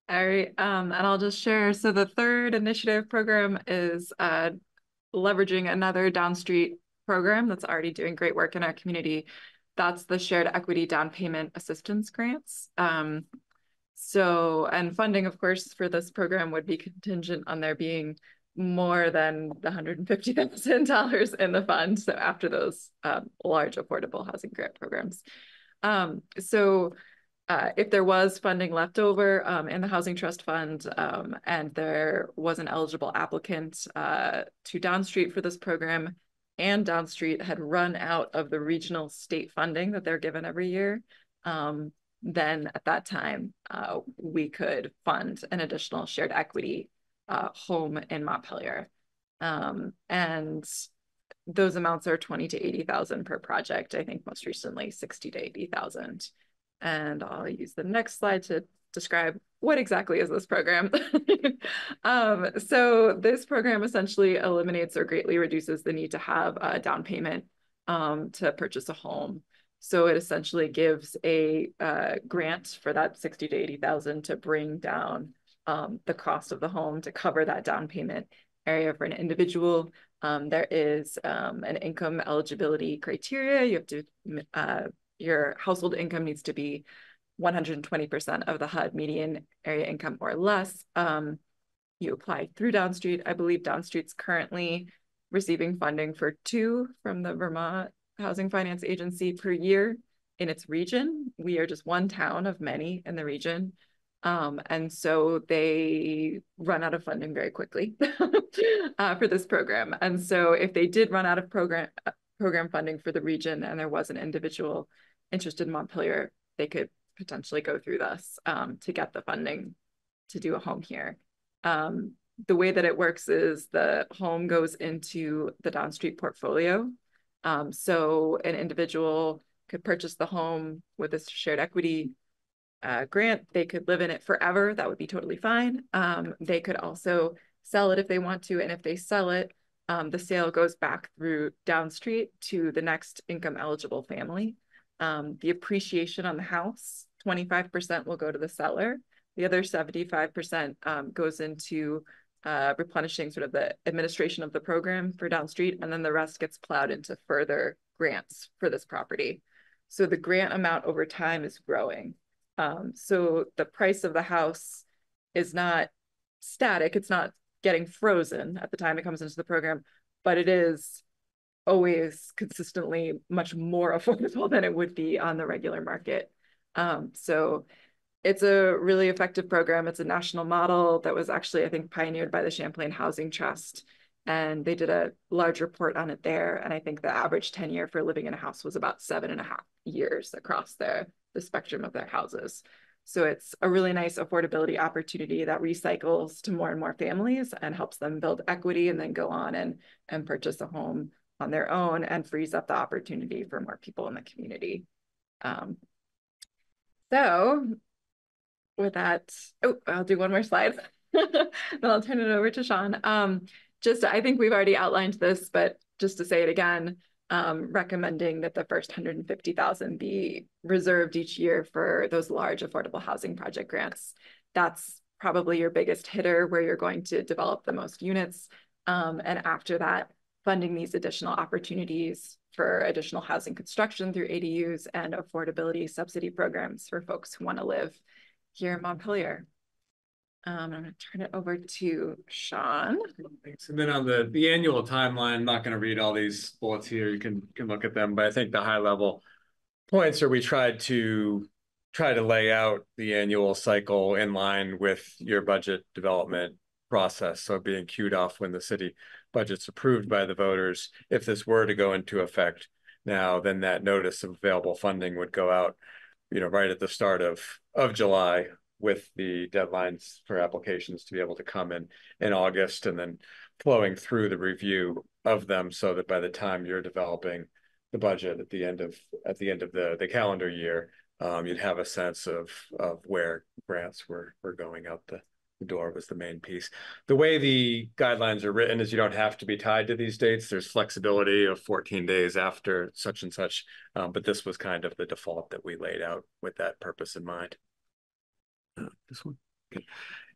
All right, um, and I'll just share. So the third initiative program is uh, leveraging another Downstreet program that's already doing great work in our community. That's the Shared Equity Down Payment Assistance Grants. Um, so, and funding, of course, for this program would be contingent on there being more than the $150,000 in the fund. So after those um, large affordable housing grant programs. Um, so uh, if there was funding left over um, in the Housing Trust Fund um, and there was an eligible applicant uh, to Downstreet for this program and Downstreet had run out of the regional state funding that they're given every year, um, then at that time uh, we could fund an additional shared equity uh, home in Montpelier. Um, and those amounts are 20 to 80,000 per project. I think most recently 60 to 80,000. And I'll use the next slide to describe what exactly is this program. um, so this program essentially eliminates or greatly reduces the need to have a down payment um, to purchase a home. So it essentially gives a uh, grant for that 60 to 80,000 to bring down um, the cost of the home to cover that down payment area for an individual. Um, there is um, an income eligibility criteria. You have to, uh, your household income needs to be 120% of the HUD median area income or less. Um, you apply through Downstreet. I believe Downstreet's currently receiving funding for two from the Vermont Housing Finance Agency per year in its region. We are just one town of many in the region. Um, and so they run out of funding very quickly uh, for this program. And so if they did run out of program uh, program funding for the region and there was an individual interested in Montpelier, they could potentially go through this um, to get the funding to do a home here. Um, the way that it works is the home goes into the Downstreet portfolio. Um, so an individual could purchase the home with this shared equity uh, grant, they could live in it forever. That would be totally fine. Um, they could also sell it if they want to. And if they sell it, um, the sale goes back through Downstreet to the next income eligible family. Um, the appreciation on the house, 25% will go to the seller. The other 75% um, goes into uh, replenishing sort of the administration of the program for Downstreet, and then the rest gets plowed into further grants for this property. So the grant amount over time is growing. Um, so the price of the house is not static, it's not getting frozen at the time it comes into the program, but it is always consistently much more affordable than it would be on the regular market. Um, so it's a really effective program. It's a national model that was actually, I think, pioneered by the Champlain Housing Trust. And they did a large report on it there. And I think the average tenure for living in a house was about seven and a half years across the, the spectrum of their houses. So it's a really nice affordability opportunity that recycles to more and more families and helps them build equity and then go on and, and purchase a home on their own and frees up the opportunity for more people in the community. Um, so with that, oh, I'll do one more slide. then I'll turn it over to Sean. Um, just, I think we've already outlined this, but just to say it again, um, recommending that the first 150,000 be reserved each year for those large affordable housing project grants. That's probably your biggest hitter where you're going to develop the most units. Um, and after that, funding these additional opportunities for additional housing construction through ADUs and affordability subsidy programs for folks who want to live here in Montpelier. Um, I'm going to turn it over to Sean. Thanks. And then on the, the annual timeline, I'm not going to read all these bullets here. You can, can look at them, but I think the high level points are we tried to try to lay out the annual cycle in line with your budget development process. So being queued off when the city budget's approved by the voters. If this were to go into effect now, then that notice of available funding would go out, you know, right at the start of of July with the deadlines for applications to be able to come in in August and then flowing through the review of them so that by the time you're developing the budget at the end of at the end of the the calendar year um, you'd have a sense of of where grants were were going out the the door was the main piece. The way the guidelines are written is you don't have to be tied to these dates. There's flexibility of 14 days after such and such, um, but this was kind of the default that we laid out with that purpose in mind. This one.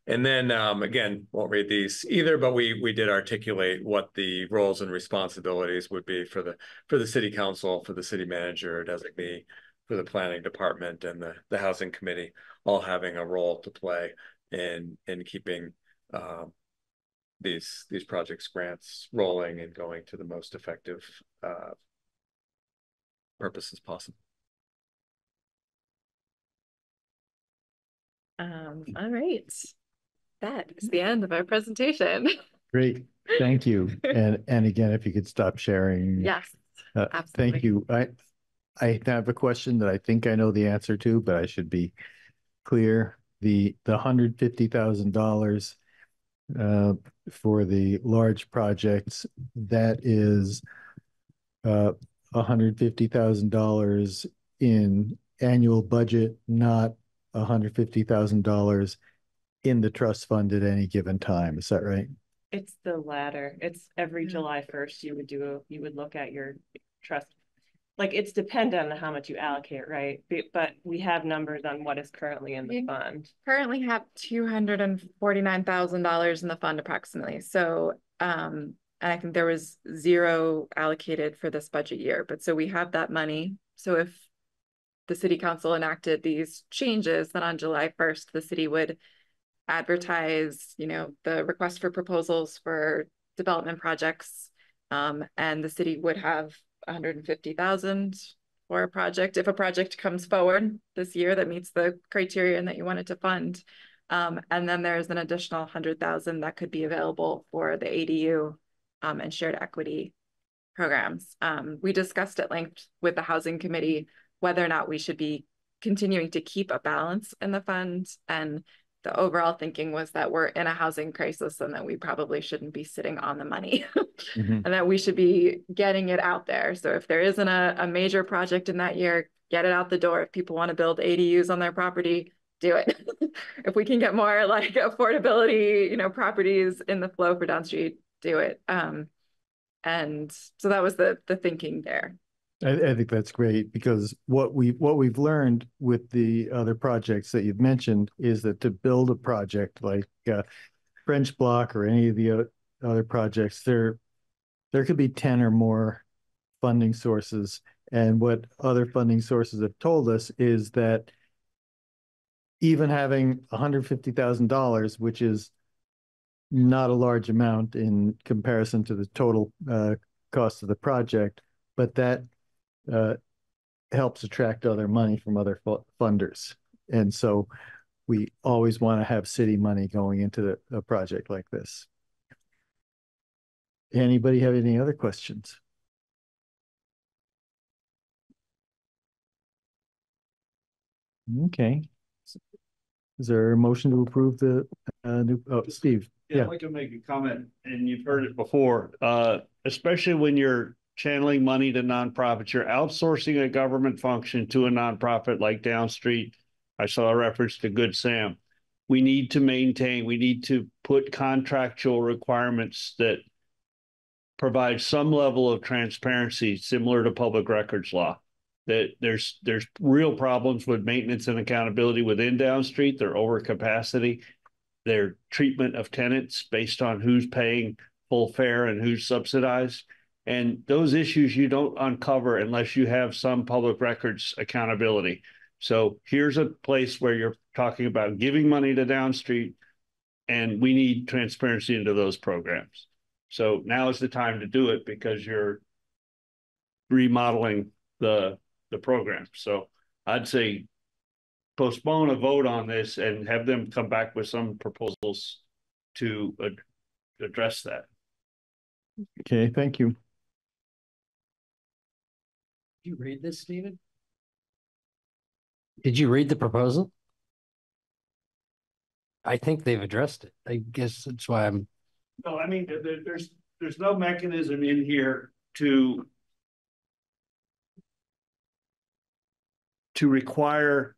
And then um, again, won't read these either, but we did articulate what the roles and responsibilities would be for the for the city council, for the city manager, designee, for the planning department, and the the housing committee, all having a role to play in in keeping um, these these projects grants rolling and going to the most effective uh, purposes possible. Um, all right. That is the end of our presentation. Great, thank you. And and again, if you could stop sharing. Yes, uh, absolutely. Thank you. I I have a question that I think I know the answer to, but I should be clear the the hundred fifty thousand dollars uh, for the large projects that is uh, hundred fifty thousand dollars in annual budget, not hundred fifty thousand dollars in the trust fund at any given time. Is that right? It's the latter. It's every July first, you would do, a you would look at your trust like it's dependent on how much you allocate, right? But we have numbers on what is currently in the We fund. Currently have two hundred and forty-nine thousand dollars in the fund approximately. So, um, and I think there was zero allocated for this budget year, but so we have that money. So if the city council enacted these changes, then on July first, the city would advertise, you know, the request for proposals for development projects. Um, and the city would have 150,000 for a project. If a project comes forward this year that meets the criteria that you wanted to fund, um, and then there's an additional 100,000 that could be available for the ADU um, and shared equity programs. Um, we discussed at length with the housing committee whether or not we should be continuing to keep a balance in the fund and the overall thinking was that we're in a housing crisis and that we probably shouldn't be sitting on the money Mm-hmm. and that we should be getting it out there. So if there isn't a, a major project in that year, get it out the door. If people want to build ADUs on their property, do it. if we can get more like affordability, you know, properties in the flow for downstreet, do it. Um, and so that was the the thinking there. I, I think that's great because what we what we've learned with the other projects that you've mentioned is that to build a project like uh, French Block or any of the other projects, there, there could be ten or more funding sources. And what other funding sources have told us is that even having hundred fifty thousand dollars, which is not a large amount in comparison to the total uh, cost of the project, but that uh, helps attract other money from other fu- funders. And so we always want to have city money going into the, a project like this. Anybody have any other questions? Okay. Is there a motion to approve the uh, new, oh, Steve? Yeah, I'd like to make a comment, and you've heard it before, uh, especially when you're channeling money to nonprofits, you're outsourcing a government function to a nonprofit like Downstreet. I saw a reference to Good Sam. We need to maintain, we need to put contractual requirements that provide some level of transparency similar to public records law. That there's there's real problems with maintenance and accountability within Downstreet, Their overcapacity, their treatment of tenants based on who's paying full fare and who's subsidized. And those issues you don't uncover unless you have some public records accountability. So here's a place where you're talking about giving money to Downstreet, and we need transparency into those programs. So now is the time to do it because you're remodeling the the program. So I'd say postpone a vote on this and have them come back with some proposals to ad- address that. Okay, thank you. Did you read this, Stephen? Did you read the proposal? I think they've addressed it. I guess that's why I'm, No, I mean, there, there's, there's no mechanism in here to to require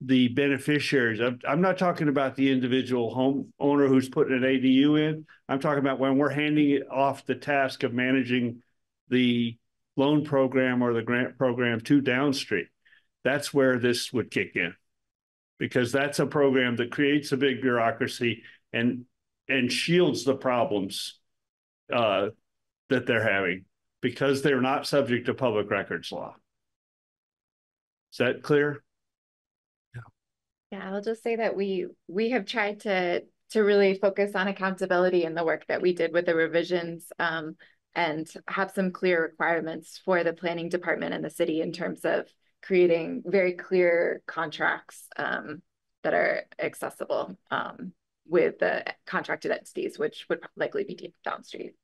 the beneficiaries. I'm, I'm not talking about the individual homeowner who's putting an ADU in. I'm talking about when we're handing it off the task of managing the loan program or the grant program to Downstreet. That's where this would kick in. Because that's a program that creates a big bureaucracy and and shields the problems uh, that they're having because they're not subject to public records law. Is that clear? Yeah, I'll just say that we we have tried to to really focus on accountability in the work that we did with the revisions um, and have some clear requirements for the planning department and the city in terms of creating very clear contracts um, that are accessible um, with the contracted entities, which would likely be deep Downstreet.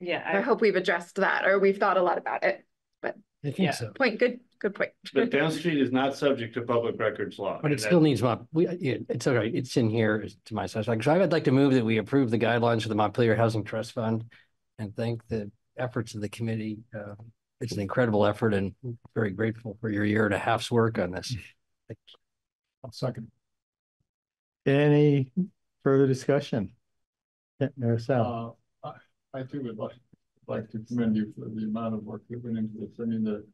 Yeah, I, I, hope we've addressed that or we've thought a lot about it. But I think Yeah. so. point, good, good point. But Downstreet is not subject to public records law. But it still needs more, we, yeah, it's all right. It's in here to my satisfaction. So I would like to move that we approve the guidelines for the Montpelier Housing Trust Fund and thank the efforts of the committee. Uh, It's an incredible effort and very grateful for your year and a half's work on this. I'll second. Any further discussion? Yeah, Mayor Uh, I, I too would like, like to commend you for the amount of work that went into this. I mean, the,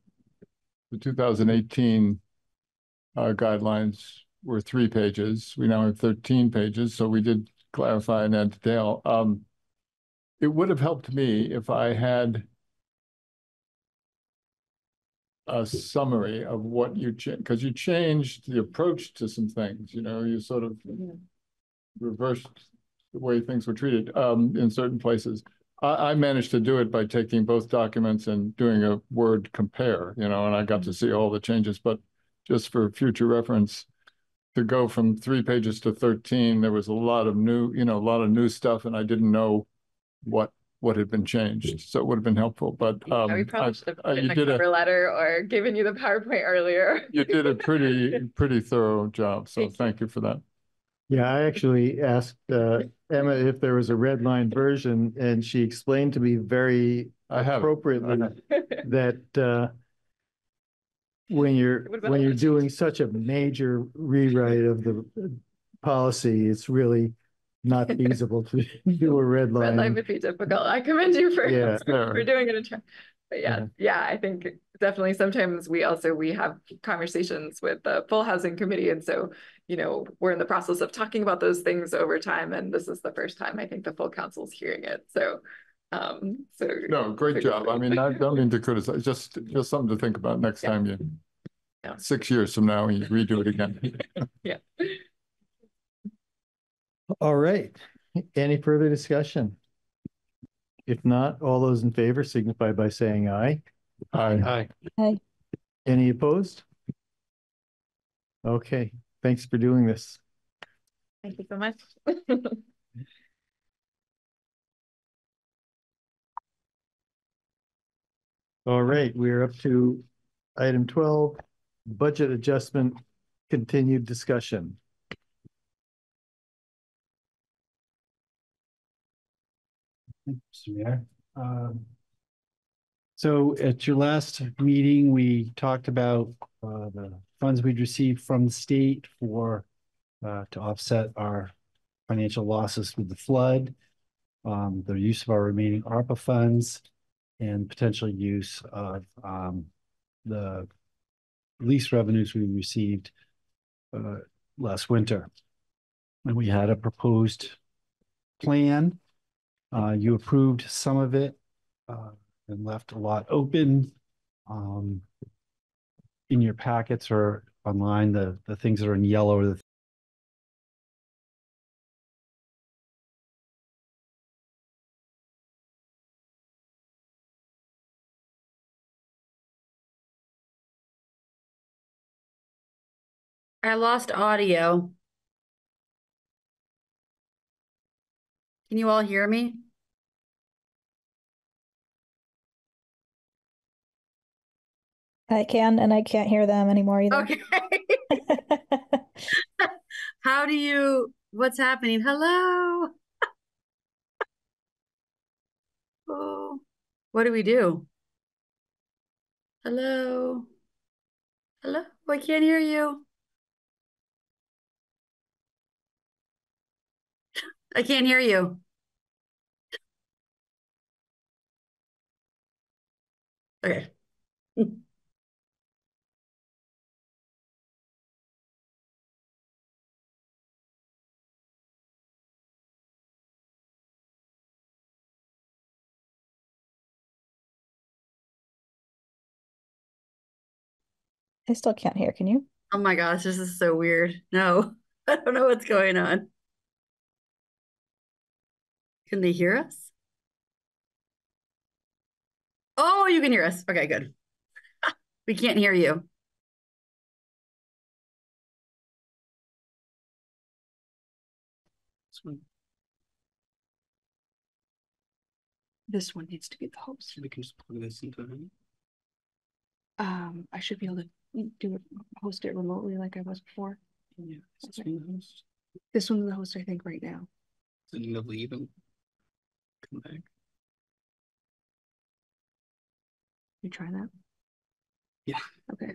the two thousand eighteen uh, guidelines were three pages. We now have thirteen pages, so we did clarify and add detail. Um, it would have helped me if I had a summary of what you changed, because you changed the approach to some things, you know, you sort of reversed the way things were treated um, in certain places. I, I managed to do it by taking both documents and doing a word compare, you know, and I got to see all the changes, but just for future reference, to go from three pages to thirteen, there was a lot of new, you know, a lot of new stuff, and I didn't know what what had been changed, so it would have been helpful, but um, we I- probably should have put in you a did a, cover letter or given you the PowerPoint earlier. you did a pretty, pretty thorough job, so thank you for that. Yeah, I actually asked uh, Emma if there was a red line version and she explained to me very I have it. appropriately that uh, when you're, when you're doing such a major rewrite of the policy, it's really not feasible to do a red line. Red line line. would be difficult. I commend you for, Yeah. for doing it. in tra- But yeah, Mhm. yeah, I think definitely sometimes we also, we have conversations with the full housing committee. And so, you know, we're in the process of talking about those things over time. And this is the first time I think the full council's hearing it. So, um, so. No, great job. I mean, I don't mean to criticize, just, just something to think about next time you, Yeah. six years from now, you redo it again. Yeah. All right. Any further discussion? If not, all those in favor signify by saying aye. Aye. Aye. Any opposed? Okay, thanks for doing this. Thank you so much. All right, we're up to item twelve, budget adjustment, continued discussion. Mr. Mayor. Um, So at your last meeting, we talked about uh, the funds we'd received from the state for uh, to offset our financial losses with the flood, um, the use of our remaining ARPA funds, and potential use of um, the lease revenues we received uh, last winter. And we had a proposed plan. Uh, you approved some of it uh, and left a lot open. Um, in your packets or online, the, the things that are in yellow are the I lost audio. Can you all hear me? I can, and I can't hear them anymore either. Okay. How do you, what's happening? Hello? Oh, what do we do? Hello? Hello? Oh, I can't hear you. I can't hear you. Okay. I still can't hear. Can you? Oh my gosh, this is so weird. No, I don't know what's going on. Can they hear us? Oh, you can hear us. Okay, good. We can't hear you. This one needs to be the host. We can just plug this into it. Um, I should be able to do it, host it remotely like I was before. Yeah, is this Okay. one the host? This one's the host, I think, right now. You gonna leave and come back? You try that? Yeah. Okay.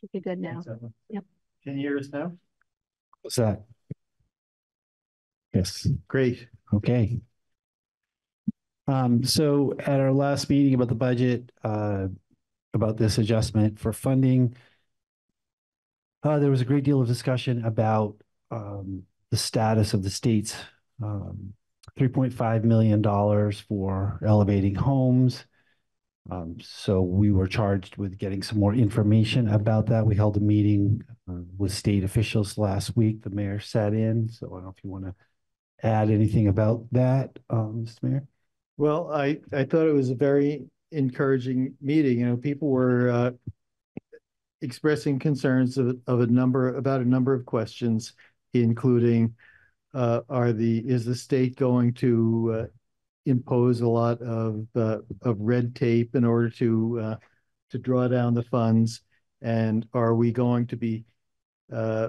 Should be good now. Yep. Can you hear us now? What's that? Yes. Great. Okay. Um, so at our last meeting about the budget, uh, about this adjustment for funding, uh, there was a great deal of discussion about, um, the status of the state's, um, three point five million dollars for elevating homes Um, so we were charged with getting some more information about that. We held a meeting uh, with state officials last week. The mayor sat in, so I don't know if you want to add anything about that, um, Mr. Mayor? Well, I, I thought it was a very encouraging meeting. You know, people were uh, expressing concerns of, of a number, about a number of questions, including uh, are the, is the state going to uh, impose a lot of, uh, of red tape in order to, uh, to draw down the funds? And are we going to be uh,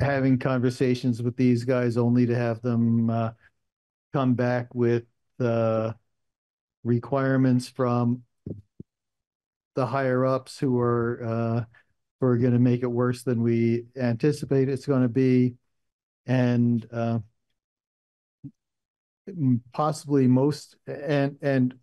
having conversations with these guys only to have them uh, come back with the requirements from the higher ups who are uh, who are going to make it worse than we anticipate it's going to be, and uh, possibly most and and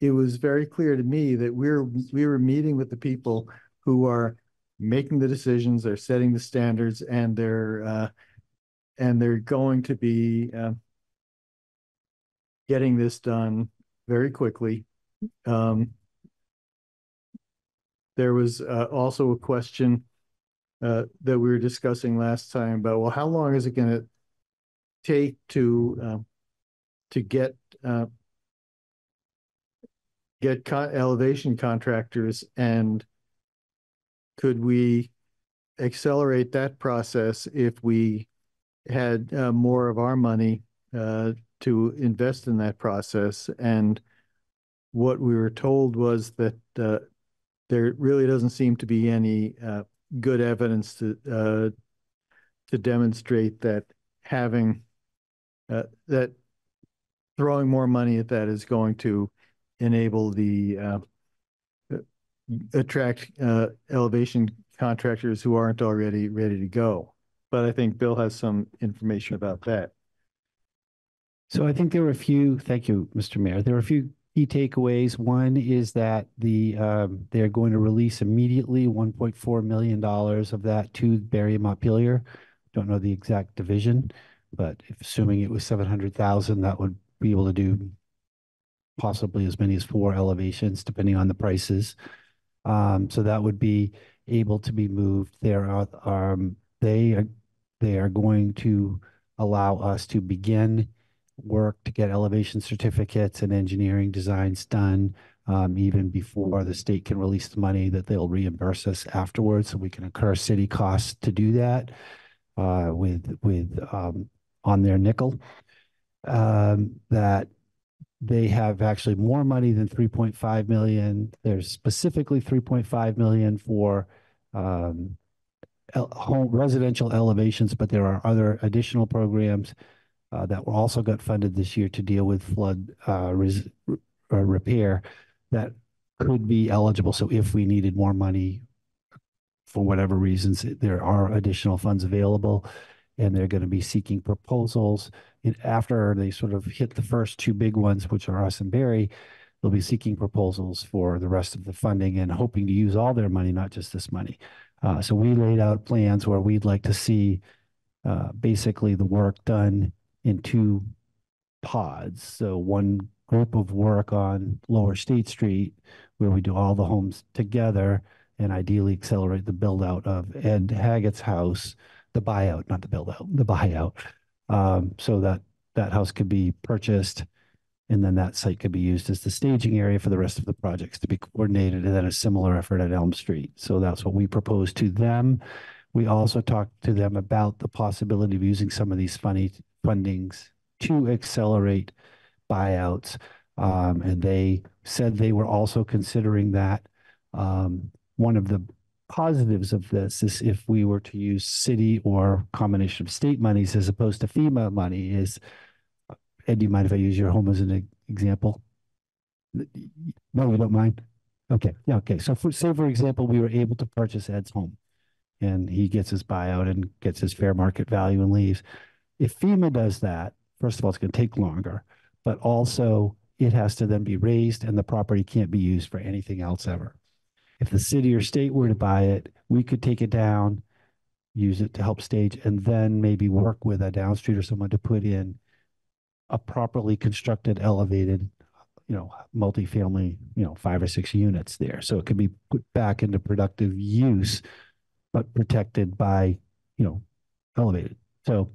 it was very clear to me that we're we were meeting with the people who are making the decisions, they're setting the standards, and they're uh, and they're going to be uh, getting this done very quickly. Um, there was uh, also a question uh, that we were discussing last time about well, how long is it going to take to uh, to get uh, get co elevation contractors and could we accelerate that process if we had uh, more of our money uh, to invest in that process? And what we were told was that uh, there really doesn't seem to be any uh, good evidence to uh, to demonstrate that having uh, that throwing more money at that is going to enable the attract uh, elevation contractors who aren't already ready to go. But I think Bill has some information about that. So I think there were a few, thank you, Mr. Mayor. There were a few key takeaways. One is that the um, they're going to release immediately $1.4 million of that to Barre Montpelier. Don't know the exact division, but if assuming it was 700,000, that would be able to do possibly as many as four elevations, depending on the prices. Um, so that would be able to be moved. There are, um, they are, they are going to allow us to begin work to get elevation certificates and engineering designs done um, even before the state can release the money that they'll reimburse us afterwards. So we can incur city costs to do that uh, with with um, on their nickel. Um, that they have actually more money than 3.5 million. There's specifically 3.5 million for um, home residential elevations, but there are other additional programs uh, that were also got funded this year to deal with flood uh, res- uh, repair that could be eligible. So if we needed more money for whatever reasons, there are additional funds available and they're going to be seeking proposals. And after they sort of hit the first two big ones, which are us and Barre, they'll be seeking proposals for the rest of the funding and hoping to use all their money, not just this money. Uh, so we laid out plans where we'd like to see uh, basically the work done in two pods. So one group of work on Lower State Street, where we do all the homes together and ideally accelerate the build out of Ed Haggett's house the buyout, not the build out, the buyout. Um, so that that house could be purchased and then that site could be used as the staging area for the rest of the projects to be coordinated and then a similar effort at Elm Street. So that's what we proposed to them. We also talked to them about the possibility of using some of these funny fundings to accelerate buyouts. Um, and they said they were also considering that. Um, one of the positives of this is if we were to use city or combination of state monies as opposed to FEMA money is, Ed, do you mind if I use your home as an example? No, you don't mind? Okay, yeah, okay. So for, say, for example, we were able to purchase Ed's home and he gets his buyout and gets his fair market value and leaves. If FEMA does that, first of all, it's going to take longer, but also it has to then be raised and the property can't be used for anything else ever. If the city or state were to buy it, we could take it down, use it to help stage, and then maybe work with a downstreet or someone to put in a properly constructed, elevated you know, multifamily, you know, five or six units there. So it could be put back into productive use, but protected by, you know, elevated. So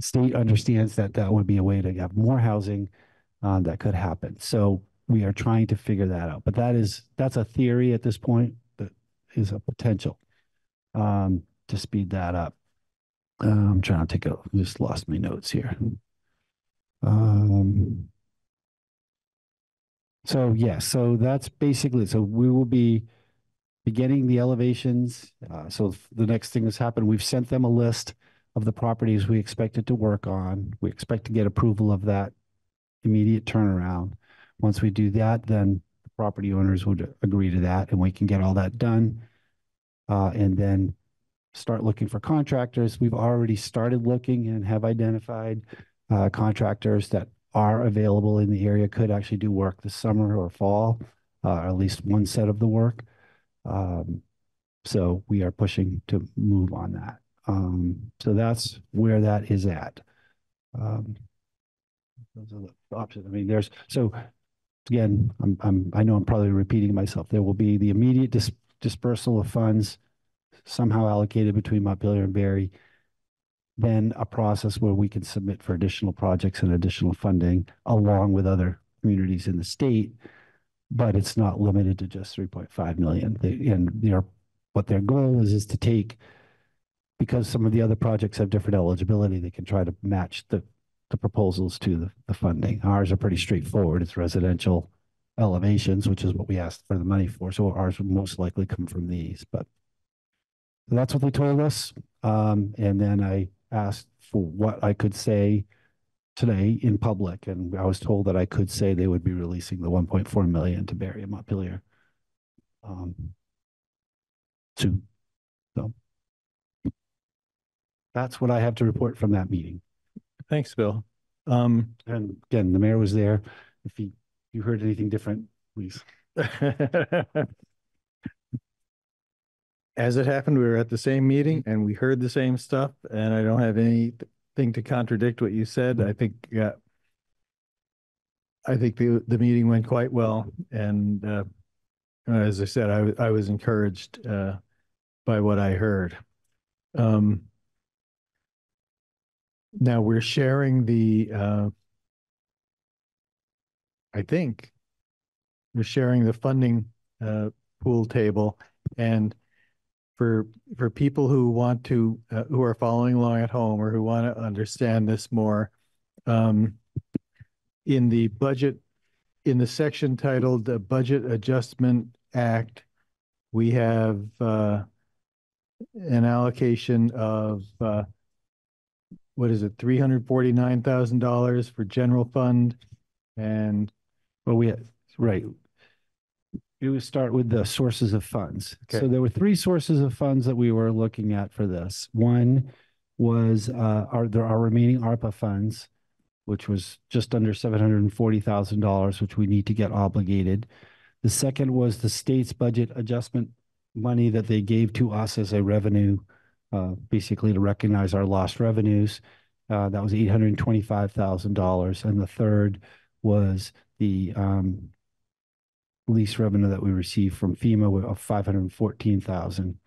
state understands that that would be a way to have more housing uh, that could happen. So we are trying to figure that out. But that is that's a theory at this point that is a potential um, to speed that up. Uh, I'm trying to take a just lost my notes here. Um, so yeah, so that's basically so we will be beginning the elevations. Uh, so the next thing that's happened, we've sent them a list of the properties we expected to work on. We expect to get approval of that immediate turnaround. Once we do that, then the property owners would agree to that and we can get all that done. Uh, and then start looking for contractors. We've already started looking and have identified uh, contractors that are available in the area, could actually do work this summer or fall, uh, at least one set of the work. Um, so we are pushing to move on that. Um, so that's where that is at. Um, those are the options. I mean, there's so again, I'm, I'm I know I'm probably repeating myself. There will be the immediate dis dispersal of funds somehow allocated between Montpelier and Barre. Then a process where we can submit for additional projects and additional funding along with other communities in the state. But it's not limited to just 3.5 million. They, and their what their goal is is to take because some of the other projects have different eligibility, they can try to match the, the proposals to the, the funding. Ours are pretty straightforward. It's residential elevations, which is what we asked for the money for. So ours would most likely come from these, but that's what they told us. Um, and then I asked for what I could say today in public, and I was told that I could say they would be releasing the 1.4 million to Barre and Montpelier. Um, to so that's what I have to report from that meeting. Thanks, Bill. Um, and again, the mayor was there. If he, you heard anything different, please. As it happened, we were at the same meeting and we heard the same stuff, and I don't have anything to contradict what you said. I think, yeah, I think the the meeting went quite well, and uh, as I said, I I was encouraged uh, by what I heard. Um, now we're sharing the, uh, I think we're sharing the funding uh, pool table. And for for people who want to uh, who are following along at home or who want to understand this more um, in the budget in the section titled the budget adjustment act we have uh, an allocation of uh, what is it, three hundred forty-nine thousand dollars for general fund and well, we, right. We would start with the sources of funds. Okay. So there were three sources of funds that we were looking at for this. One was uh, our there are remaining ARPA funds, which was just under seven hundred and forty thousand dollars, which we need to get obligated. The second was the state's budget adjustment money that they gave to us as a revenue basically to recognize our lost revenues. Uh, that was $825,000. And the third was the um, lease revenue that we received from FEMA of 514,000.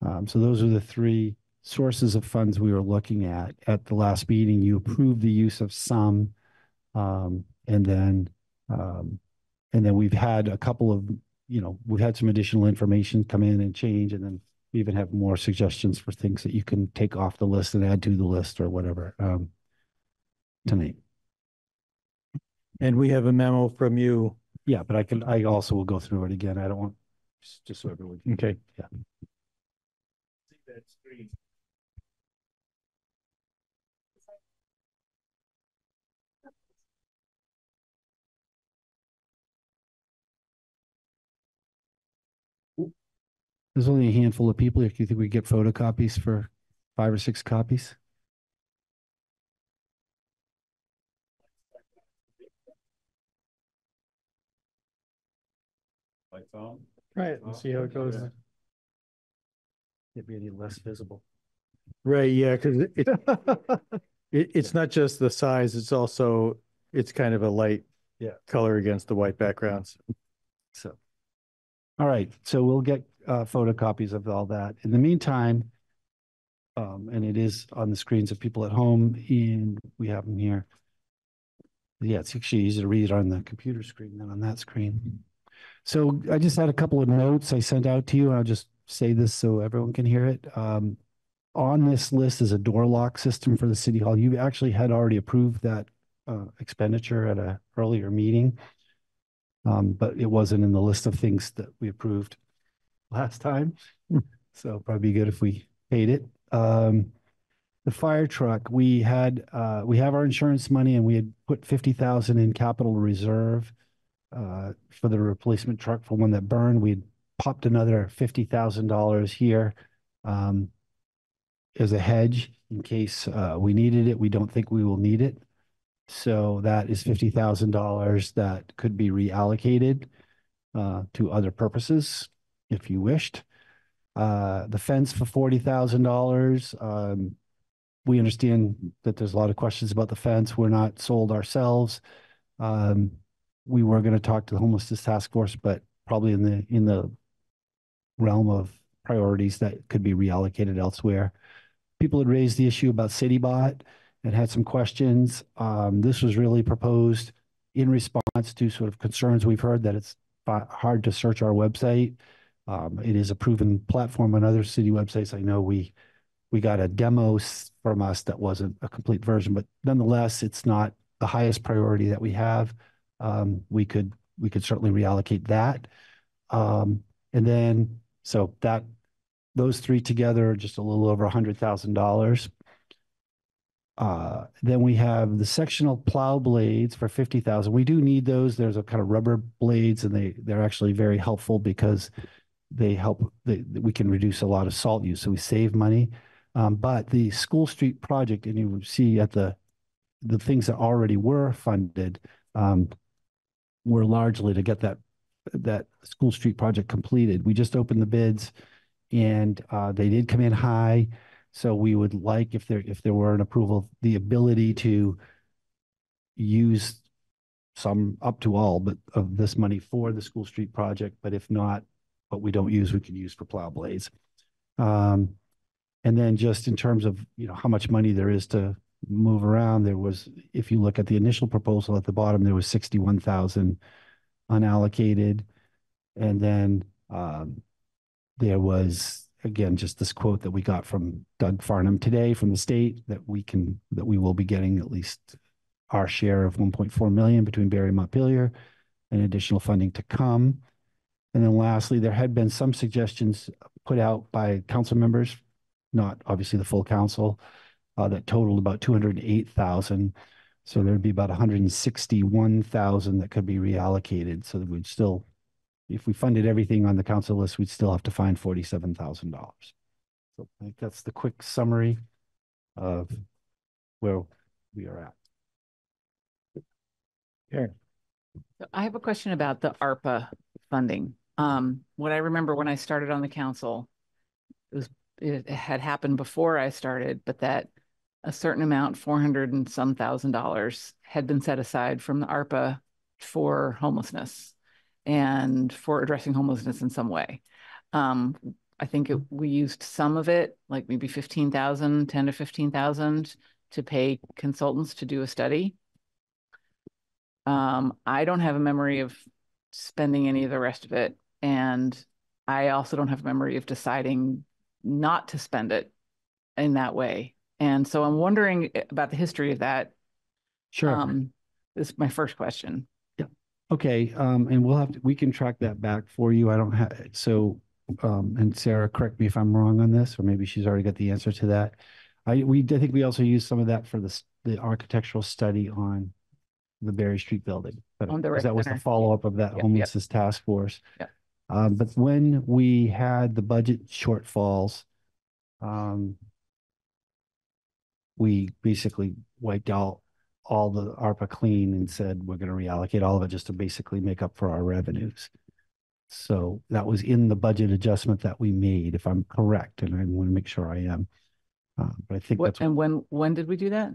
Um, so those are the three sources of funds we were looking at. At the last meeting, you approved the use of some, um, and then and then we've had a couple of, you know, we've had some additional information come in and change, and then even have more suggestions for things that you can take off the list and add to the list or whatever um, tonight. And we have a memo from you. Yeah, but I can, I also will go through it again. I don't want, just, so everyone. Okay. Yeah. There's only a handful of people. If you think we get photocopies for five or six copies? By phone? Right, let's see how it goes. It'd be any less visible. Right, yeah, because it, it, it's not just the size, it's also, it's kind of a light Yeah, color against the white backgrounds. So, all right, so we'll get uh, photocopies of all that. In the meantime, um, and it is on the screens of people at home, and we have them here. Yeah, it's actually easier to read on the computer screen than on that screen. So I just had a couple of notes I sent out to you. I'll just say this so everyone can hear it. Um, on this list is a door lock system for the city hall. You actually had already approved that uh, expenditure at a earlier meeting. Um, but it wasn't in the list of things that we approved last time. so probably good if we paid it. Um, the fire truck, we had, uh, we have our insurance money and we had put fifty thousand in capital reserve uh, for the replacement truck for one that burned. We'd popped another fifty thousand dollars here um, as a hedge in case uh, we needed it. We don't think we will need it. So that is fifty thousand dollars that could be reallocated uh, to other purposes if you wished. Uh, the fence for forty thousand dollars. Um, we understand that there's a lot of questions about the fence. We're not sold ourselves. Um, we were going to talk to the homelessness task force, but probably in the in the realm of priorities that could be reallocated elsewhere. People had raised the issue about CityBot and had some questions. Um, this was really proposed in response to sort of concerns we've heard that it's hard to search our website. Um, it is a proven platform on other city websites. I know we we got a demo from us that wasn't a complete version, but nonetheless, it's not the highest priority that we have. Um, we could we could certainly reallocate that. Um, and then so that those three together are just a little over a hundred thousand dollars. Uh, then we have the sectional plow blades for fifty thousand. We do need those. There's a kind of rubber blades, and they they're actually very helpful because they help. They, we can reduce a lot of salt use, so we save money. Um, but the school street project, and you see at the the things that already were funded, um, were largely to get that that school street project completed. We just opened the bids, and uh, they did come in high. So we would like, if there if there were an approval, the ability to use some up to all, but of this money for the school street project. But if not, what we don't use, we can use for plow blades. Um, and then just in terms of, you know, how much money there is to move around, there was, if you look at the initial proposal at the bottom, there was sixty-one thousand unallocated. And then um, there was, again, just this quote that we got from Doug Farnham today from the state that we can, that we will be getting at least our share of one point four million between Barre and Montpelier and additional funding to come. And then lastly, there had been some suggestions put out by council members not obviously the full council, uh, that totaled about two hundred and eight thousand. So there'd be about hundred and sixty-one thousand that could be reallocated, so that we'd still, if we funded everything on the council list, we'd still have to find forty-seven thousand dollars. So I think that's the quick summary of where we are at. Okay. I have a question about the ARPA funding. Um, what I remember when I started on the council, it was it had happened before I started, but that a certain amount, 400 and some thousand dollars, had been set aside from the ARPA for homelessness and for addressing homelessness in some way. Um, I think it, we used some of it, like maybe 15,000, 10 to 15,000 to pay consultants to do a study. Um, I don't have a memory of spending any of the rest of it. And I also don't have a memory of deciding not to spend it in that way. And so I'm wondering about the history of that. Sure. Um, this is my first question. Yeah. Okay. Um, and we'll have to, we can track that back for you. I don't have, so, um, and Sarah, correct me if I'm wrong on this, or maybe she's already got the answer to that. I, we, I think we also used some of that for the, the architectural study on the Barre Street building. But On the that was the follow-up of that Yep, yep. homelessness task force. Yeah. Um, but when we had the budget shortfalls, um, we basically wiped out all the ARPA clean and said, we're going to reallocate all of it just to basically make up for our revenues. So that was in the budget adjustment that we made, if I'm correct, and I want to make sure I am. Uh, but I think What, that's, and when, when did we do that?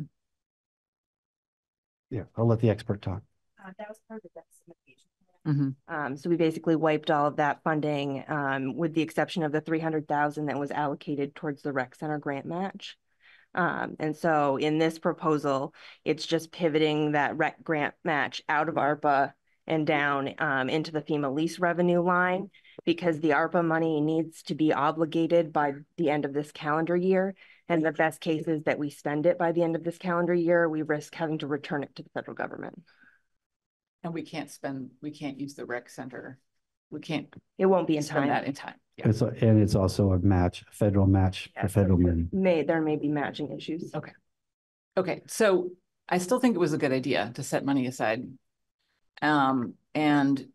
yeah, I'll let the expert talk. Uh, that was part of the densification. Mhm. Um, so we basically wiped all of that funding, um, with the exception of the three hundred thousand that was allocated towards the rec center grant match. Um, and so in this proposal, it's just pivoting that rec grant match out of ARPA and down, um, into the FEMA lease revenue line because the ARPA money needs to be obligated by the end of this calendar year. And the best case is that we spend it by the end of this calendar year, we risk having to return it to the federal government. And we can't spend, we can't use the rec center. We can't. It won't be in spend time. That in time. Yeah. It's, a- and it's also a match, a federal match for federal money. May, there may be matching issues. Okay. Okay, so I still think it was a good idea to set money aside. Um, and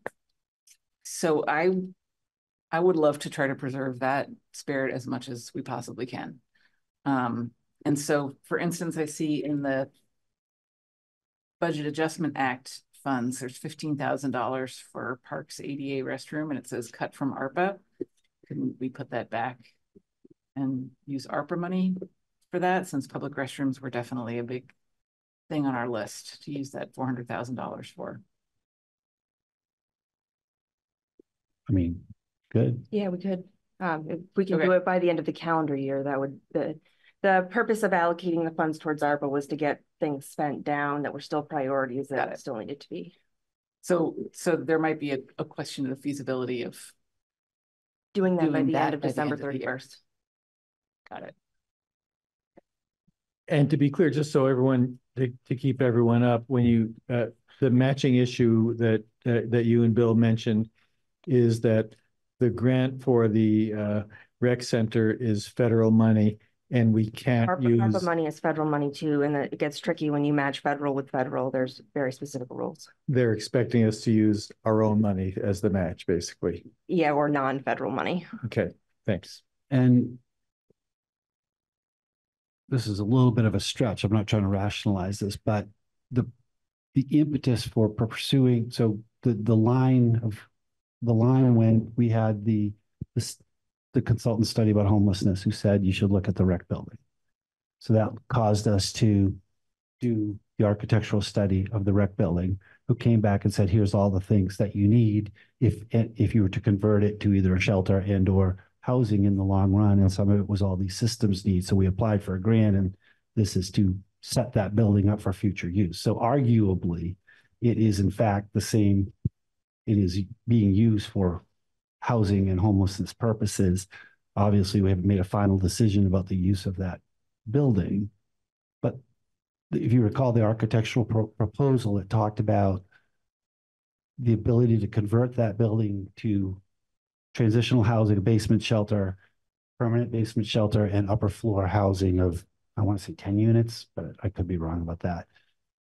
so I, I would love to try to preserve that spirit as much as we possibly can. Um, and so, for instance, I see in the Budget Adjustment Act funds, there's fifteen thousand dollars for Parks ADA restroom, and it says cut from ARPA. Can we put that back and use ARPA money for that, since public restrooms were definitely a big thing on our list to use that four hundred thousand dollars for? I mean, good. Yeah, we could, um, if we can Okay. do it by the end of the calendar year, that would, the, the purpose of allocating the funds towards ARPA was to get things spent down that were still priorities that still needed to be. So, so there might be a, a question of the feasibility of Doing that by the that end of December end of thirty-first. Got it. And to be clear, just so everyone, to, to keep everyone up, when you, uh, the matching issue that, uh, that you and Bill mentioned is that the grant for the, uh, rec center is federal money and we can't ARPA, use, ARPA money is federal money too, and it gets tricky when you match federal with federal. There's very specific rules. they're expecting us to use our own money as the match, basically. Yeah, or non-federal money. Okay, thanks. And this is a little bit of a stretch. I'm not trying to rationalize this, but the the impetus for pursuing, so the the line of the line when we had the this the consultant study about homelessness who said you should look at the rec building. So that caused us to do the architectural study of the rec building, who came back and said, here's all the things that you need if if you were to convert it to either a shelter and or housing in the long run. And some of it was all these systems needs. So we applied for a grant and this is to set that building up for future use. So arguably, it is in fact the same. It is being used for housing and homelessness purposes. Obviously, we haven't made a final decision about the use of that building. But if you recall the architectural pro- proposal, it talked about the ability to convert that building to transitional housing, a basement shelter, permanent basement shelter, and upper floor housing of, I want to say ten units, but I could be wrong about that.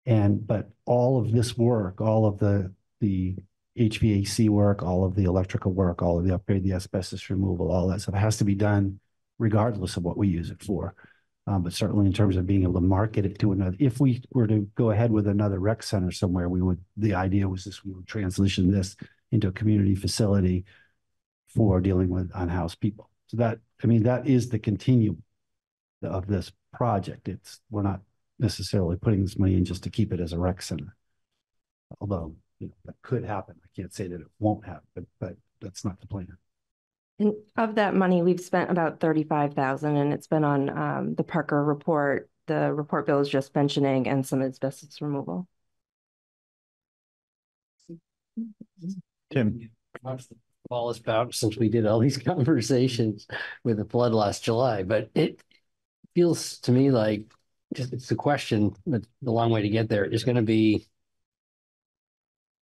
And, but all of this work, all of the, the HVAC work, all of the electrical work, all of the upgrade, the asbestos removal, all that stuff has to be done regardless of what we use it for. Um, but certainly in terms of being able to market it to another, if we were to go ahead with another rec center somewhere, we would, the idea was this, we would transition this into a community facility for dealing with unhoused people. So that, I mean, that is the continuum of this project. It's, we're not necessarily putting this money in just to keep it as a rec center. Although, you know, that could happen. I can't say that it won't happen, but, but that's not the plan. And of that money, we've spent about thirty-five thousand and it's been on, um, the Parker report. The report Bill is just mentioning and some asbestos removal. Tim. All is about since we did all these conversations with the flood last July, but it feels to me like just it's the question, but the long way to get there is going to be.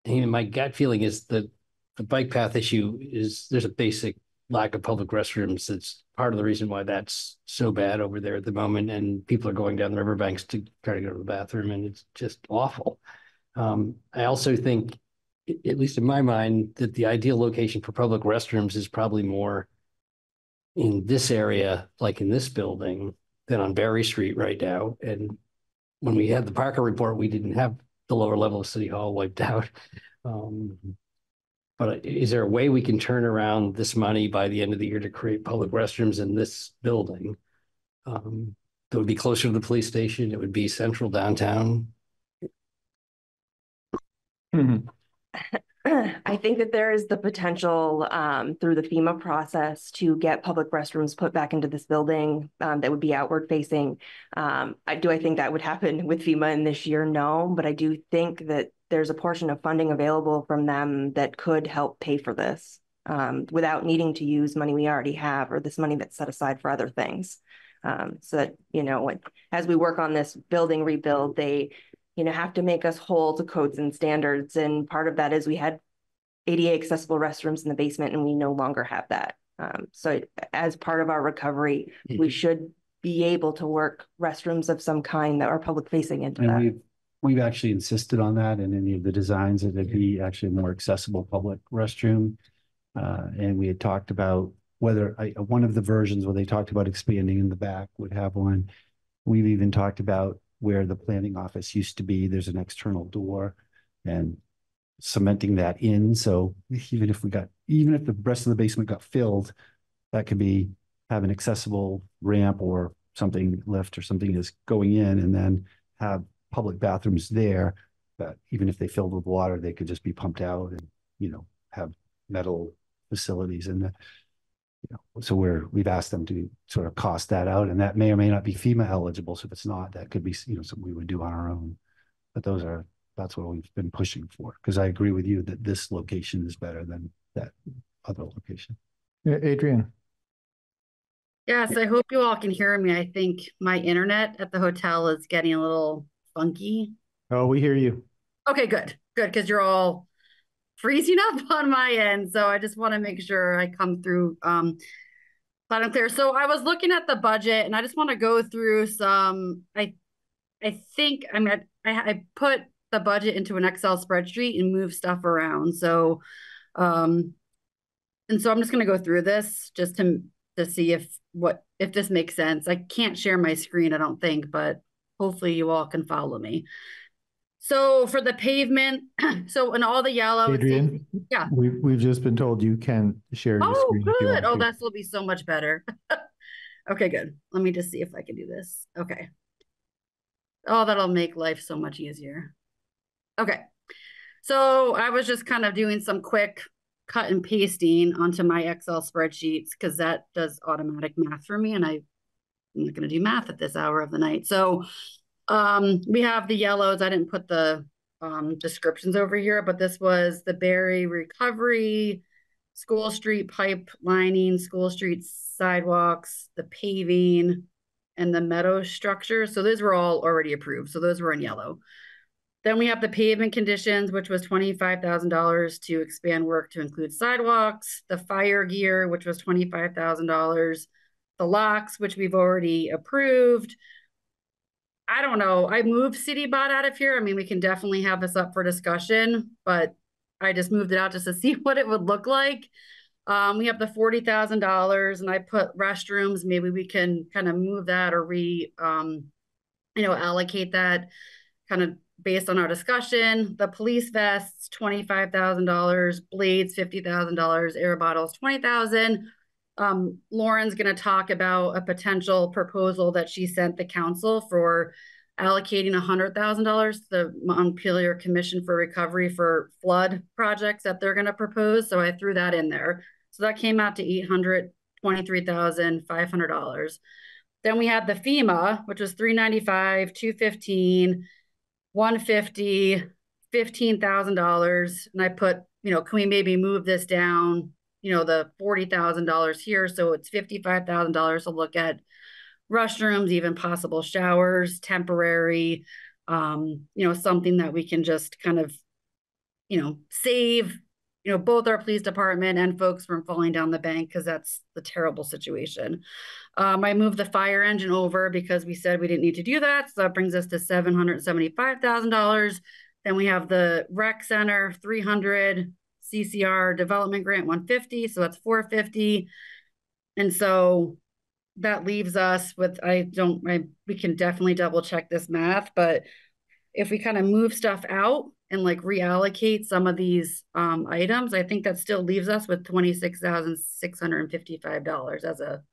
And my gut feeling is that the bike path issue is there's a basic lack of public restrooms. That's part of the reason why that's so bad over there at the moment. And people are going down the riverbanks to try to go to the bathroom, and it's just awful. Um, I also think, at least in my mind, that the ideal location for public restrooms is probably more in this area, like in this building, than on Barre Street right now. And when we had the Parker report, we didn't have the lower level of City Hall wiped out. Um, but is there a way we can turn around this money by the end of the year to create public restrooms in this building? Um, that would be closer to the police station. It would be central downtown. I think that there is the potential um, through the FEMA process to get public restrooms put back into this building um, that would be outward facing. Um, I, do I think that would happen with FEMA in this year? No, but I do think that there's a portion of funding available from them that could help pay for this um, without needing to use money we already have or this money that's set aside for other things. Um, so that, you know, when, as we work on this building rebuild, they you know, have to make us whole to codes and standards. And part of that is we had ADA accessible restrooms in the basement and we no longer have that. Um, so as part of our recovery, mm -hmm. we should be able to work restrooms of some kind that are public facing into and that. We've, we've actually insisted on that in any of the designs that it be actually a more accessible public restroom. Uh, and we had talked about whether I, one of the versions where they talked about expanding in the back would have one. We've even talked about where the planning office used to be, there's an external door and cementing that in. So even if we got, even if the rest of the basement got filled, that could be have an accessible ramp or something lift or something is going in and then have public bathrooms there. But even if they filled with water, they could just be pumped out and, you know, have metal facilities the, you know, so we're, we've asked them to sort of cost that out and that may or may not be FEMA eligible. So if it's not, that could be, you know, something we would do on our own. But those are, that's what we've been pushing for. Because I agree with you that this location is better than that other location. Yeah, Adrian. Yes, I hope you all can hear me. I think my internet at the hotel is getting a little funky. Oh, we hear you. Okay, good. Good, because you're all freezing up on my end. So I just want to make sure I come through um loud and clear. So I was looking at the budget and I just want to go through some I I think I mean I, I put the budget into an Excel spreadsheet and move stuff around. So um and so I'm just going to go through this just to to see if what if this makes sense. I can't share my screen, I don't think, but hopefully you all can follow me. So for the pavement, so in all the yellow, Adrian, yeah, we've we've just been told you can share. Your oh, good. Oh, that will be so much better. okay, good. Let me just see if I can do this. Okay. Oh, that'll make life so much easier. Okay. So I was just kind of doing some quick cut and pasting onto my Excel spreadsheets because that does automatic math for me, and I, I'm not going to do math at this hour of the night. So um, we have the yellows. I didn't put the um, descriptions over here, but this was the Barre Recovery, School Street pipe lining, School Street sidewalks, the paving, and the meadow structure. So those were all already approved. So those were in yellow. Then we have the pavement conditions, which was $25,000 to expand work to include sidewalks, the fire gear, which was $25,000, the locks, which we've already approved, I don't know. I moved City Bot out of here. I mean, we can definitely have this up for discussion, but I just moved it out just to see what it would look like. Um, we have the forty thousand dollars, and I put restrooms. Maybe we can kind of move that or re, um, you know, allocate that kind of based on our discussion. The police vests twenty five thousand dollars, blades fifty thousand dollars, air bottles twenty thousand. Um, Lauren's going to talk about a potential proposal that she sent the council for allocating $100,000 to the Montpelier Commission for Recovery for flood projects that they're going to propose. So I threw that in there. So that came out to $823,500. Then we had the FEMA, which was 395, 215, 150, $15,000. And I put, you know, can we maybe move this down you know, the $40,000 here. So it's $55,000 to look at restrooms, even possible showers, temporary, um, you know, something that we can just kind of, you know, save, you know, both our police department and folks from falling down the bank because that's the terrible situation. Um, I moved the fire engine over because we said we didn't need to do that. So that brings us to $775,000. Then we have the rec center, 300, CCR development grant 150, so that's 450. And so that leaves us with I don't I we can definitely double check this math, but if we kind of move stuff out and like reallocate some of these um, items, I think that still leaves us with twenty six thousand six hundred and fifty five dollars as a,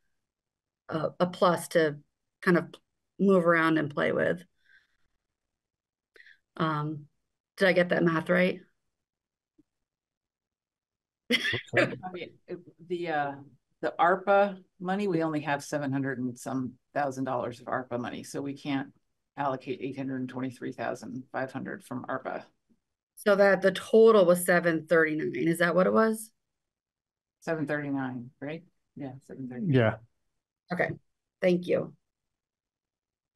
a a plus to kind of move around and play with. Um, did I get that math right? I mean, the, uh, the ARPA money, we only have seven hundred and some thousand dollars of ARPA money, so we can't allocate eight hundred and twenty-three thousand five hundred from ARPA. So that the total was seven thirty-nine, is that what it was? Seven thirty-nine, right? Yeah, seven thirty. Yeah. Okay, thank you.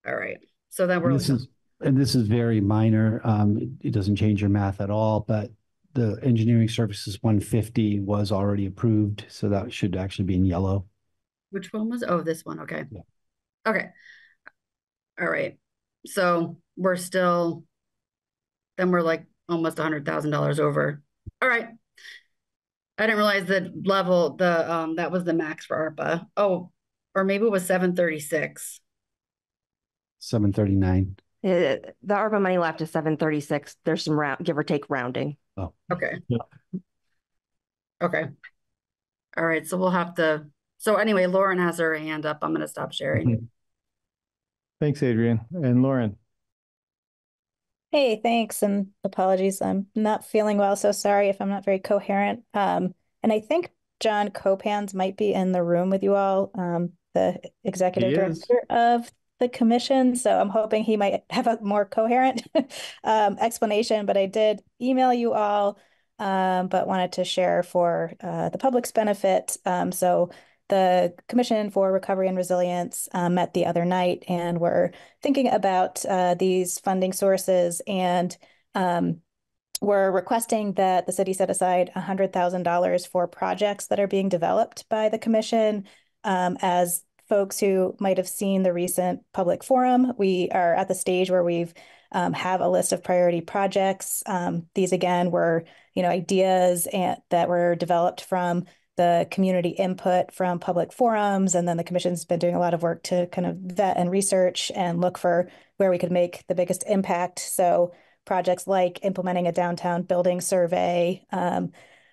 All right, so then we're. And this is, and this is very minor. Um, it- it doesn't change your math at all, but the engineering services one fifty was already approved, so that should actually be in yellow. Which one was, oh, this one, okay. Okay. All right, so we're still, then we're like almost a hundred thousand dollars over. All right. I didn't realize the level, the, um, that was the max for ARPA. Oh, or maybe it was seven thirty-six. Seven thirty-nine. Uh, the ARPA money left is seven thirty-six. There's some round, give or take rounding. Oh. Okay. Okay. All right, so we'll have to, so anyway, Lauren has her hand up. I'm gonna stop sharing. Thanks, Adrian. And Lauren? Hey, thanks, and apologies. I'm not feeling well, so sorry if I'm not very coherent. Um, and I think John Copans might be in the room with you all, um, the executive He is. director of the commission. So I'm hoping he might have a more coherent um, explanation. But I did email you all, um, but wanted to share for uh, the public's benefit. Um, so the Commission for Recovery and Resilience uh, met the other night and we're thinking about uh, these funding sources and um, we're requesting that the city set aside $100,000 for projects that are being developed by the commission. Um, as folks who might have seen the recent public forum, we are at the stage where we've um, have a list of priority projects. Um, these again were, you know, ideas and that were developed from the community input from public forums. And then the commission's been doing a lot of work to kind of vet and research and look for where we could make the biggest impact. So projects like implementing a downtown building survey, um,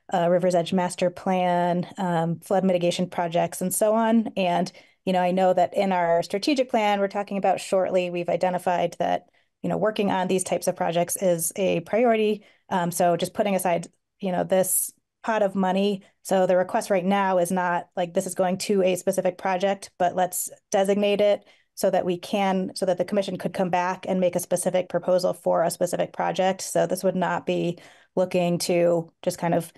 a River's Edge master plan, um, flood mitigation projects, and so on. And, you know, I know that in our strategic plan we're talking about shortly, we've identified that, you know, working on these types of projects is a priority. Um, so just putting aside, you know, this pot of money. So the request right now is not like this is going to a specific project, but let's designate it so that we can, so that the commission could come back and make a specific proposal for a specific project. So this would not be looking to just kind of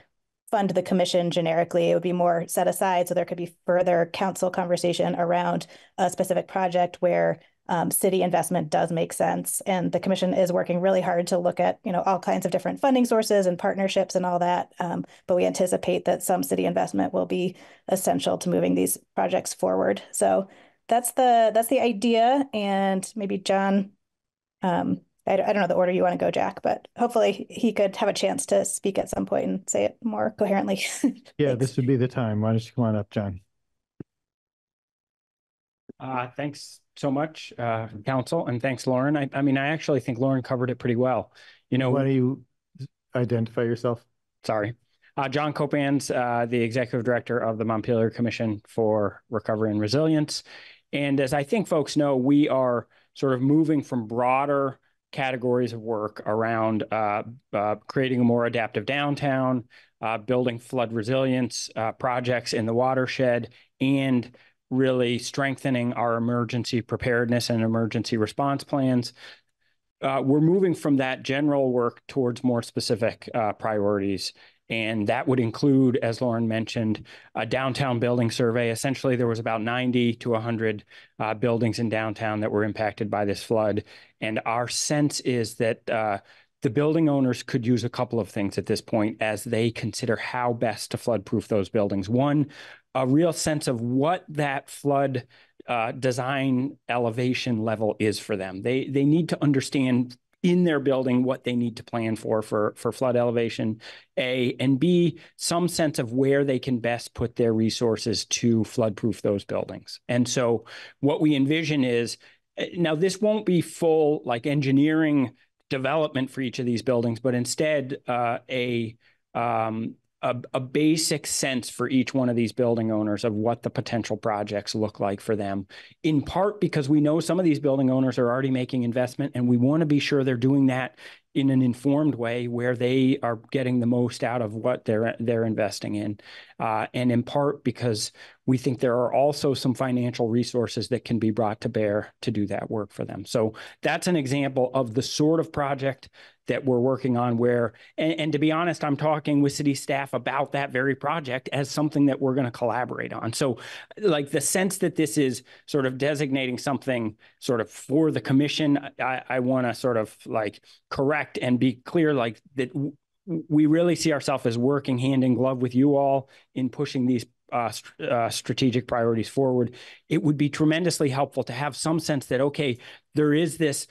fund the commission generically. It would be more set aside so there could be further council conversation around a specific project where um, city investment does make sense. And the commission is working really hard to look at, you know, all kinds of different funding sources and partnerships and all that. Um, but we anticipate that some city investment will be essential to moving these projects forward. So that's the that's the idea. And maybe John, um, I, I don't know the order you want to go, Jack, but hopefully he could have a chance to speak at some point and say it more coherently. Yeah, this would be the time. Why don't you come on up, John? Uh, thanks so much, uh, council, and thanks, Lauren. I, I mean, I actually think Lauren covered it pretty well. You know, Why don't you identify yourself? sorry. Uh, John Copans, uh, the executive director of the Montpelier Commission for Recovery and Resilience. And as I think folks know, we are sort of moving from broader categories of work around uh, uh, creating a more adaptive downtown, uh, building flood resilience uh, projects in the watershed, and really strengthening our emergency preparedness and emergency response plans. Uh, we're moving from that general work towards more specific uh, priorities. And that would include, as Lauren mentioned, a downtown building survey. Essentially, there was about 90 to 100 uh, buildings in downtown that were impacted by this flood. And our sense is that uh, the building owners could use a couple of things at this point as they consider how best to flood proof those buildings. One, a real sense of what that flood uh, design elevation level is for them. They they need to understand in their building what they need to plan for for for flood elevation a and b some sense of where they can best put their resources to flood proof those buildings. And so what we envision is eh, now this won't be full like engineering development for each of these buildings but instead uh, a um, a, a basic sense for each one of these building owners of what the potential projects look like for them. In part because we know some of these building owners are already making investment and we want to be sure they're doing that in an informed way where they are getting the most out of what they're they're investing in, uh, and in part because we think there are also some financial resources that can be brought to bear to do that work for them. So that's an example of the sort of project that we're working on where and, and to be honest i'm talking with city staff about that very project as something that we're going to collaborate on so like the sense that this is sort of designating something sort of for the commission i, I want to sort of like correct and be clear like that we really see ourselves as working hand in glove with you all in pushing these uh, uh, strategic priorities forward. It would be tremendously helpful to have some sense that, okay, there is this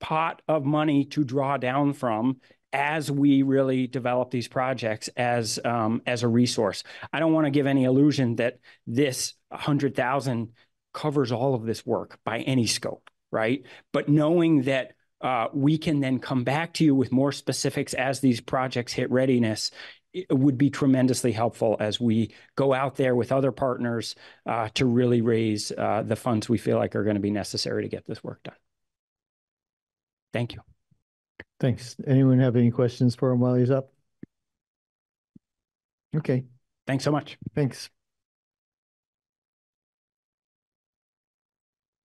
pot of money to draw down from as we really develop these projects as um, as a resource. I don't want to give any illusion that this hundred thousand covers all of this work by any scope, right? But knowing that uh, we can then come back to you with more specifics as these projects hit readiness would be tremendously helpful as we go out there with other partners uh, to really raise uh, the funds we feel like are going to be necessary to get this work done. Thank you. Thanks. Anyone have any questions for him while he's up? Okay. Thanks so much. Thanks.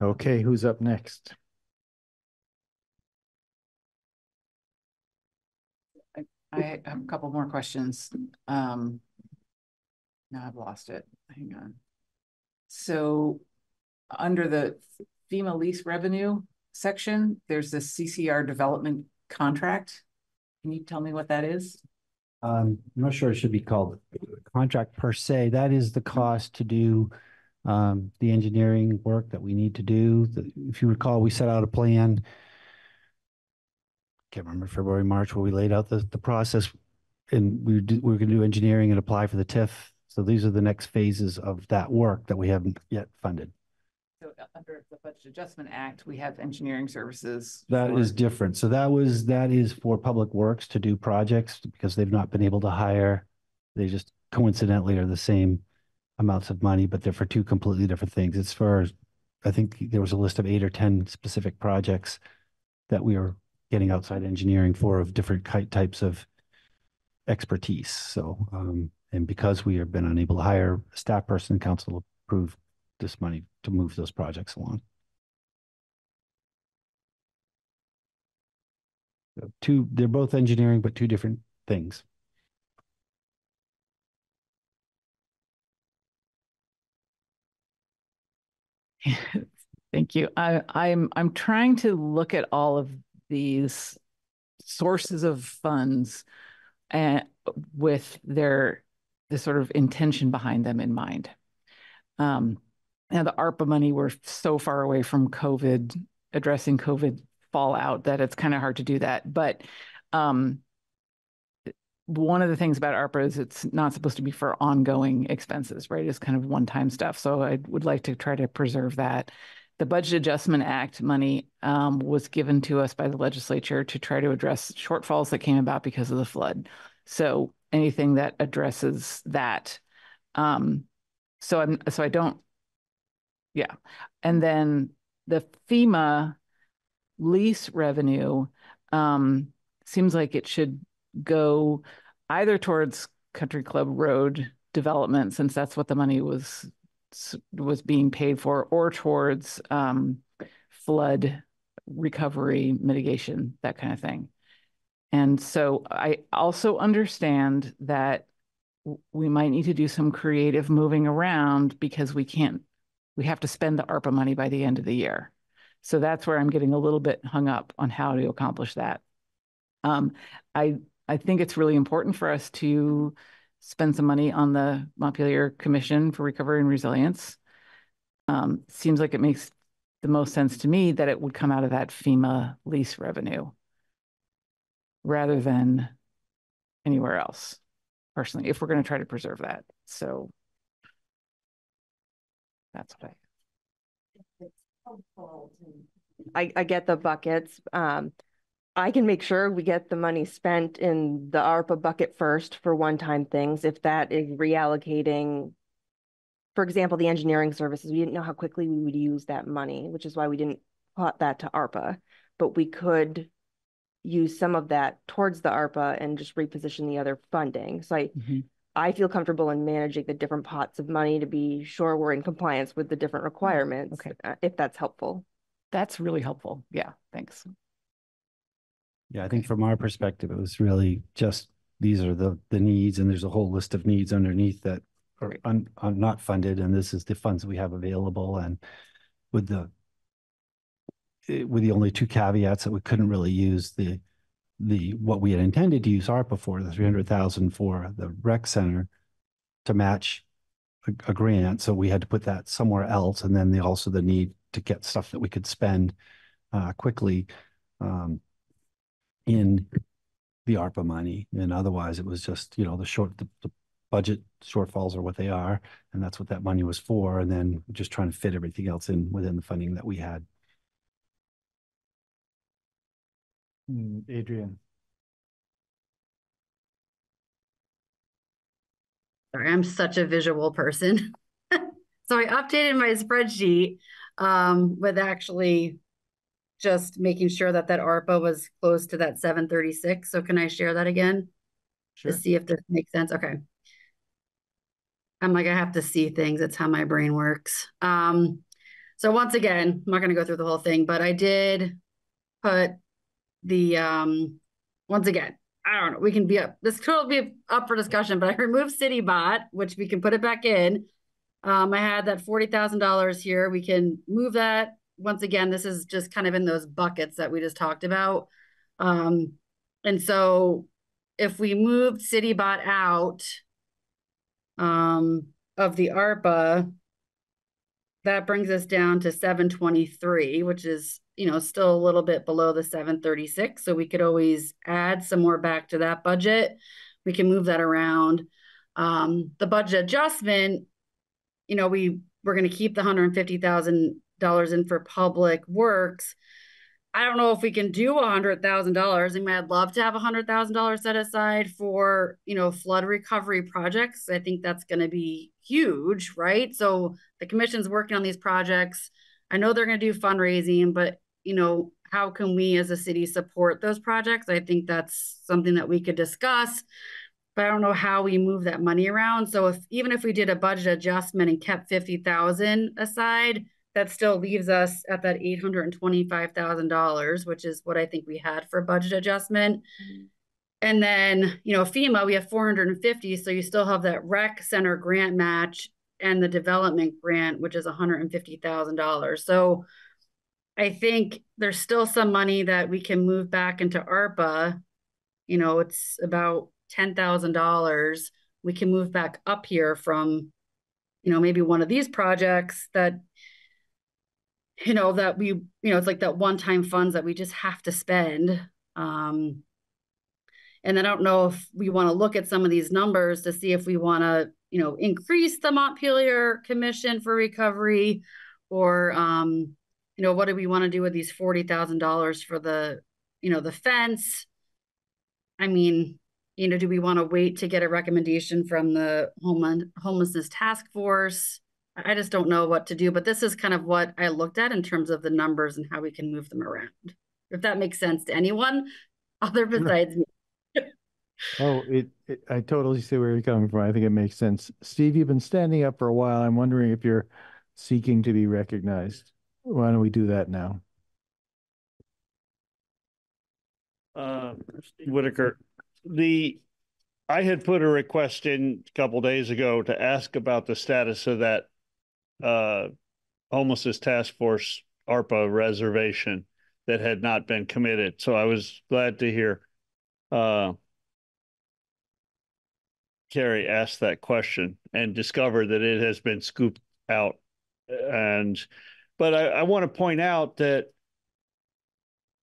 Okay, who's up next? I, I have a couple more questions. Um, now I've lost it. Hang on. So under the FEMA lease revenue, section, there's the CCR development contract. Can you tell me what that is? Um, I'm not sure it should be called contract per se. That is the cost to do um, the engineering work that we need to do. The, if you recall, we set out a plan. Can't remember February, March, where we laid out the, the process, and we we we're going to do engineering and apply for the TIF. So these are the next phases of that work that we haven't yet funded. So uh, under the Budget Adjustment Act, we have engineering services. That for- is different. So that was, that is for Public Works to do projects because they've not been able to hire. They just coincidentally are the same amounts of money, but they're for two completely different things. It's for, I think there was a list of eight or 10 specific projects that we are getting outside engineering for of different types of expertise. So, um, and because we have been unable to hire a staff person, council approved this money to move those projects along. Two, they're both engineering, but two different things. Thank you. I, I'm I'm trying to look at all of these sources of funds and with their the sort of intention behind them in mind. Um, now the ARPA money, we're so far away from COVID, addressing COVID fallout that it's kind of hard to do that. But um, one of the things about ARPA is it's not supposed to be for ongoing expenses, right? It's kind of one-time stuff. So I would like to try to preserve that. The Budget Adjustment Act money um, was given to us by the legislature to try to address shortfalls that came about because of the flood. So anything that addresses that. Um, so I'm so I don't yeah. And then the FEMA lease revenue um, seems like it should go either towards Country Club Road development, since that's what the money was was being paid for, or towards um, flood recovery mitigation, that kind of thing. And so I also understand that we might need to do some creative moving around because we can't we have to spend the ARPA money by the end of the year. So that's where I'm getting a little bit hung up on how to accomplish that. Um, I I think it's really important for us to spend some money on the Montpelier Commission for Recovery and Resilience. Um, seems like it makes the most sense to me that it would come out of that FEMA lease revenue rather than anywhere else, personally, if we're going to try to preserve that. So that's what I. I, I get the buckets. Um, I can make sure we get the money spent in the ARPA bucket first for one-time things. If that is reallocating, for example, the engineering services, we didn't know how quickly we would use that money, which is why we didn't plot that to ARPA. But we could use some of that towards the ARPA and just reposition the other funding. So I, I feel comfortable in managing the different pots of money to be sure we're in compliance with the different requirements, uh, if that's helpful. That's really helpful. Yeah, thanks. Yeah, I think from our perspective, it was really just, these are the, the needs and there's a whole list of needs underneath that are un, are not funded and this is the funds we have available and with the eh, with the only two caveats that we couldn't really use the the what we had intended to use ARPA for, the three hundred thousand for the rec center to match a, a grant. So we had to put that somewhere else. And then the also the need to get stuff that we could spend uh, quickly. Um, in the ARPA money. And otherwise it was just, you know, the short, the, the budget shortfalls are what they are. And that's what that money was for. And then just trying to fit everything else in within the funding that we had. Adrian. Sorry, I'm such a visual person. so I updated my spreadsheet um, with actually just making sure that that ARPA was close to that 736. So can I share that again? Sure. To see if this makes sense. Okay. I'm like, I have to see things. It's how my brain works. Um, so once again, I'm not going to go through the whole thing, but I did put the, um, once again, I don't know, we can be up, this could be up for discussion, but I removed CityBot, which we can put it back in. Um, I had that $40,000 here. We can move that once again, this is just kind of in those buckets that we just talked about. Um, and so if we moved CityBot out um, of the ARPA, that brings us down to 723, which is, you know, still a little bit below the 736. So we could always add some more back to that budget. We can move that around. Um, the budget adjustment, you know, we we're going to keep the 150,000 dollars in for public works. I don't know if we can do hundred thousand dollars. I mean, I'd love to have hundred thousand dollars set aside for you know flood recovery projects. I think that's going to be huge, right? So the commission's working on these projects. I know they're going to do fundraising, but you know, how can we as a city support those projects? I think that's something that we could discuss. But I don't know how we move that money around. So if even if we did a budget adjustment and kept fifty thousand aside, that still leaves us at that $825,000, which is what I think we had for budget adjustment. Mm-hmm. And then, you know, FEMA, we have 450. So you still have that rec center grant match and the development grant, which is $150,000. So I think there's still some money that we can move back into ARPA. You know, it's about $10,000. We can move back up here from, you know, maybe one of these projects that you know that we you know it's like that one time funds that we just have to spend um and i don't know if we want to look at some of these numbers to see if we want to you know increase the montpelier commission for recovery or um you know what do we want to do with these $40,000 for the you know the fence i mean you know do we want to wait to get a recommendation from the home homelessness task force I just don't know what to do, but this is kind of what I looked at in terms of the numbers and how we can move them around. If that makes sense to anyone other besides me. oh, it, it, I totally see where you're coming from. I think it makes sense. Steve, you've been standing up for a while. I'm wondering if you're seeking to be recognized. Why don't we do that now? Uh, Whitaker, the I had put a request in a couple days ago to ask about the status of that uh, homelessness task force ARPA reservation that had not been committed. So I was glad to hear uh, Cary ask that question and discover that it has been scooped out. And but I, I want to point out that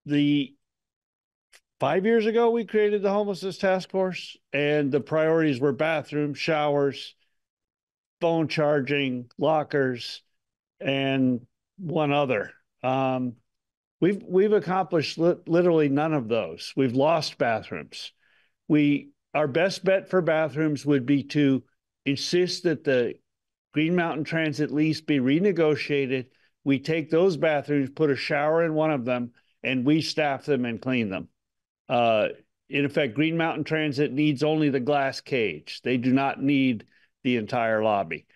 the five years ago we created the homelessness task force and the priorities were bathrooms, showers, phone charging, lockers, and one other. Um, We've, we've accomplished li literally none of those. We've lost bathrooms. We, our best bet for bathrooms would be to insist that the Green Mountain Transit lease be renegotiated. We take those bathrooms, put a shower in one of them, and we staff them and clean them. Uh, in effect, Green Mountain Transit needs only the glass cage. They do not need the entire lobby.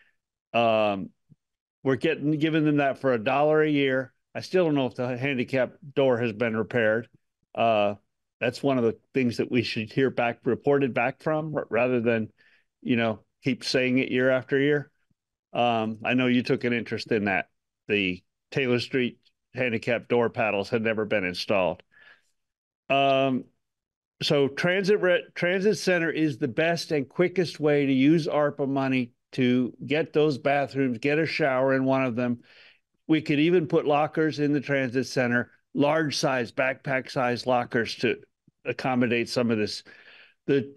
Um, we're getting giving them that for a dollar a year. I still don't know if the handicap door has been repaired. Uh, that's one of the things that we should hear back reported back from rather than, you know, keep saying it year after year. Um, I know you took an interest in that. The Taylor Street handicap door paddles had never been installed. Um, so transit transit center is the best and quickest way to use ARPA money to get those bathrooms, get a shower in one of them. We could even put lockers in the transit center, large size, backpack size lockers to accommodate some of this. The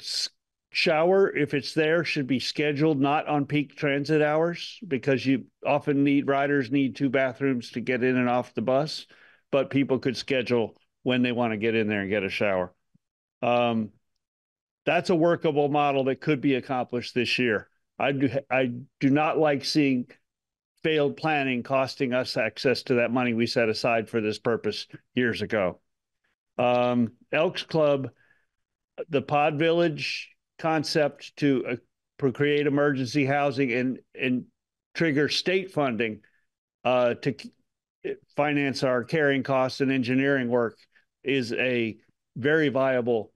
shower, if it's there, should be scheduled not on peak transit hours because you often need riders need two bathrooms to get in and off the bus, but people could schedule when they want to get in there and get a shower. Um, that's a workable model that could be accomplished this year. I do, I do not like seeing failed planning costing us access to that money we set aside for this purpose years ago. Um, Elks Club, the Pod Village concept to uh, create emergency housing and and trigger state funding uh, to finance our carrying costs and engineering work is a very viable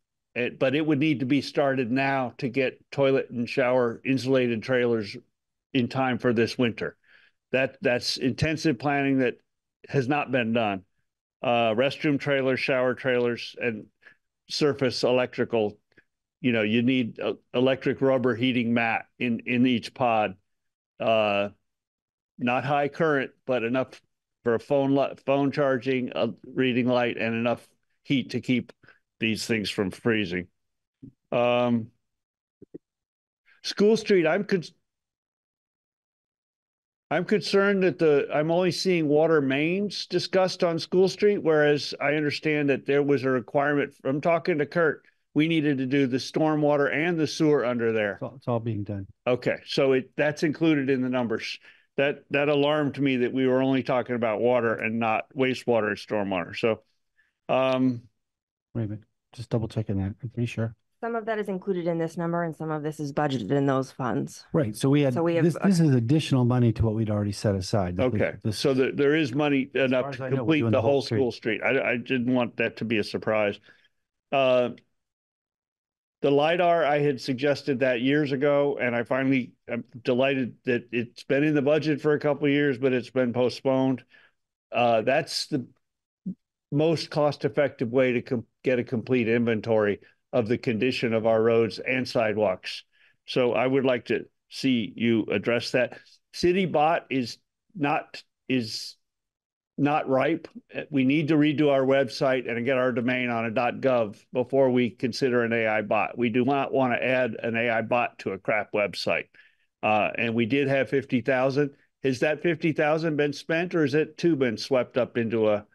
but it would need to be started now to get toilet and shower insulated trailers in time for this winter. That that's intensive planning that has not been done. Uh, restroom trailers, shower trailers, and surface electrical. You know, you need a, electric rubber heating mat in in each pod. Uh, not high current, but enough for a phone phone charging, a reading light, and enough heat to keep these things from freezing. Um, School Street, I'm con I'm concerned that the I'm only seeing water mains discussed on School Street, whereas I understand that there was a requirement. I'm talking to Kurt. We needed to do the stormwater and the sewer under there. It's all, it's all being done. Okay, so it that's included in the numbers. That that alarmed me that we were only talking about water and not wastewater and stormwater. So, um, wait a minute just double checking that. I'm pretty sure. Some of that is included in this number and some of this is budgeted in those funds. Right. So we had, So we have this, a- this is additional money to what we'd already set aside. This- Okay, this- so there, there is money enough as to I know, we're complete doing the the whole whole street. school street. I, I didn't want that to be a surprise. Uh, the LiDAR, I had suggested that years ago, and I finally, I'm delighted that it's been in the budget for a couple years, but it's been postponed. Uh, that's the most cost-effective way to com- get a complete inventory of the condition of our roads and sidewalks. So I would like to see you address that. City bot is not is not ripe. We need to redo our website and get our domain on a .gov before we consider an AI bot. We do not want to add an AI bot to a crap website. Uh, and we did have 50,000. Has that 50,000 been spent or has it too been swept up into a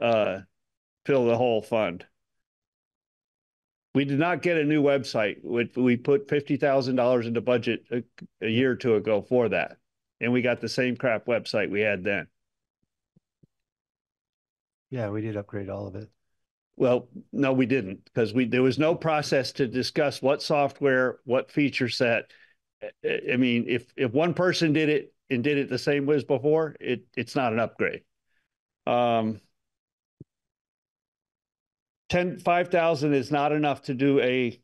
uh, fill the whole fund? We did not get a new website. We, we put $50,000 into budget a, a year or two ago for that. And we got the same crap website we had then. Yeah, we did upgrade all of it. Well, no, we didn't because we there was no process to discuss what software, what feature set. I I mean, if if one person did it and did it the same way as before, it it's not an upgrade. Um, 10, 5,000 is not enough to do a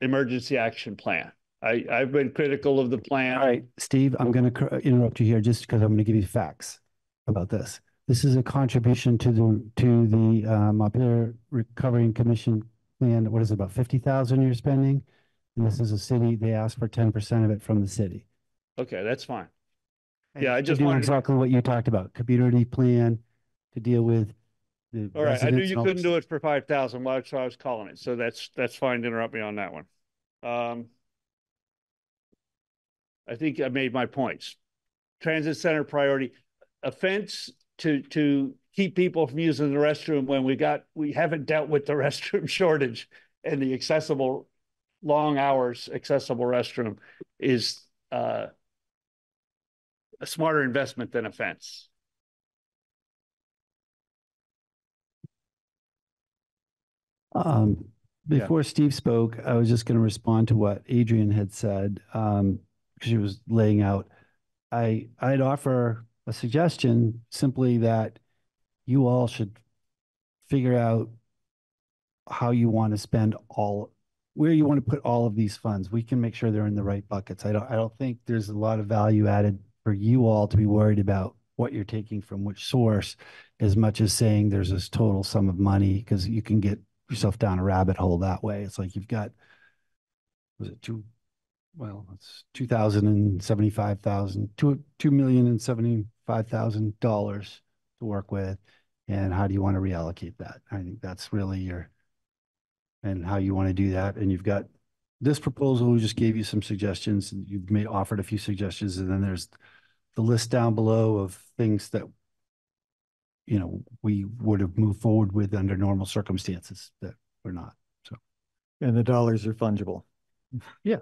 emergency action plan. I, I've been critical of the plan. All right, Steve, I'm going to interrupt you here just because I'm going to give you facts about this. This is a contribution to the to the uh, Montpelier Recovery Commission plan. What is it about fifty thousand you're spending? And this is a city. They asked for ten percent of it from the city. Okay, that's fine. And Yeah, I just do wanted. exactly what you talked about. Community plan to deal with the All right, I knew you and couldn't this. do it for five thousand, well, that's why I was calling it, so that's, that's fine to interrupt me on that one. Um. I think I made my points. Transit center priority, offense to, to keep people from using the restroom when we got, we haven't dealt with the restroom shortage and the accessible, long hours accessible restroom is uh, a smarter investment than a fence. Um, Yeah. before Steve spoke, I was just going to respond to what Adrian had said, um, because she was laying out. I, I'd offer a suggestion simply that you all should figure out how you want to spend all, where you want to put all of these funds. We can make sure they're in the right buckets. I don't, I don't think there's a lot of value added for you all to be worried about what you're taking from which source as much as saying there's this total sum of money, because you can get yourself down a rabbit hole that way. It's like you've got, was it two, well, it's two thousand and seventy-five thousand, two, two million and seventy-five thousand dollars to work with. And how do you want to reallocate that? I think that's really your, and how you want to do that. And you've got this proposal, we just gave you some suggestions, you've made, offered a few suggestions, and then there's the list down below of things that you know, we would have moved forward with under normal circumstances that we're not. So, And the dollars are fungible. yeah,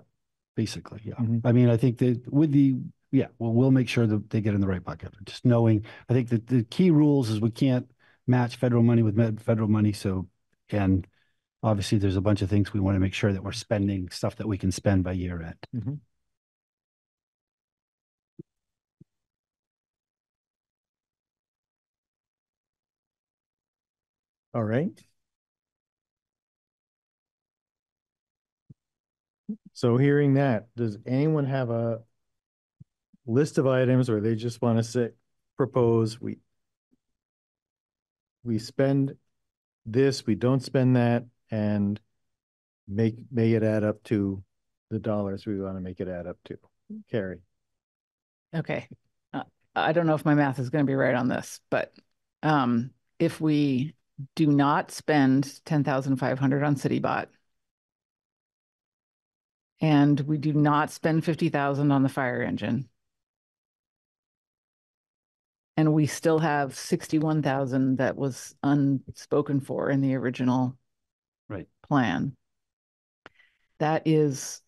basically, yeah. I mean, I think that with the, yeah, well, we'll make sure that they get in the right bucket. Just knowing, I think that the key rules is we can't match federal money with med- federal money. So, and obviously there's a bunch of things we want to make sure that we're spending stuff that we can spend by year end. Mhm. All right. So hearing that, does anyone have a list of items or they just want to say, propose, we we spend this, we don't spend that, and make, make it add up to the dollars we want to make it add up to. Cary, Okay. Uh, I don't know if my math is going to be right on this, but um, if we do not spend ten thousand five hundred on CityBot and we do not spend fifty thousand on the fire engine and we still have sixty-one thousand that was unspoken for in the original Right. plan. That is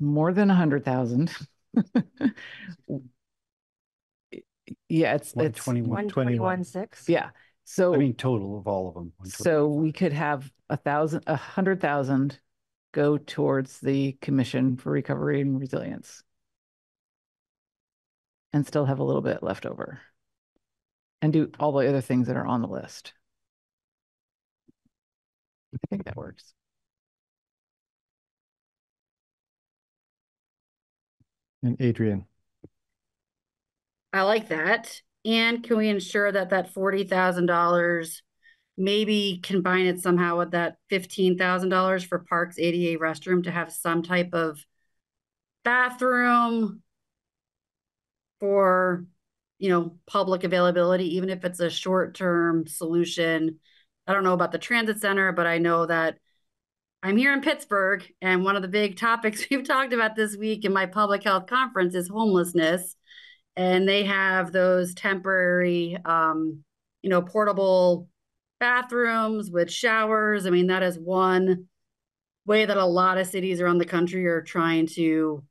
more than a hundred thousand. Yeah, it's, it's. 121. 121, six. Yeah, so. I mean, total of all of them. So we could have a thousand, a hundred thousand go towards the Commission for Recovery and Resilience. And still have a little bit left over. And do all the other things that are on the list. I think that works. and Adrian, I like that. And can we ensure that that forty thousand dollars maybe combine it somehow with that fifteen thousand dollars for Parks ADA restroom to have some type of bathroom for, you know, public availability, even if it's a short-term solution. I don't know about the transit center, but I know that I'm here in Pittsburgh, and one of the big topics we've talked about this week in my public health conference is homelessness. And they have those temporary, um, you know, portable bathrooms with showers. I mean, that is one way that a lot of cities around the country are trying to,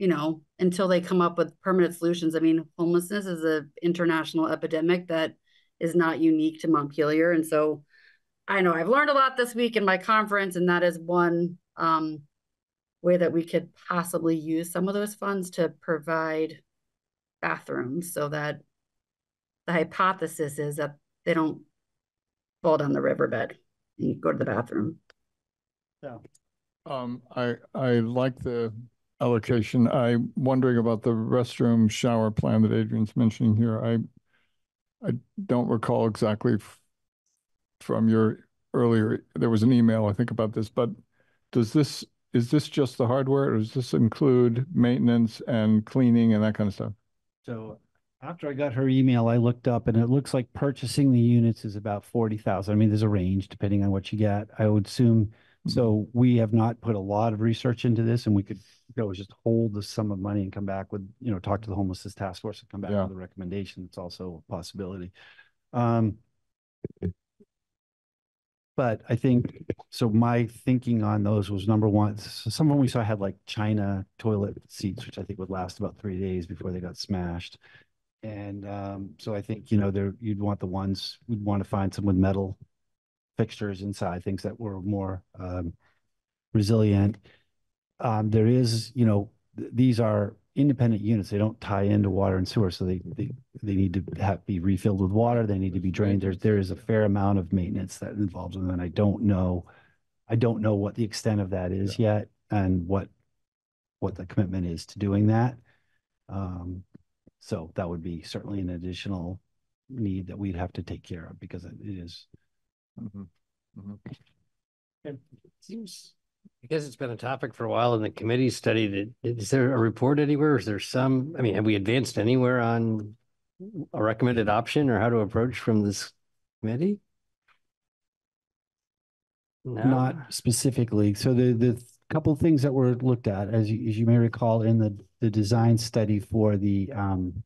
you know, until they come up with permanent solutions. I mean, homelessness is an international epidemic that is not unique to Montpelier. And so I know I've learned a lot this week in my conference, and that is one um, way that we could possibly use some of those funds to provide bathrooms so that the hypothesis is that they don't fall down the riverbed and you go to the bathroom. Yeah. Um, I, I like the allocation. I'm wondering about the restroom shower plan that Adrian's mentioning here. I, I don't recall exactly f- from your earlier, there was an email, I think, about this, but does this, is this just the hardware or does this include maintenance and cleaning and that kind of stuff? So after I got her email, I looked up and it looks like purchasing the units is about forty thousand. I mean, there's a range depending on what you get. I would assume So we have not put a lot of research into this and we could always just hold the sum of money and come back with, you know, talk to the homelessness task force and come back Yeah. with a recommendation. It's also a possibility. Um, but I think, so my thinking on those was number one, so some of them we saw had like China toilet seats, which I think would last about three days before they got smashed. And um, so I think, you know, there, you'd want the ones, we'd want to find some with metal fixtures inside, things that were more um, resilient. Um, there is, you know, th- these are independent units. They don't tie into water and sewer, so they they they need to have be refilled with water. They need to be drained. There's there is a fair amount of maintenance that involves them, and I don't know, I don't know what the extent of that is yet, and what what the commitment is to doing that. Um, so that would be certainly an additional need that we'd have to take care of because it is. Mm-hmm, mm-hmm. It Seems, I guess it's been a topic for a while and the committee studied it. Is there a report anywhere? Is there some, I mean, have we advanced anywhere on a recommended option or how to approach from this committee? No. Not specifically. So the, the couple things that were looked at, as you, as you may recall, in the, the design study for the, um,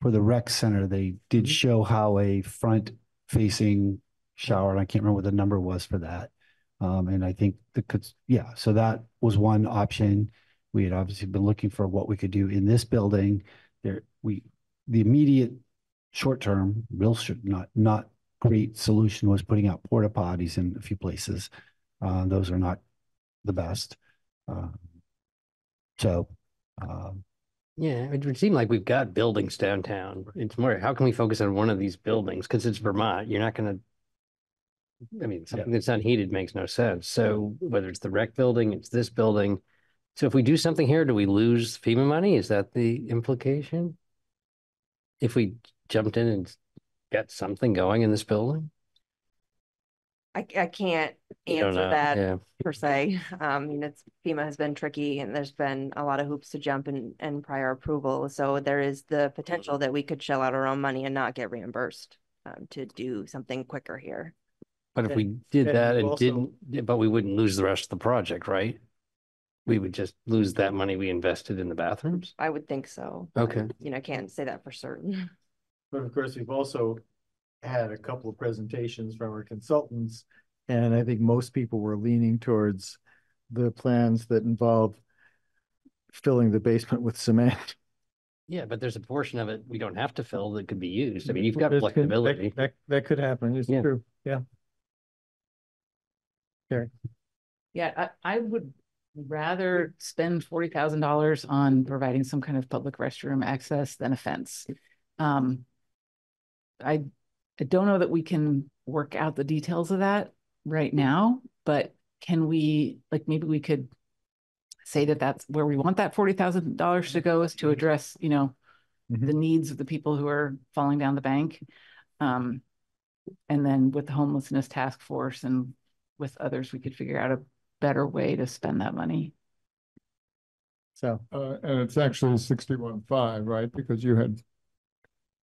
for the rec center, they did show how a front facing shower, and I can't remember what the number was for that. Um, and I think the, cons- yeah, so that was one option. We had obviously been looking for what we could do in this building. There, we, the immediate short term, real should not, not great solution was putting out porta potties in a few places. Uh, those are not the best. Uh, so, um, Yeah, it would seem like we've got buildings downtown. It's more, how can we focus on one of these buildings? Because it's Vermont, you're not gonna. I mean, something that's unheated makes no sense. So whether it's the rec building, it's this building. So if we do something here, do we lose FEMA money? Is that the implication? If we jumped in and got something going in this building? I, I can't answer know, that yeah. per se. Um, you know, it's FEMA has been tricky and there's been a lot of hoops to jump in, and prior approval. So there is the potential that we could shell out our own money and not get reimbursed um, to do something quicker here. But if we did And that and also- didn't, but we wouldn't lose the rest of the project, right? We would just lose that money we invested in the bathrooms? I would think so. Okay. You know, I can't say that for certain. But of course, we've also had a couple of presentations from our consultants. And I think most people were leaning towards the plans that involve filling the basement with cement. Yeah, but there's a portion of it we don't have to fill that could be used. I mean, you've got That could- that- flexibility. That, that could happen, it's Yeah. true, yeah. Cary. Yeah, I, I would rather spend forty thousand dollars on providing some kind of public restroom access than a fence. Um, I, I don't know that we can work out the details of that right now, but can we, like, maybe we could say that that's where we want that forty thousand dollars to go is to address, you know, the needs of the people who are falling down the bank. Um, and then with the homelessness task force and with others, we could figure out a better way to spend that money. So. Uh, and it's actually sixty-one five, right? Because you had,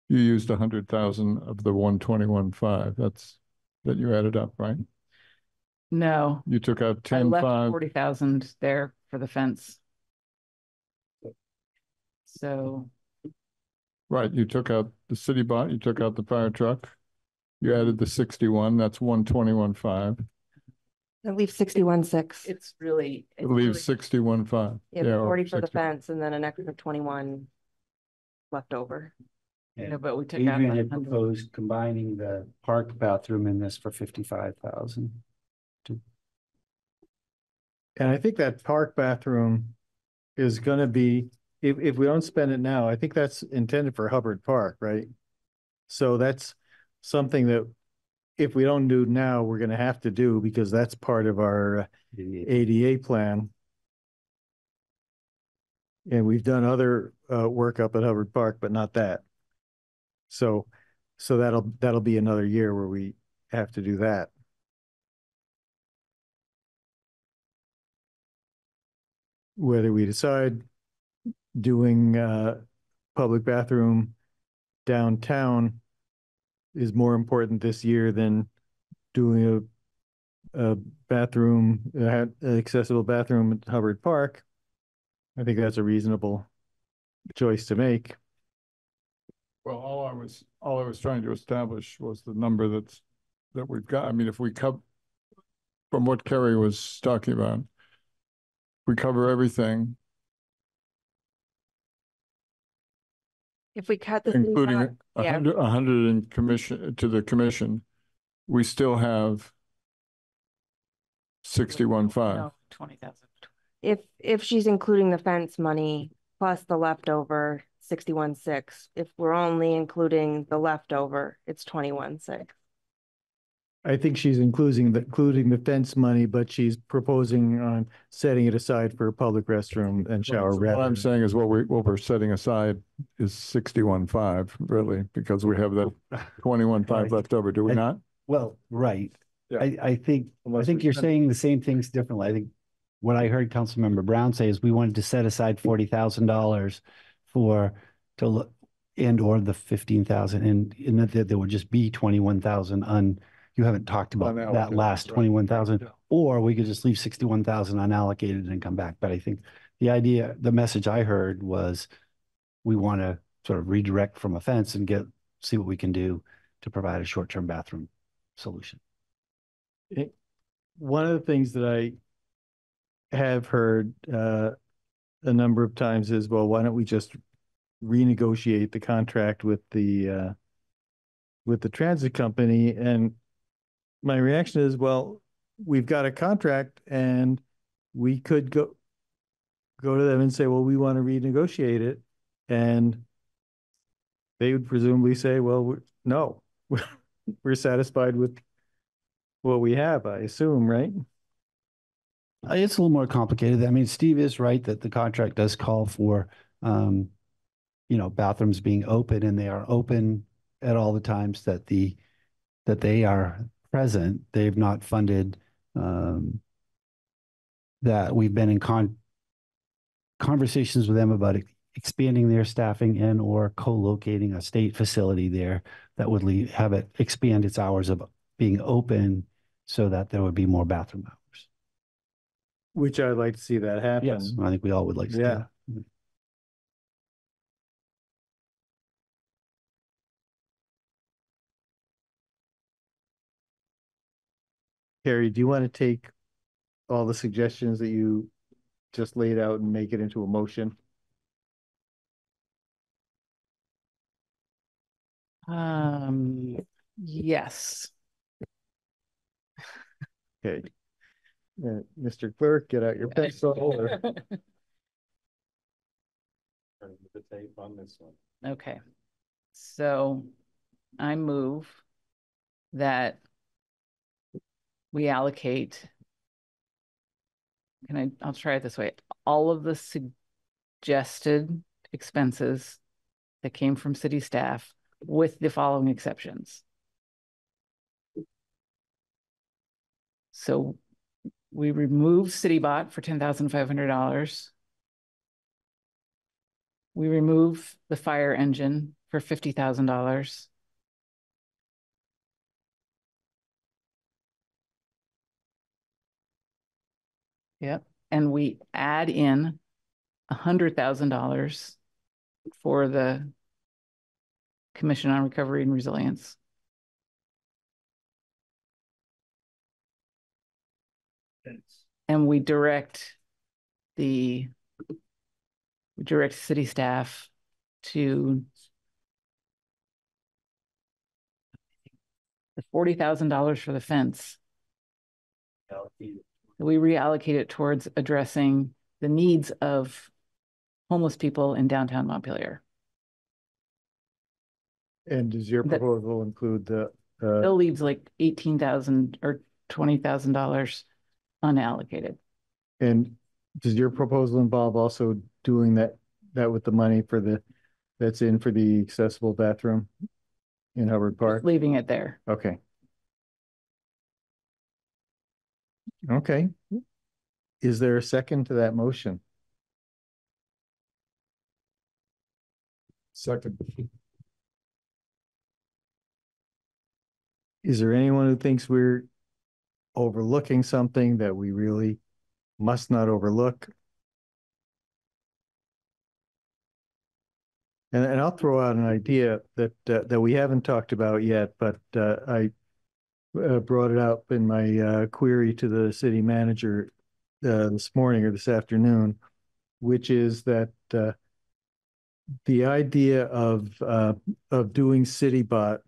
you used a hundred thousand of the one twenty-one five, that's, that you added up, right? No, You took out I ten left five, forty thousand there for the fence. So, right, you took out the CityBot, you took out the fire truck. You added the sixty-one, that's one twenty-one five, It leaves sixty-one six. it's really. it leaves sixty-one five. Yeah, or forty for the fence and then an extra twenty-one left over. Yeah, but we took out Adrian the had hundred. proposed combining the park bathroom in this for fifty-five thousand. And I think that park bathroom is gonna be, if, if we don't spend it now, I think that's intended for Hubbard Park, right? So that's something that if we don't do now, we're gonna have to do because that's part of our uh, ADA plan. And we've done other uh work up at Hubbard Park, but not that. So, so that'll, that'll be another year where we have to do that. Whether we decide doing uh public bathroom downtown is more important this year than doing a a bathroom, accessible bathroom at Hubbard Park. I think that's a reasonable choice to make. Well, all I was, all I was trying to establish was the number that's, that we've got. I mean, if we cover, from what Cary was talking about, we cover everything, If we cut the. city including a yeah. hundred, a hundred in commission, to the commission, we still have sixty-one five. No, Twenty thousand. If, if she's including the fence money plus the leftover sixty-one six, if we're only including the leftover, it's twenty-one six. I think she's including the, including the fence money, but she's proposing on setting it aside for a public restroom and shower. What rather I'm than- saying is what we, what we're setting aside is sixty-one five, really, because we have that twenty-one five left over, do we I- not? Well, right. Yeah. I, I think, I Unless think we you're spend- saying the same things differently. I think what I heard Councilmember Brown say is we wanted to set aside forty thousand dollars for, to look, and or the fifteen thousand, and, and that- that there would just be twenty-one thousand on, you haven't talked about that Unallocated, last right. twenty-one thousand. Yeah. Or we could just leave sixty-one thousand unallocated and come back. But I think the idea, the message I heard was we want to sort of redirect from offense and get, see what we can do to provide a short-term bathroom solution. it- one of the things that I have heard uh, a number of times is, well, why don't we just renegotiate the contract with the uh, with the transit company? And my reaction is, well, we've got a contract and we could go go to them and say, well, we want to renegotiate it. And they would presumably say, well, we're- no, we're satisfied with what we have, I assume, right? Uh, It's a little more complicated. I mean, Steve is right that the contract does call for, um, you know, bathrooms being open and they are open at all the times that the, that they are present. They've not funded, um, that we've been in con, conversations with them about ex- expanding their staffing and or co-locating a state facility there that would leave, have it expand its hours of being open so that there would be more bathroom hours. Which I'd like to see that happen. Yes, I think we all would like to see Yeah. that. Cary, do you want to take all the suggestions that you just laid out and make it into a motion? Um, yes. Okay. Uh, Mr. Clerk, get out your pencil or The tape on this one. Okay. So I move that we allocate. Can I, I'll try it this way. All of the suggested expenses that came from city staff with the following exceptions. So we remove CityBot for ten thousand five hundred dollars. We remove the fire engine for fifty thousand dollars. Yep, and we add in a hundred thousand dollars for the Commission on Recovery and Resilience. And we direct the we direct city staff to the forty thousand dollars for the fence. We reallocate it towards addressing the needs of homeless people in downtown Montpelier. and does your proposal include the uh Still leaves like eighteen thousand or twenty thousand dollars unallocated. and does your proposal involve also doing that that with the money for the that's in for the accessible bathroom in Hubbard Park? Leaving it there. Okay. Okay. Is there a second to that motion? Second. Is there anyone who thinks we're overlooking something that we really must not overlook. And, and I'll throw out an idea that uh, that we haven't talked about yet, but uh, I uh, brought it up in my uh, query to the city manager uh, this morning or this afternoon, which is that uh, the idea of of doing CityBot,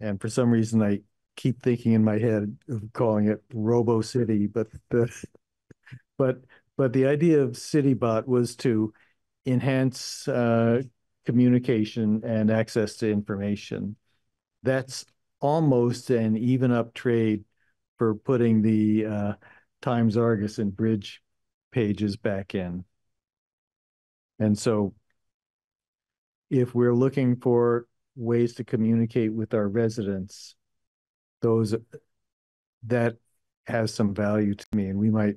and for some reason I keep thinking in my head of calling it Robo City, but the but but the idea of CityBot was to enhance uh, communication and access to information. That's almost an even up trade for putting the uh, Times Argus and Bridge pages back in. And so if we're looking for ways to communicate with our residents, those that has some value to me and we might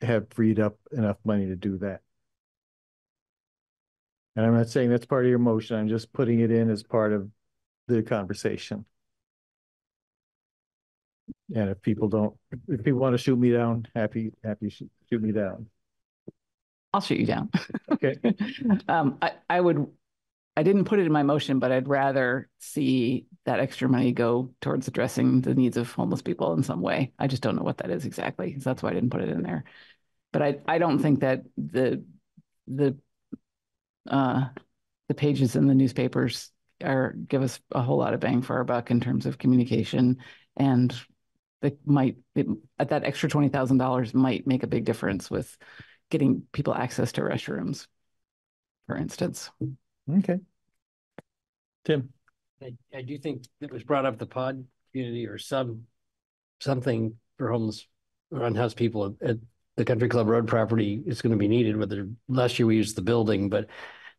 have freed up enough money to do that. And I'm not saying that's part of your motion. I'm just putting it in as part of the conversation. And if people don't, if people want to shoot me down, happy, happy shoot, shoot me down. I'll shoot you down. Okay. um, I, I would I didn't put it in my motion, but I'd rather see that extra money go towards addressing the needs of homeless people in some way. I just don't know what that is exactly. So that's why I didn't put it in there. But I, I don't think that the the uh, the pages in the newspapers are give us a whole lot of bang for our buck in terms of communication and they might it, that extra twenty thousand dollars might make a big difference with getting people access to restrooms, for instance. Okay. Tim. I, I do think it was brought up the pod community or some something for homeless or unhoused people at, at the country club road property is going to be needed whether last year we used the building but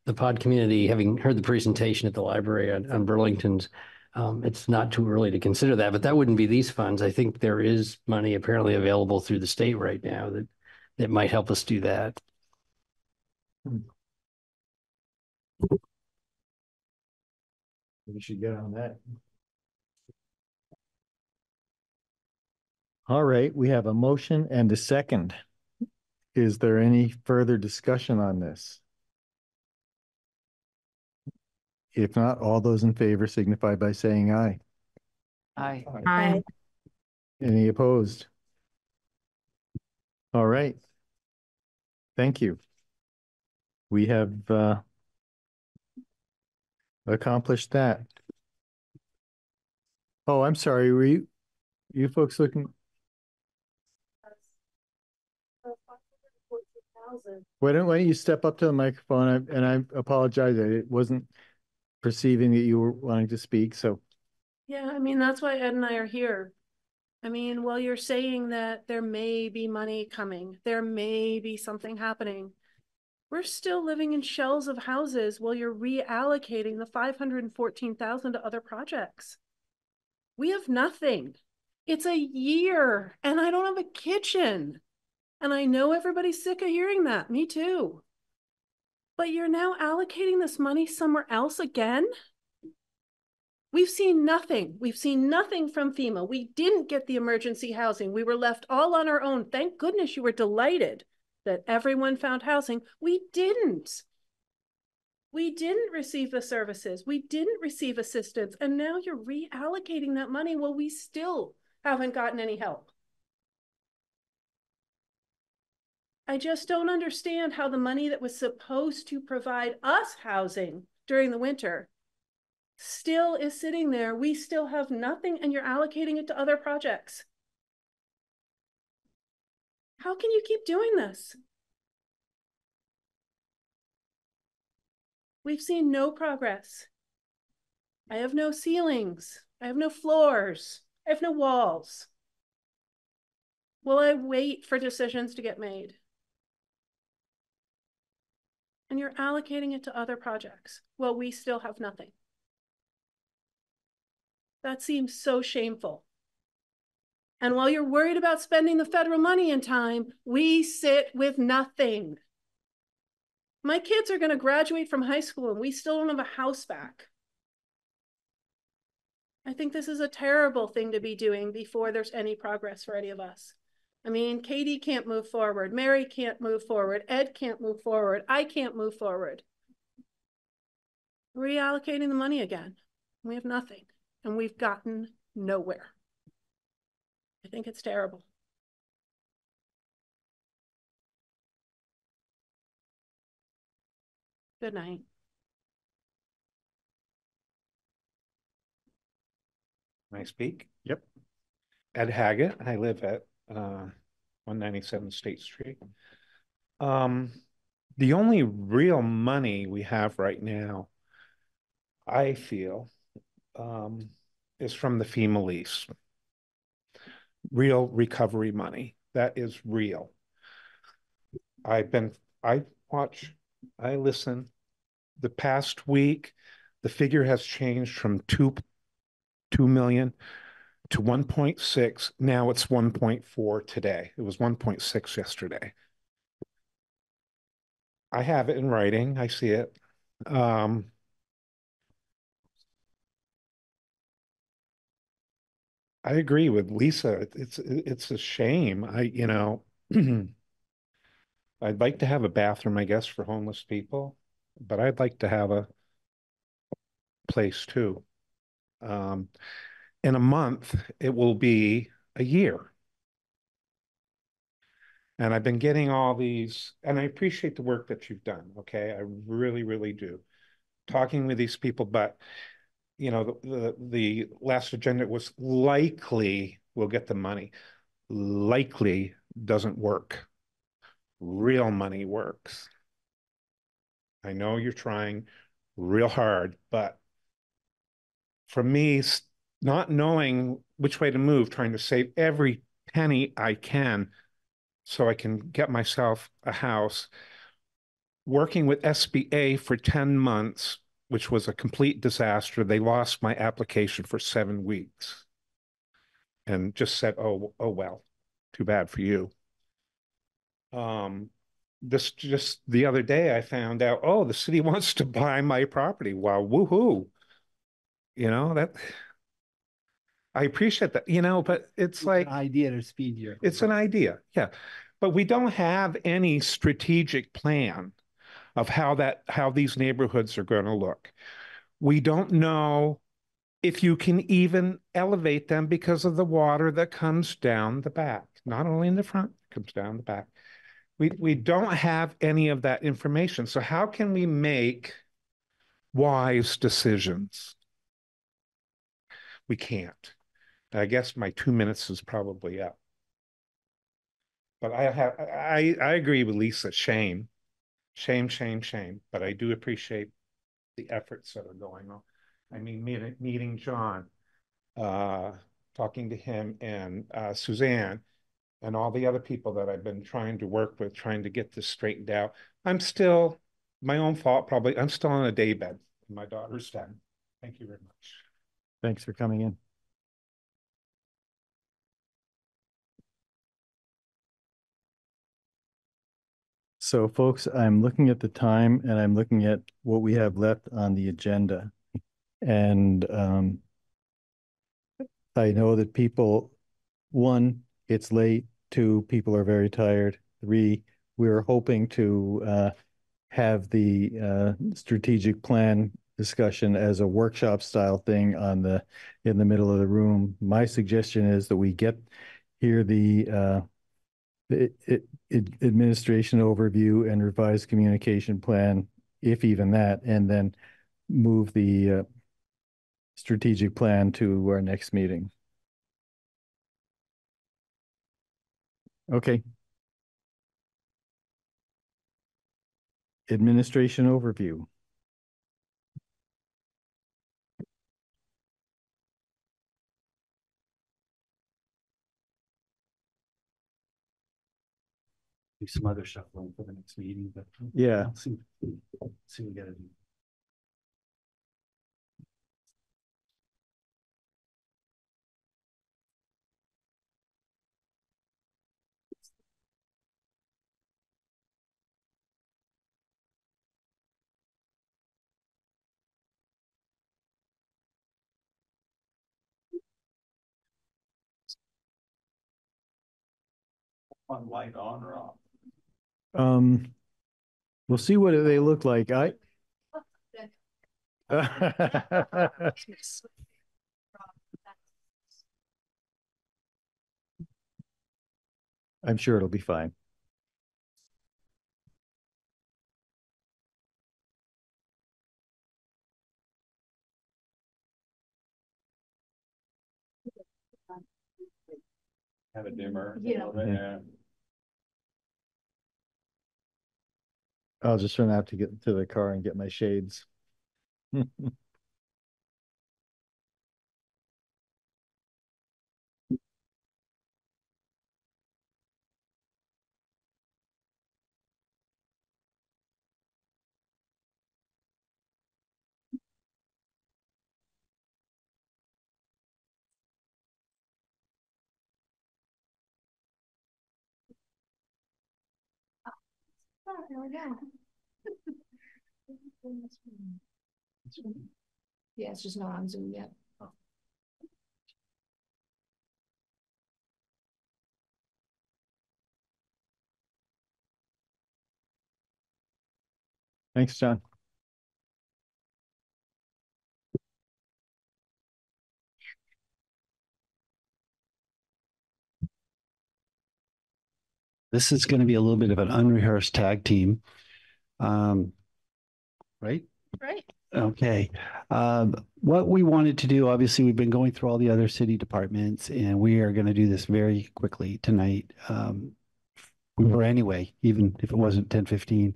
the pod community having heard the presentation at the library on, on burlington's um, it's not too early to consider that but that wouldn't be these funds i think there is money apparently available through the state right now that that might help us do that Hmm. We should get on that. All right, we have a motion and a second. Is there any further discussion on this? If not, all those in favor signify by saying aye. Aye. Aye. Any opposed? All right. Thank you. We have uh, accomplished that. Oh, I'm sorry. Were you, you folks looking? Why don't, why don't you step up to the microphone? I- And I apologize. I it wasn't perceiving that you were wanting to speak, so. Yeah, I mean, that's why Ed and I are here. I mean, while you're saying that there may be money coming, there may be something happening. We're still living in shells of houses while you're reallocating the five hundred and fourteen thousand to other projects. We have nothing. It's a year and I don't have a kitchen. And I know everybody's sick of hearing that, me too. But you're now allocating this money somewhere else again? We've seen nothing. We've seen nothing from FEMA. We didn't get the emergency housing. We were left all on our own. Thank goodness you were delighted that everyone found housing. We didn't. We didn't receive the services. We didn't receive assistance. And now you're reallocating that money Well, we still haven't gotten any help. I just don't understand how the money that was supposed to provide us housing during the winter still is sitting there. We still have nothing and you're allocating it to other projects. How can you keep doing this? We've seen no progress. I have no ceilings. I have no floors. I have no walls. Will I wait for decisions to get made? And you're allocating it to other projects. Well, we still have nothing. That seems so shameful. And while you're worried about spending the federal money in time, we sit with nothing. My kids are going to graduate from high school and we still don't have a house back. I think this is a terrible thing to be doing before there's any progress for any of us. I mean, Katie can't move forward. Mary can't move forward. Ed can't move forward. I can't move forward. Reallocating the money again. We have nothing and we've gotten nowhere. I think it's terrible. Good night. Can I speak? Yep. Ed Haggett. I live at uh, 197 State Street. Um, the only real money we have right now, I feel, um, is from the FEMA lease. Real recovery money. That is real. I've been, I watch, I listen. The past week, the figure has changed from two, 2 million to 1.6. Now it's 1.4 today. It was 1.6 yesterday. I have it in writing. I see it. Um, I agree with Lisa. It's it's a shame. I you know, I'd like to have a bathroom, I guess, for homeless people, but I'd like to have a place too. Um, in a month, it will be a year. And I've been getting all these, and I appreciate the work that you've done. Okay. I really, really do. Talking with these people, but you know, the, the, the last agenda was likely we'll get the money. Likely doesn't work. Real money works. I know you're trying real hard, but for me, not knowing which way to move, trying to save every penny I can so I can get myself a house, working with SBA for 10 months which was a complete disaster. They lost my application for seven weeks and just said, oh, oh, well, too bad for you. Um, this just the other day, I found out, oh, the city wants to buy my property. Wow, woohoo. You know, that I appreciate that, you know, but it's, it's like idea to speed your it's an idea, yeah. But we don't have any strategic plan of how that how these neighborhoods are going to look. We don't know if you can even elevate them because of the water that comes down the back, not only in the front, comes down the back. We we don't have any of that information. So how can we make wise decisions? We can't. I guess my two minutes is probably up. But I have I I agree with Lisa. Shame Shame, shame, shame. But I do appreciate the efforts that are going on. I mean, meeting, meeting John, uh, talking to him and uh, Suzanne and all the other people that I've been trying to work with, trying to get this straightened out. I'm still, my own fault probably, I'm still on a daybed. My daughter's dead. Thank you very much. Thanks for coming in. So folks, I'm looking at the time and I'm looking at what we have left on the agenda. And um, I know that people, one, it's late. Two, people are very tired. Three, we're hoping to uh, have the uh, strategic plan discussion as a workshop style thing on the in the middle of the room. My suggestion is that we get here the uh, it, administration overview and revised communication plan, if even that, and then move the uh, strategic plan to our next meeting. Okay. Administration overview. do some other shuffling for the next meeting, but Yeah. See, see what we gotta do. On light on or off? Um, we'll see what they look like. I. I'm sure it'll be fine. Have a dimmer. Yeah. over there. I'll just run out to get to the car and get my shades. There we go. Yeah, it's just not on Zoom yet. Thanks, John. This is going to be a little bit of an unrehearsed tag team. Um, right? Right. Okay. Um, what we wanted to do, obviously, we've been going through all the other city departments, and we are going to do this very quickly tonight. Um, we were anyway, even if it wasn't ten fifteen.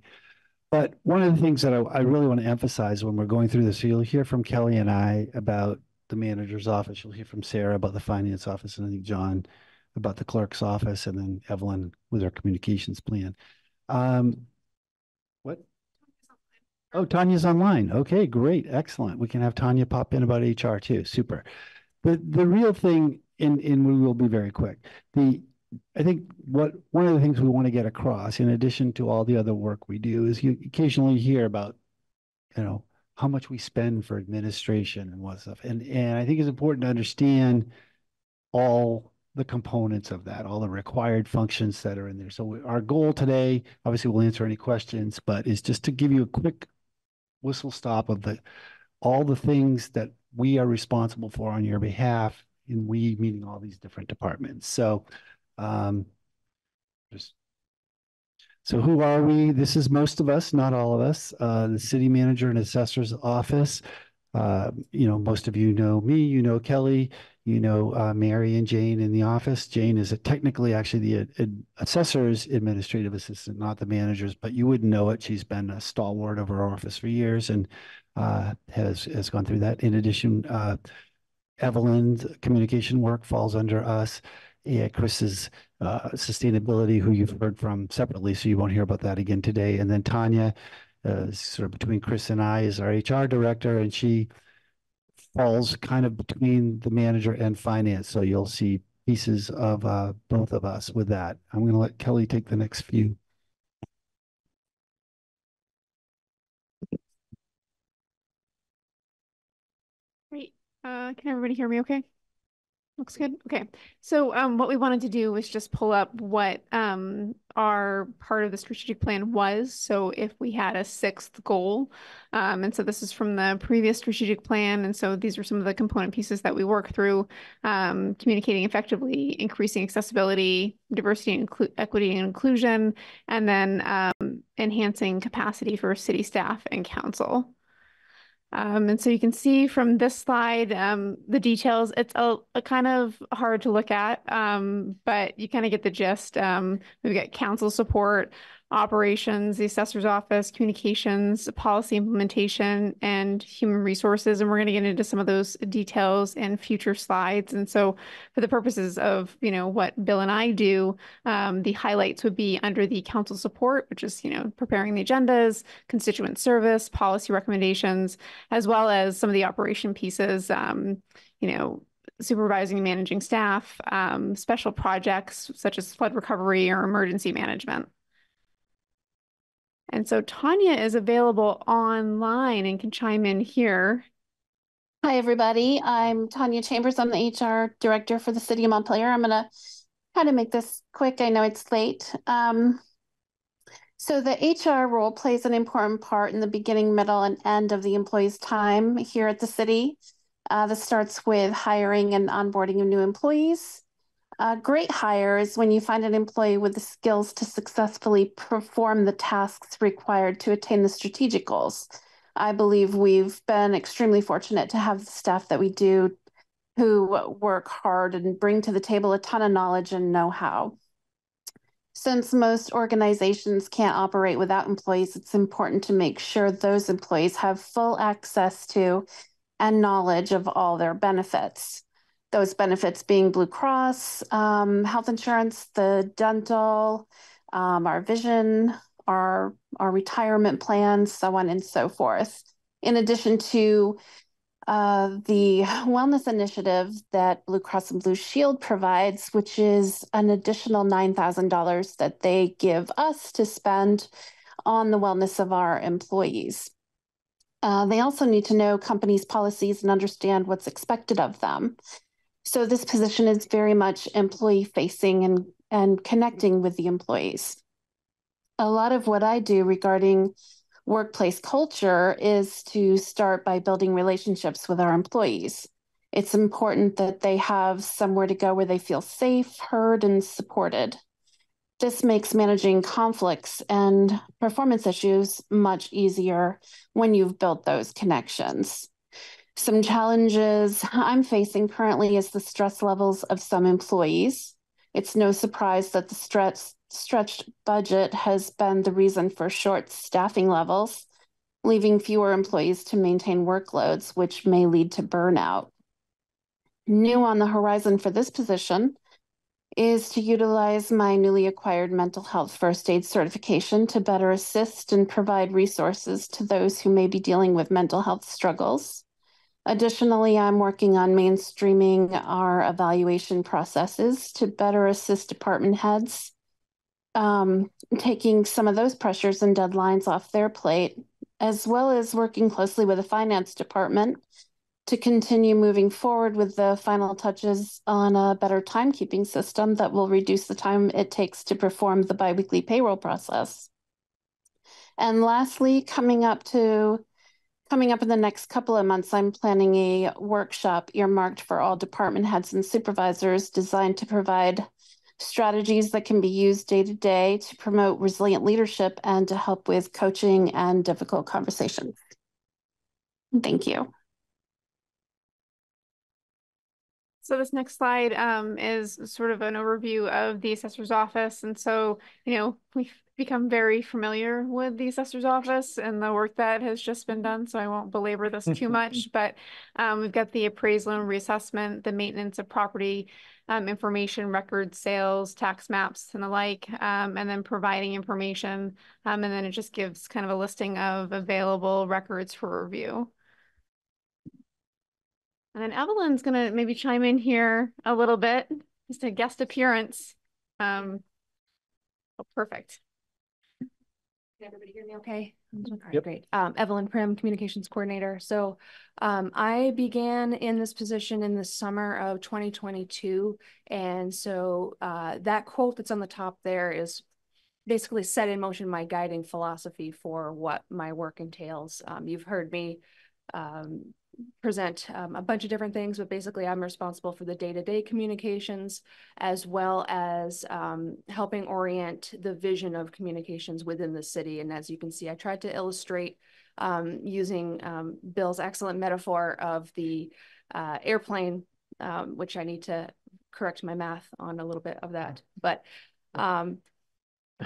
But one of the things that I, I really want to emphasize when we're going through this, you'll hear from Kelly and I about the manager's office. You'll hear from Sarah about the finance office, and I think John about the clerk's office, and then Evelyn with our communications plan. Um, what? Oh, Tanya's online. Okay, great, excellent. We can have Tanya pop in about HR too. Super. The the real thing, and and we will be very quick. The I think what one of the things we want to get across, in addition to all the other work we do, is you occasionally hear about, you know, how much we spend for administration and what stuff. And and I think it's important to understand all the components of that, all the required functions that are in there. So our goal today, obviously we'll answer any questions, but is just to give you a quick whistle stop of the all the things that we are responsible for on your behalf, and we meaning all these different departments. So um just so who are we? This is most of us, not all of us. Uh, the city manager and assessor's office. Uh, you know, most of you know me, you know Kelly, you know uh, Mary and Jane in the office. Jane is a, technically actually the ad, assessor's administrative assistant, not the manager's, but you wouldn't know it. She's been a stalwart of our office for years and uh, has has gone through that. In addition, uh, Evelyn's communication work falls under us. Yeah, Chris's uh, sustainability, who you've heard from separately, so you won't hear about that again today. And then Tanya, uh, sort of between Chris and I, is our HR director, and she falls kind of between the manager and finance. So you'll see pieces of uh, both of us with that. I'm going to let Kelly take the next few. Great. Uh, can everybody hear me okay? Looks good. Okay. So um, what we wanted to do was just pull up what um, our part of the strategic plan was. So if we had a sixth goal, um, and so this is from the previous strategic plan. And so these are some of the component pieces that we work through, um, communicating effectively, increasing accessibility, diversity, and equity and inclusion, and then um, enhancing capacity for city staff and council. Um, and so you can see from this slide, um, the details, it's a, a, kind of hard to look at, um, but you kind of get the gist. Um, we've got council support, operations, the assessor's office, communications, policy implementation, and human resources. And we're going to get into some of those details in future slides. And so for the purposes of, you know, what Bill and I do, um, the highlights would be under the council support, which is, you know, preparing the agendas, constituent service, policy recommendations, as well as some of the operation pieces, um, you know, supervising and managing staff, um, special projects such as flood recovery or emergency management. And so Tanya is available online and can chime in here. Hi, everybody. I'm Tanya Chambers. I'm the HR director for the city of Montpelier. I'm going to try to make this quick. I know it's late. Um, so the HR role plays an important part in the beginning, middle, and end of the employee's time here at the city. Uh, this starts with hiring and onboarding of new employees. A great hire is when you find an employee with the skills to successfully perform the tasks required to attain the strategic goals. I believe we've been extremely fortunate to have the staff that we do who work hard and bring to the table a ton of knowledge and know-how. Since most organizations can't operate without employees, it's important to make sure those employees have full access to and knowledge of all their benefits. Those benefits being Blue Cross, um, health insurance, the dental, um, our vision, our, our retirement plans, so on and so forth. In addition to uh, the wellness initiative that Blue Cross and Blue Shield provides, which is an additional $9,000 that they give us to spend on the wellness of our employees. Uh, they also need to know companies' policies and understand what's expected of them. So this position is very much employee facing and, and connecting with the employees. A lot of what I do regarding workplace culture is to start by building relationships with our employees. It's important that they have somewhere to go where they feel safe, heard, and supported. This makes managing conflicts and performance issues much easier when you've built those connections. Some challenges I'm facing currently is the stress levels of some employees. It's no surprise that the stress, stretched budget has been the reason for short staffing levels, leaving fewer employees to maintain workloads, which may lead to burnout. New on the horizon for this position is to utilize my newly acquired mental health first aid certification to better assist and provide resources to those who may be dealing with mental health struggles. Additionally, I'm working on mainstreaming our evaluation processes to better assist department heads, um, taking some of those pressures and deadlines off their plate, as well as working closely with the finance department to continue moving forward with the final touches on a better timekeeping system that will reduce the time it takes to perform the biweekly payroll process. And lastly, coming up to coming up in the next couple of months, I'm planning a workshop earmarked for all department heads and supervisors designed to provide strategies that can be used day to day to promote resilient leadership and to help with coaching and difficult conversations. Thank you. So this next slide um, is sort of an overview of the assessor's office. And so, you know, we've become very familiar with the assessor's office and the work that has just been done. So I won't belabor this too much, but um, we've got the appraisal and reassessment, the maintenance of property um, information, records, sales, tax maps, and the like, um, and then providing information. Um, and then it just gives kind of a listing of available records for review. And then Evelyn's going to maybe chime in here a little bit, just a guest appearance. Um, oh, perfect. Can everybody hear me okay? yep. great. Um, Evelyn Prim, Communications Coordinator. So um, I began in this position in the summer of 2022. And so uh, that quote that's on the top there is basically set in motion my guiding philosophy for what my work entails. Um, you've heard me um, present um, a bunch of different things, but basically I'm responsible for the day-to-day -day communications as well as um, helping orient the vision of communications within the city. And as you can see, I tried to illustrate um, using um, Bill's excellent metaphor of the uh, airplane, um, which I need to correct my math on a little bit of that. But um,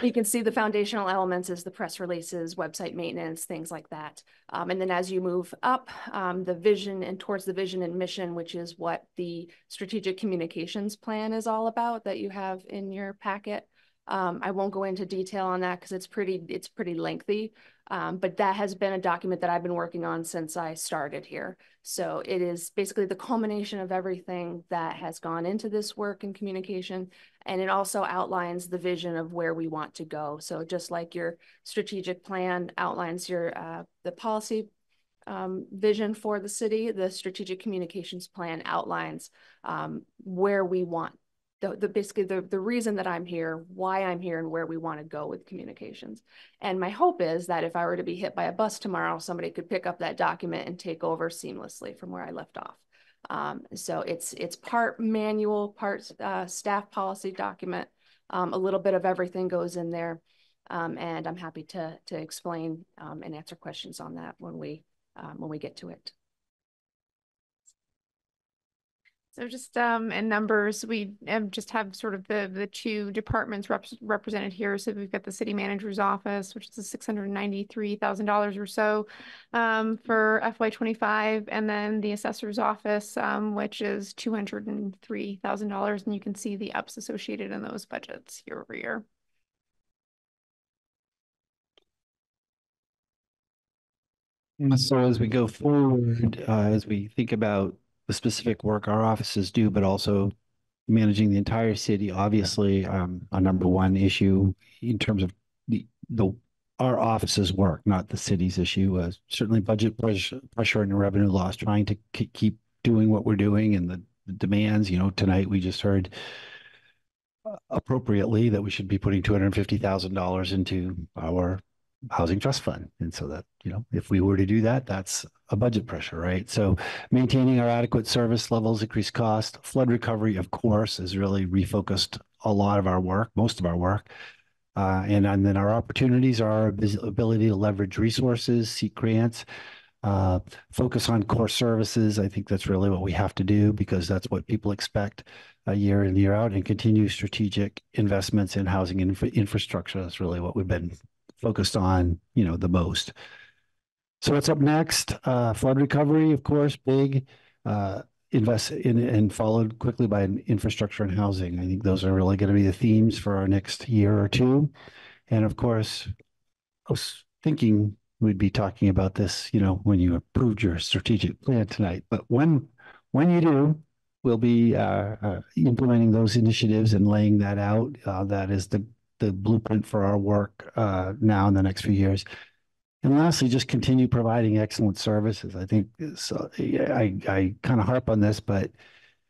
you can see the foundational elements is the press releases, website maintenance, things like that. Um, and then as you move up, um, the vision and towards the vision and mission, which is what the strategic communications plan is all about that you have in your packet. Um, I won't go into detail on that because it's pretty it's pretty lengthy, um, but that has been a document that I've been working on since I started here. So it is basically the culmination of everything that has gone into this work and communication, and it also outlines the vision of where we want to go. So just like your strategic plan outlines your uh, the policy um, vision for the city, the strategic communications plan outlines um, where we want the, the basically the, the reason that I'm here, why I'm here and where we want to go with communications. And my hope is that if I were to be hit by a bus tomorrow, somebody could pick up that document and take over seamlessly from where I left off. Um, so it's it's part manual, part uh, staff policy document. Um, a little bit of everything goes in there. Um, and I'm happy to to explain um, and answer questions on that when we um, when we get to it. So just um in numbers, we um, just have sort of the the two departments rep represented here. So we've got the city manager's office, which is six hundred ninety three thousand dollars or so um, for FY twenty five, and then the assessor's office, um, which is two hundred and three thousand dollars, and you can see the ups associated in those budgets year over year. So as we go forward, uh, as we think about the specific work our offices do, but also managing the entire city, obviously, um, a number one issue in terms of the, the our offices work, not the city's issue. Uh, certainly budget pressure, pressure and revenue loss, trying to keep doing what we're doing and the, the demands, you know, tonight we just heard appropriately that we should be putting $250,000 into our housing trust fund. And so that, you know, if we were to do that, that's a budget pressure, right? So maintaining our adequate service levels, increased cost, flood recovery, of course, is really refocused a lot of our work, most of our work. Uh, and, and then our opportunities are our ability to leverage resources, seek grants, uh, focus on core services. I think that's really what we have to do because that's what people expect a year in, year out, and continue strategic investments in housing infrastructure. That's really what we've been focused on, you know, the most. So what's up next? Uh, flood recovery, of course, big. Uh, invest in and followed quickly by infrastructure and housing. I think those are really going to be the themes for our next year or two. And of course, I was thinking we'd be talking about this, you know, when you approved your strategic plan tonight. But when when you do, we'll be uh, uh, implementing those initiatives and laying that out. Uh, that is the the blueprint for our work uh, now in the next few years. And lastly, just continue providing excellent services. I think so, I, I kind of harp on this, but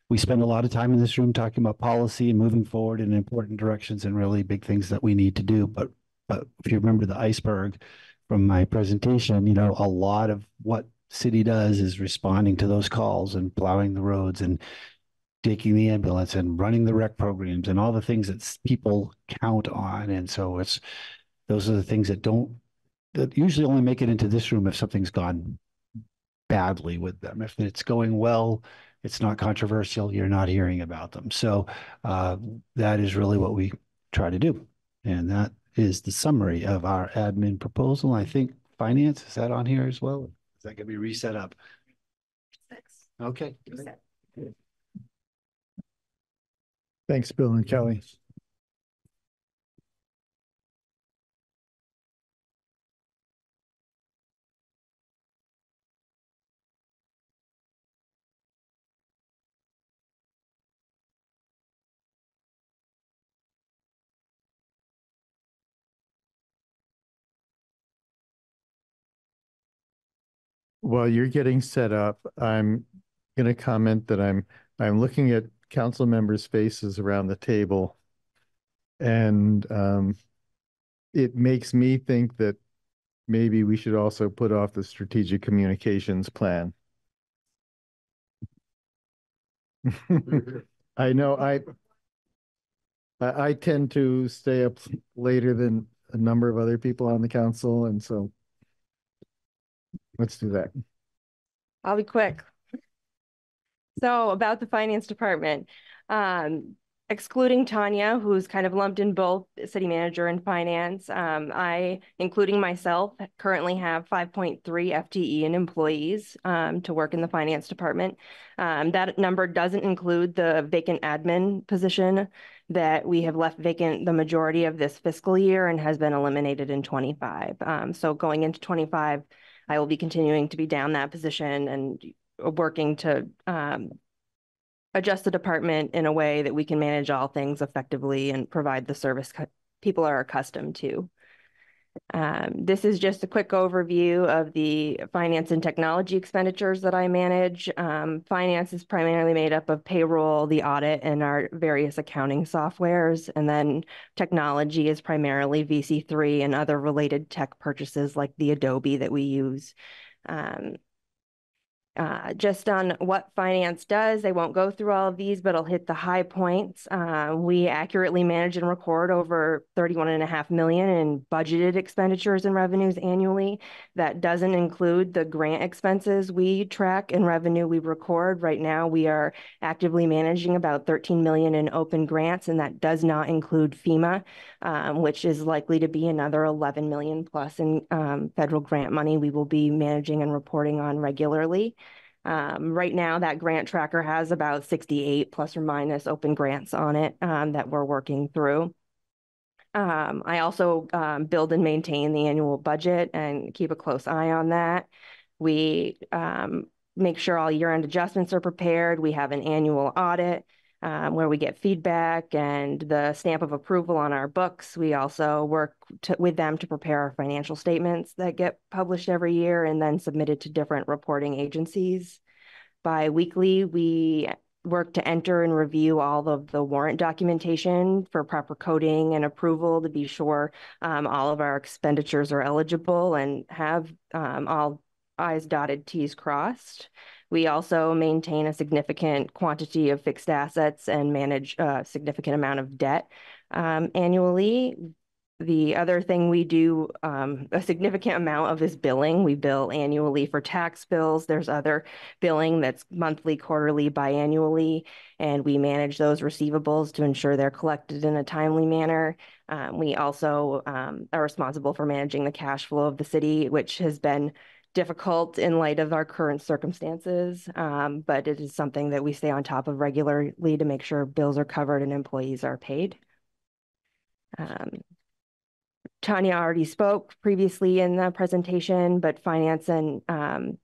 we spend a lot of time in this room talking about policy and moving forward in important directions and really big things that we need to do. But but if you remember the iceberg from my presentation, you know, a lot of what city does is responding to those calls and plowing the roads and taking the ambulance and running the rec programs and all the things that people count on. And so it's those are the things that don't that usually only make it into this room if something's gone badly with them. If it's going well, it's not controversial. You're not hearing about them. So uh, that is really what we try to do. And that is the summary of our admin proposal. I think finance, is that on here as well? Is that going to be reset up? Six. Okay. Reset. Thanks, Bill and Kelly. While you're getting set up, I'm going to comment that I'm I'm looking at council members' faces around the table. And um, it makes me think that maybe we should also put off the strategic communications plan. I know I, I I tend to stay up later than a number of other people on the council, and so let's do that. I'll be quick. So about the finance department, um, excluding Tanya, who's kind of lumped in both city manager and finance, um, I, including myself, currently have 5.3 FTE and employees um, to work in the finance department. Um, that number doesn't include the vacant admin position that we have left vacant the majority of this fiscal year and has been eliminated in 25. Um, so going into 25, I will be continuing to be down that position and working to um, adjust the department in a way that we can manage all things effectively and provide the service people are accustomed to. Um, this is just a quick overview of the finance and technology expenditures that I manage. Um, finance is primarily made up of payroll, the audit, and our various accounting softwares. And then technology is primarily VC3 and other related tech purchases like the Adobe that we use. Um, uh, just on what finance does. I won't go through all of these, but I'll hit the high points. Uh, we accurately manage and record over 31 and a half million in budgeted expenditures and revenues annually. That doesn't include the grant expenses we track and revenue we record. Right now, we are actively managing about 13 million in open grants, and that does not include FEMA, um, which is likely to be another 11 million plus in um, federal grant money we will be managing and reporting on regularly. Um, right now, that grant tracker has about 68 plus or minus open grants on it um, that we're working through. Um, I also um, build and maintain the annual budget and keep a close eye on that. We um, make sure all year-end adjustments are prepared. We have an annual audit um, where we get feedback and the stamp of approval on our books. We also work to, with them to prepare our financial statements that get published every year and then submitted to different reporting agencies. Bi-weekly, we work to enter and review all of the warrant documentation for proper coding and approval to be sure um, all of our expenditures are eligible and have um, all I's dotted, T's crossed. We also maintain a significant quantity of fixed assets and manage a significant amount of debt um, annually. The other thing we do um, a significant amount of is billing. We bill annually for tax bills. There's other billing that's monthly, quarterly, biannually, and we manage those receivables to ensure they're collected in a timely manner. Um, we also um, are responsible for managing the cash flow of the city, which has been difficult in light of our current circumstances, um, but it is something that we stay on top of regularly to make sure bills are covered and employees are paid. Um, Tanya already spoke previously in the presentation, but finance and um,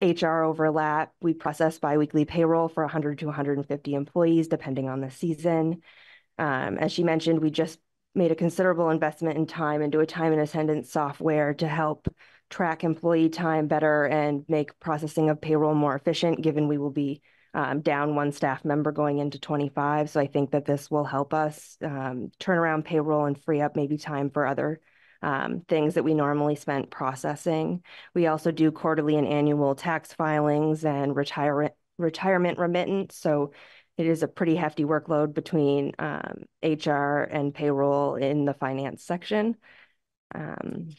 HR overlap. We process biweekly payroll for 100 to 150 employees, depending on the season. Um, as she mentioned, we just made a considerable investment in time into a time and attendance software to help track employee time better and make processing of payroll more efficient, given we will be um, down one staff member going into 25. So I think that this will help us um, turn around payroll and free up maybe time for other um, things that we normally spent processing. We also do quarterly and annual tax filings and retire retirement remittance. So it is a pretty hefty workload between HR um, and payroll in the finance section. Um,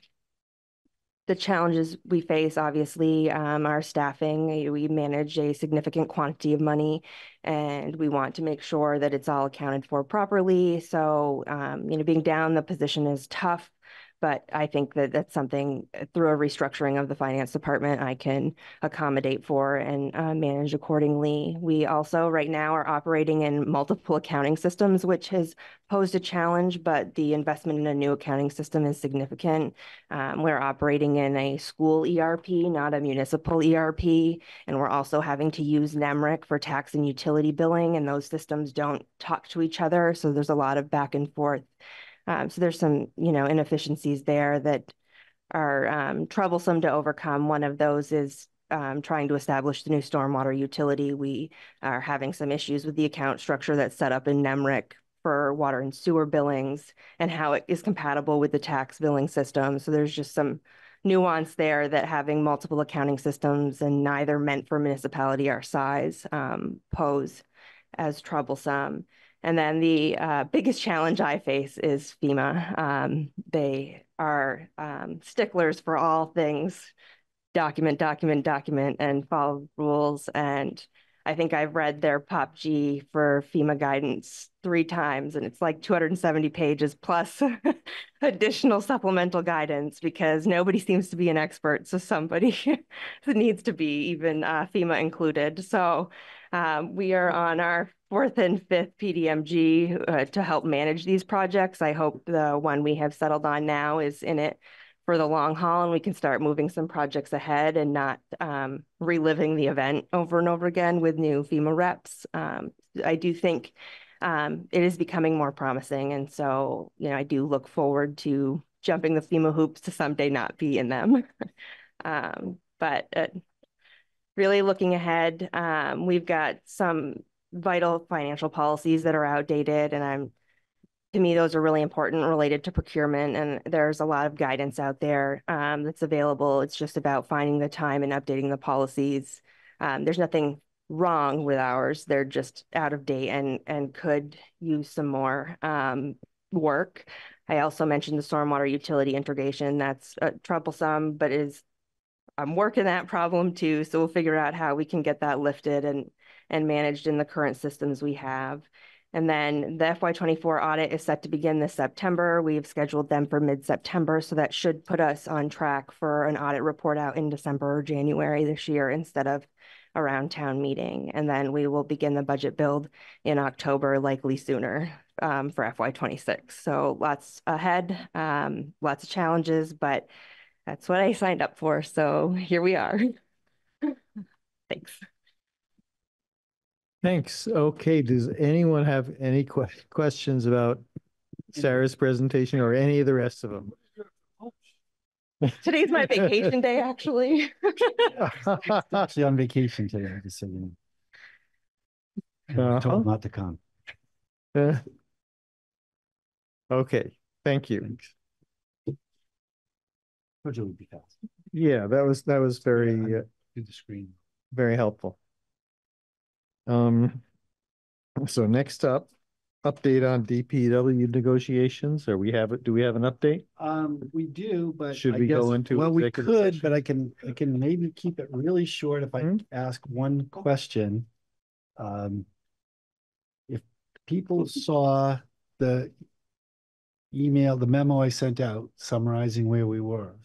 the challenges we face, obviously, um, our staffing. We manage a significant quantity of money, and we want to make sure that it's all accounted for properly. So, um, you know, being down the position is tough. But I think that that's something uh, through a restructuring of the finance department I can accommodate for and uh, manage accordingly. We also right now are operating in multiple accounting systems, which has posed a challenge, but the investment in a new accounting system is significant. Um, we're operating in a school ERP, not a municipal ERP, and we're also having to use NEMRC for tax and utility billing, and those systems don't talk to each other. So there's a lot of back and forth. Um, so there's some, you know, inefficiencies there that are um, troublesome to overcome. One of those is um, trying to establish the new stormwater utility. We are having some issues with the account structure that's set up in NEMRC for water and sewer billings and how it is compatible with the tax billing system. So there's just some nuance there that having multiple accounting systems and neither meant for municipality our size um, pose as troublesome. And then the uh, biggest challenge I face is FEMA. Um, they are um, sticklers for all things document, document, document, and follow rules. And I think I've read their PAPPG for FEMA guidance three times, and it's like 270 pages plus additional supplemental guidance because nobody seems to be an expert. So somebody needs to be, even uh, FEMA included. So um, we are on our fourth and fifth PDMG uh, to help manage these projects. I hope the one we have settled on now is in it for the long haul and we can start moving some projects ahead and not um, reliving the event over and over again with new FEMA reps. Um, I do think um, it is becoming more promising. And so, you know, I do look forward to jumping the FEMA hoops to someday not be in them. um, but uh, really looking ahead, um, we've got some vital financial policies that are outdated and I'm to me, those are really important related to procurement. And there's a lot of guidance out there um, that's available. It's just about finding the time and updating the policies. Um, there's nothing wrong with ours. They're just out of date and, and could use some more um, work. I also mentioned the stormwater utility integration. That's uh, troublesome, but is I'm working that problem too. So we'll figure out how we can get that lifted and and managed in the current systems we have. And then the FY24 audit is set to begin this September. We've scheduled them for mid-September, so that should put us on track for an audit report out in December or January this year instead of around town meeting. And then we will begin the budget build in October, likely sooner um, for FY26. So lots ahead, um, lots of challenges, but that's what I signed up for. So here we are. Thanks. Thanks. Okay, does anyone have any que questions about Sarah's presentation or any of the rest of them? Today's my vacation day, actually. Actually on vacation today, just so you know. I Told Uh-huh. not to come. Uh, Okay, thank you. Told would be fast. Yeah, that was, that was very, uh, Do the screen. very helpful. Um, so next up, update on DPW negotiations, or we have, it? do we have an update? Um, we do, but. Should I we go into Well, we could, session? but I can, I can maybe keep it really short if I Hmm? ask one question. Um. If people saw the email, the memo I sent out summarizing where we were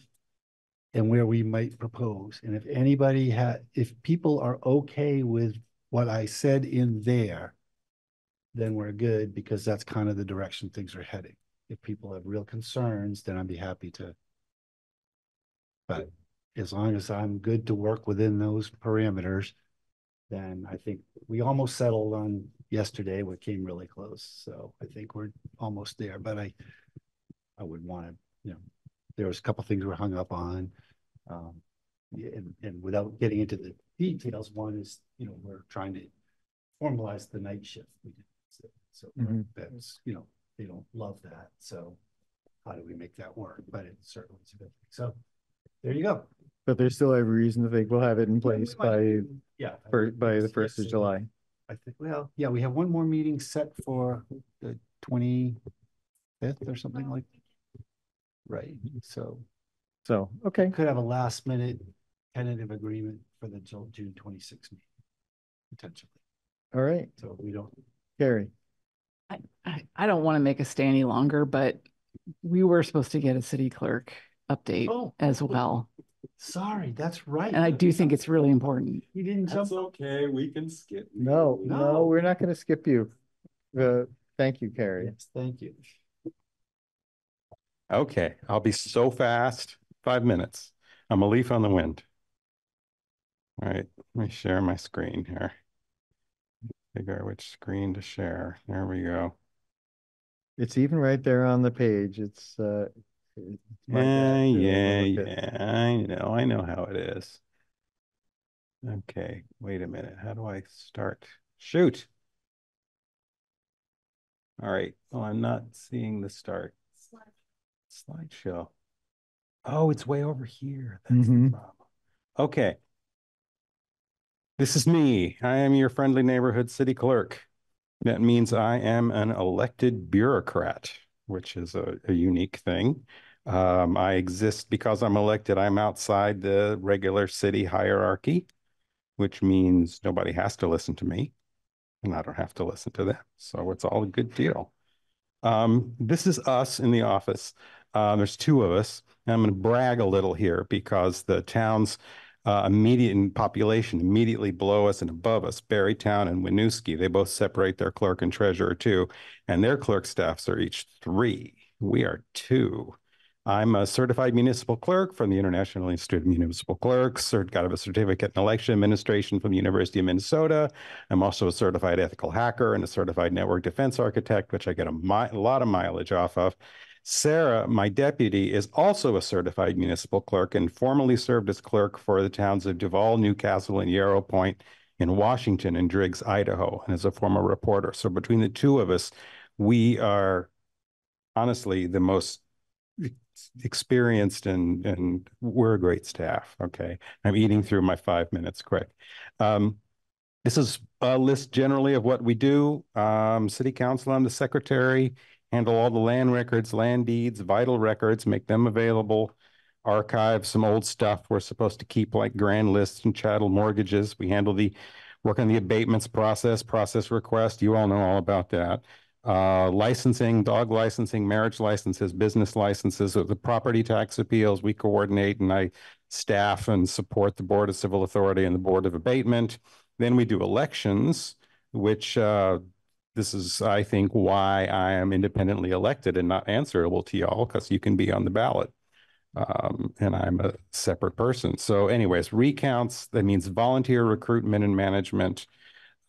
and where we might propose, and if anybody had, if people are okay with what I said in there, then we're good because that's kind of the direction things are heading. If people have real concerns, then I'd be happy to. But as long as I'm good to work within those parameters, then I think we almost settled on yesterday, We came really close. So I think we're almost there, but I, I would want to, you know, there was a couple things we're hung up on. Um, and, and without getting into the details, one is, you know, we're trying to formalize the night shift. We did, So, so Mhm. that's, you know, they don't love that. So how do we make that work? But it certainly is a good thing. So there you go. But there's still every reason to think we'll have it in place by, Yeah. I for, think by the first of yes, July. I think, well, yeah, we have one more meeting set for the twenty-fifth or something like. Right, so So, okay, could have a last minute tentative agreement for the Ju- June twenty-sixth meeting. Potentially, all right, so we don't, Cary. I, I, I don't want to make us stay any longer, but we were supposed to get a city clerk update Oh. as well. sorry, that's right. And I do think it's really important. You didn't jump. That's okay, we can skip. No, no, No. we're not gonna skip you. Uh, thank you, Cary. Yes, thank you. Okay, I'll be so fast. Five minutes. I'm a leaf on the wind. All right, let me share my screen here. Figure out which screen to share. There we go. It's even right there on the page. It's, uh. it's Yeah, yeah, yeah. I know, I know how it is. Okay, wait a minute. How do I start? Shoot. All right. Well, I'm not seeing the start. Slideshow. Oh, it's way over here. That's the Mhm. problem. Okay. This is me. I am your friendly neighborhood city clerk. That means I am an elected bureaucrat, which is a, a unique thing. Um, I exist because I'm elected. I'm outside the regular city hierarchy, which means nobody has to listen to me and I don't have to listen to them. So it's all a good deal. Um, this is us in the office. Uh, there's two of us. And I'm going to brag a little here because the towns uh, immediate population immediately below us and above us, Barre Town and Winooski, they both separate their clerk and treasurer too, and their clerk staffs are each three. We are two. I'm a certified municipal clerk from the International Institute of Municipal Clerks, got a certificate in election administration from the University of Minnesota. I'm also a certified ethical hacker and a certified network defense architect, which I get a, mi- a lot of mileage off of. Sarah, my deputy, is also a certified municipal clerk and formerly served as clerk for the towns of Duvall, Newcastle, and Yarrow Point in Washington and Driggs, Idaho, and is a former reporter. So between the two of us, we are honestly the most experienced and and we're a great staff. Okay, I'm eating through my five minutes quick. Um, this is a list generally of what we do. Um, City Council, I'm the secretary, handle all the land records, land deeds, vital records, make them available, archive some old stuff we're supposed to keep like grand lists and chattel mortgages. We handle the work on the abatements process, process request. You all know all about that uh, licensing, dog licensing, marriage licenses, business licenses, the property tax appeals, we coordinate and I staff and support the Board of Civil Authority and the Board of Abatement. Then we do elections, which uh, this is, I think, why I am independently elected and not answerable to y'all, because you can be on the ballot. Um, and I'm a separate person. So anyways, recounts, that means volunteer recruitment and management,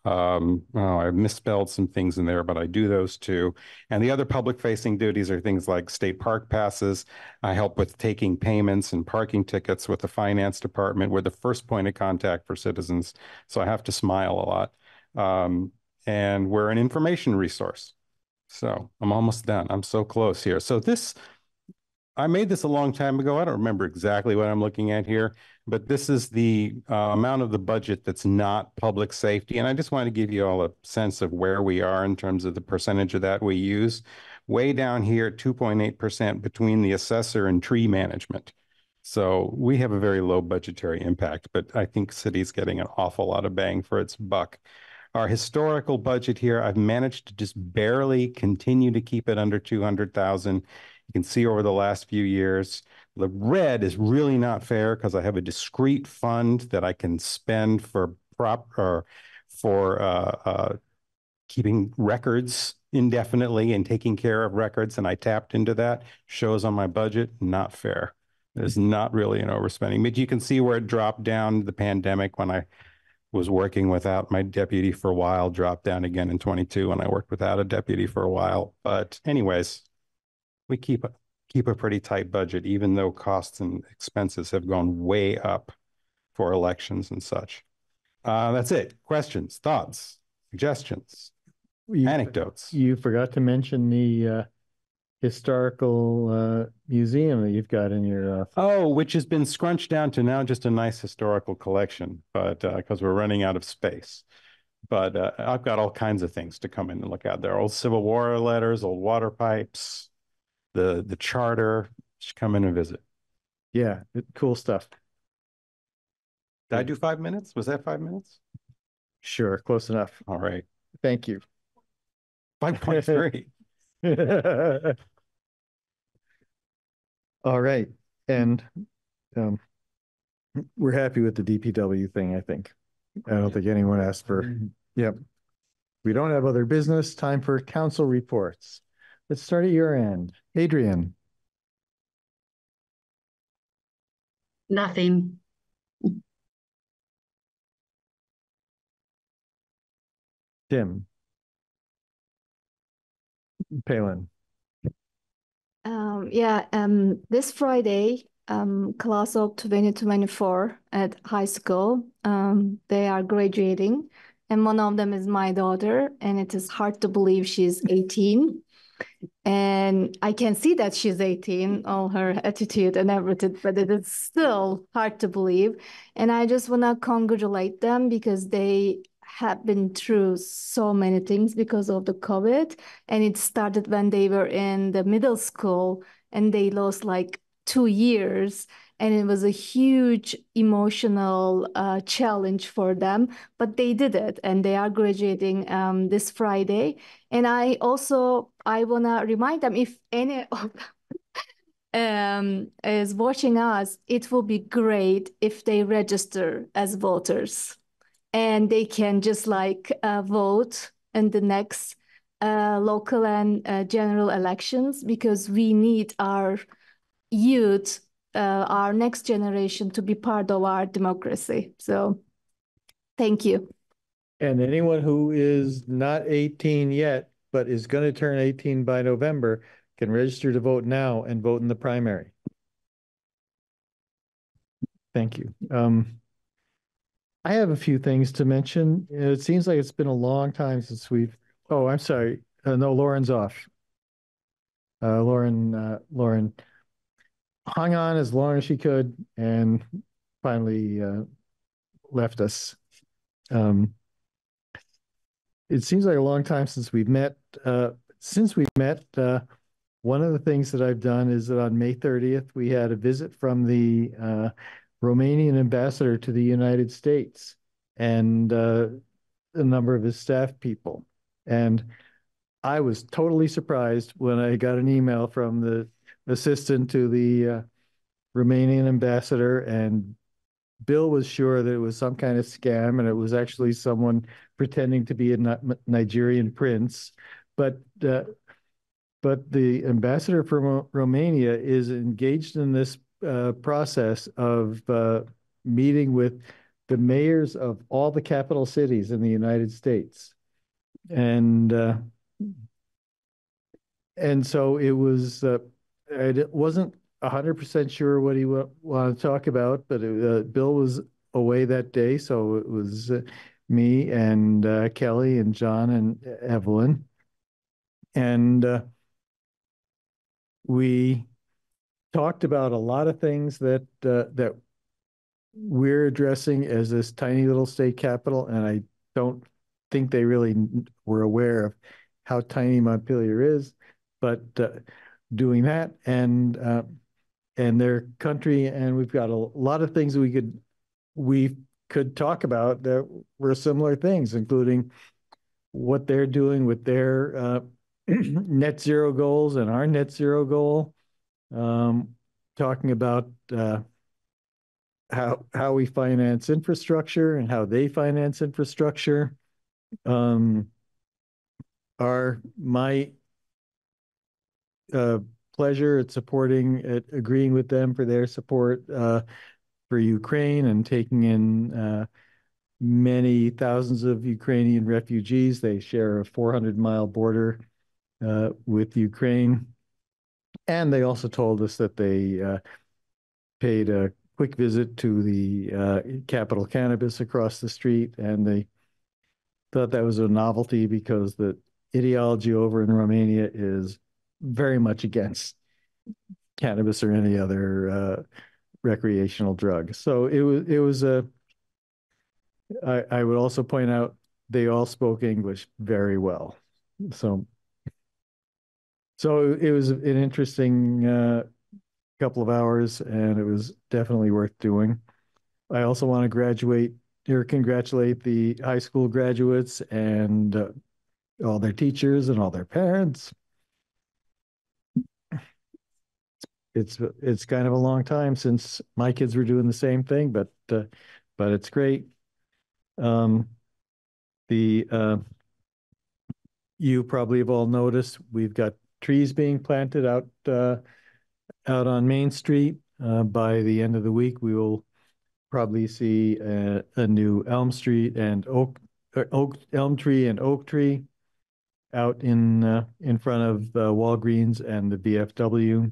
um, oh, I've misspelled some things in there, but I do those too. And the other public facing duties are things like state park passes. I help with taking payments and parking tickets with the finance department. We're the first point of contact for citizens. So I have to smile a lot. Um, and we're an information resource. So I'm almost done. I'm so close here. So this, I made this a long time ago. I don't remember exactly what I'm looking at here, but this is the uh, amount of the budget that's not public safety. And I just want to give you all a sense of where we are in terms of the percentage of that we use. Way down here, 2.8% between the assessor and tree management. So we have a very low budgetary impact, but I think city's getting an awful lot of bang for its buck. Our historical budget here, I've managed to just barely continue to keep it under 200,000. You can see over the last few years, the red is really not fair because I have a discrete fund that I can spend for prop or for uh, uh, keeping records indefinitely and taking care of records, and I tapped into that. Shows on my budget, not fair. It's not really an overspending, but you can see where it dropped down the pandemic when I was working without my deputy for a while, dropped down again in 22 when I worked without a deputy for a while. But anyways, we keep keep a pretty tight budget, even though costs and expenses have gone way up for elections and such. Uh, that's it. Questions, thoughts, suggestions, You- anecdotes. You forgot to mention the uh, historical uh, museum that you've got in your. Uh, Oh, which has been scrunched down to now just a nice historical collection, but because we're running out of space. But uh, I've got all kinds of things to come in and look at. There are old Civil War letters, old water pipes, the the charter. Just come in and visit. Yeah, cool stuff. Did I do five minutes? Was that five minutes? Sure, close enough. All right. Thank you. Five point three. All right, and um, we're happy with the DPW thing, I think. I don't think anyone asked for, yep. We don't have other business, time for council reports. Let's start at your end. Adrian, Nothing. Tim. Pelin. Um, yeah, um, this Friday, um, class of 2024 at high school, um, they are graduating, and one of them is my daughter, and it is hard to believe she's 18. And I can see that she's 18, all her attitude and everything, but it is still hard to believe. And I just want to congratulate them because they have been through so many things because of the COVID. And it started when they were in the middle school and they lost like two years. And it was a huge emotional uh, challenge for them, but they did it and they are graduating um, this Friday. And I also, I want to remind them if any of um, is watching us, it will be great if they register as voters and they can just like uh, vote in the next uh, local and uh, general elections because we need our youth, uh, our next generation to be part of our democracy. So thank you. And anyone who is not 18 yet, but is going to turn 18 by November, can register to vote now and vote in the primary. Thank you. Um, I have a few things to mention. It seems like it's been a long time since we've, oh, I'm sorry. Uh, no, Lauren's off. Uh, Lauren, uh, Lauren hung on as long as she could and finally uh, left us. Um, it seems like a long time since we've met. Uh, since we've met, uh, one of the things that I've done is that on May 30th, we had a visit from the Romanian ambassador to the United States and uh, a number of his staff people. And I was totally surprised when I got an email from the assistant to the uh, Romanian ambassador and Bill was sure that it was some kind of scam and it was actually someone pretending to be a Nigerian prince. But uh, but the ambassador from Romania is engaged in this uh, process of uh, meeting with the mayors of all the capital cities in the United States, and uh, and so it was. Uh, it wasn't hundred percent sure what he wanted to talk about, but it, uh, Bill was away that day, so it was uh, me and uh, Kelly and John and Evelyn, and uh, we talked about a lot of things that uh, that we're addressing as this tiny little state capital, and I don't think they really were aware of how tiny Montpelier is, but uh, doing that and and their country. And we've got a lot of things we could we could talk about that were similar things, including what they're doing with their uh, net zero goals and our net zero goal. Um, talking about uh, how how we finance infrastructure and how they finance infrastructure. Um, our my uh, pleasure at supporting, at agreeing with them for their support uh, for Ukraine and taking in uh, many thousands of Ukrainian refugees. They share a 400 mile border uh, with Ukraine. And they also told us that they uh, paid a quick visit to the uh, Capital Cannabis across the street. And they thought that was a novelty because the ideology over in Romania is very much against cannabis or any other uh, recreational drug. So it was it was a. I, I would also point out they all spoke English very well. So so it was an interesting uh, couple of hours, and it was definitely worth doing. I also want to graduate or congratulate the high school graduates and uh, all their teachers and all their parents it's it's kind of a long time since my kids were doing the same thing, but uh, but it's great. Um, the uh, you probably have all noticed we've got trees being planted out uh, out on Main Street. Uh, by the end of the week, we will probably see a, a new Elm Street and oak, uh, oak elm tree and oak tree out in uh, in front of uh, Walgreens and the VFW.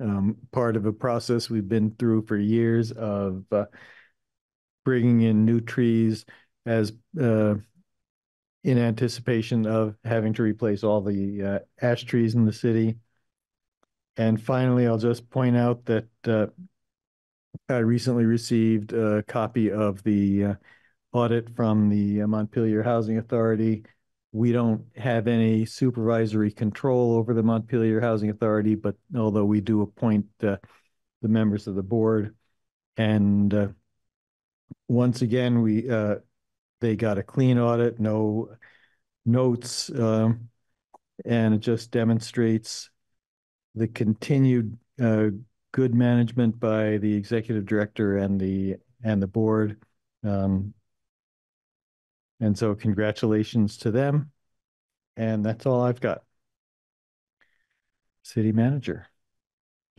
um, part of a process we've been through for years of uh, bringing in new trees as in anticipation of having to replace all the uh, ash trees in the city. And finally, I'll just point out that uh, I recently received a copy of the uh, audit from the Montpelier Housing Authority we don't have any supervisory control over the Montpelier Housing Authority, but although we do appoint uh, the members of the board. And uh, once again, we uh, they got a clean audit, no notes, um, and it just demonstrates the continued uh, good management by the executive director and the and the board. Um, and so congratulations to them. And that's all I've got. City manager.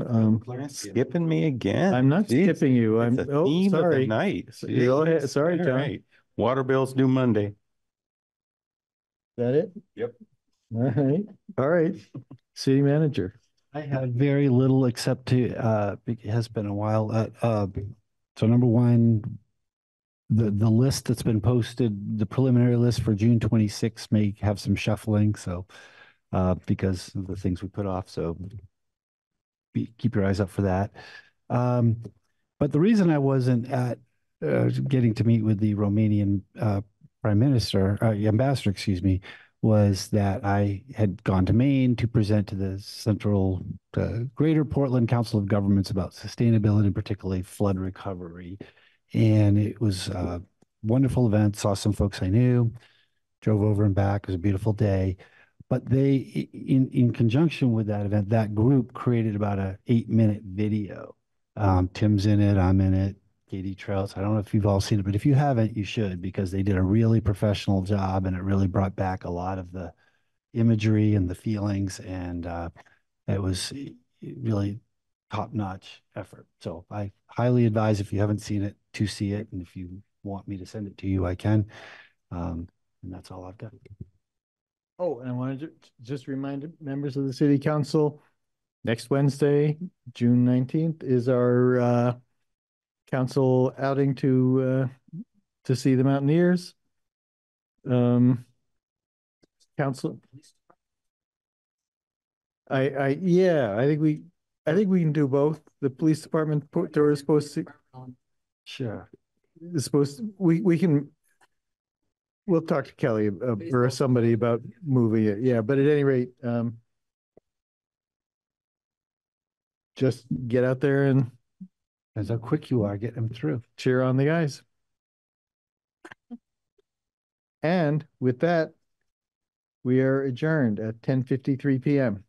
Um, skipping me again. I'm not Jeez. skipping you. I'm It's a oh, theme of the sorry. night. Go ahead. Sorry, John. right. Water bills due Monday. That it? Yep. All right, all right. City manager. I have very little except to, uh, it has been a while. Uh, uh, so number one, the, the list that's been posted, the preliminary list for June twenty-sixth may have some shuffling, so, uh, because of the things we put off, so be, keep your eyes up for that. Um, but the reason I wasn't at, getting to meet with the Romanian, uh, prime minister, uh, ambassador, excuse me, was that I had gone to Maine to present to the Central uh, Greater Portland Council of Governments about sustainability, and particularly flood recovery. And it was a wonderful event. Saw some folks I knew, drove over and back. It was a beautiful day. But they, in in conjunction with that event, that group created about a eight minute video. Um, Tim's in it. I'm in it. Katie Trout. I don't know if you've all seen it, but if you haven't, you should because they did a really professional job and it really brought back a lot of the imagery and the feelings. And uh, it was really top notch effort. So I highly advise if you haven't seen it to see it. And if you want me to send it to you, I can. Um, and that's all I've got. Oh, and I wanted to just remind members of the city council, next Wednesday, June nineteenth is our uh council outing to uh to see the Mountaineers. Um council. I I yeah, I think we I think we can do both. The police department tour is supposed to Sure. is supposed to, we we can we'll talk to Kelly uh, or somebody about moving it. Yeah, but at any rate, um just get out there and As how quick you are, getting them through. cheer on the guys. And with that, we are adjourned at ten fifty-three PM.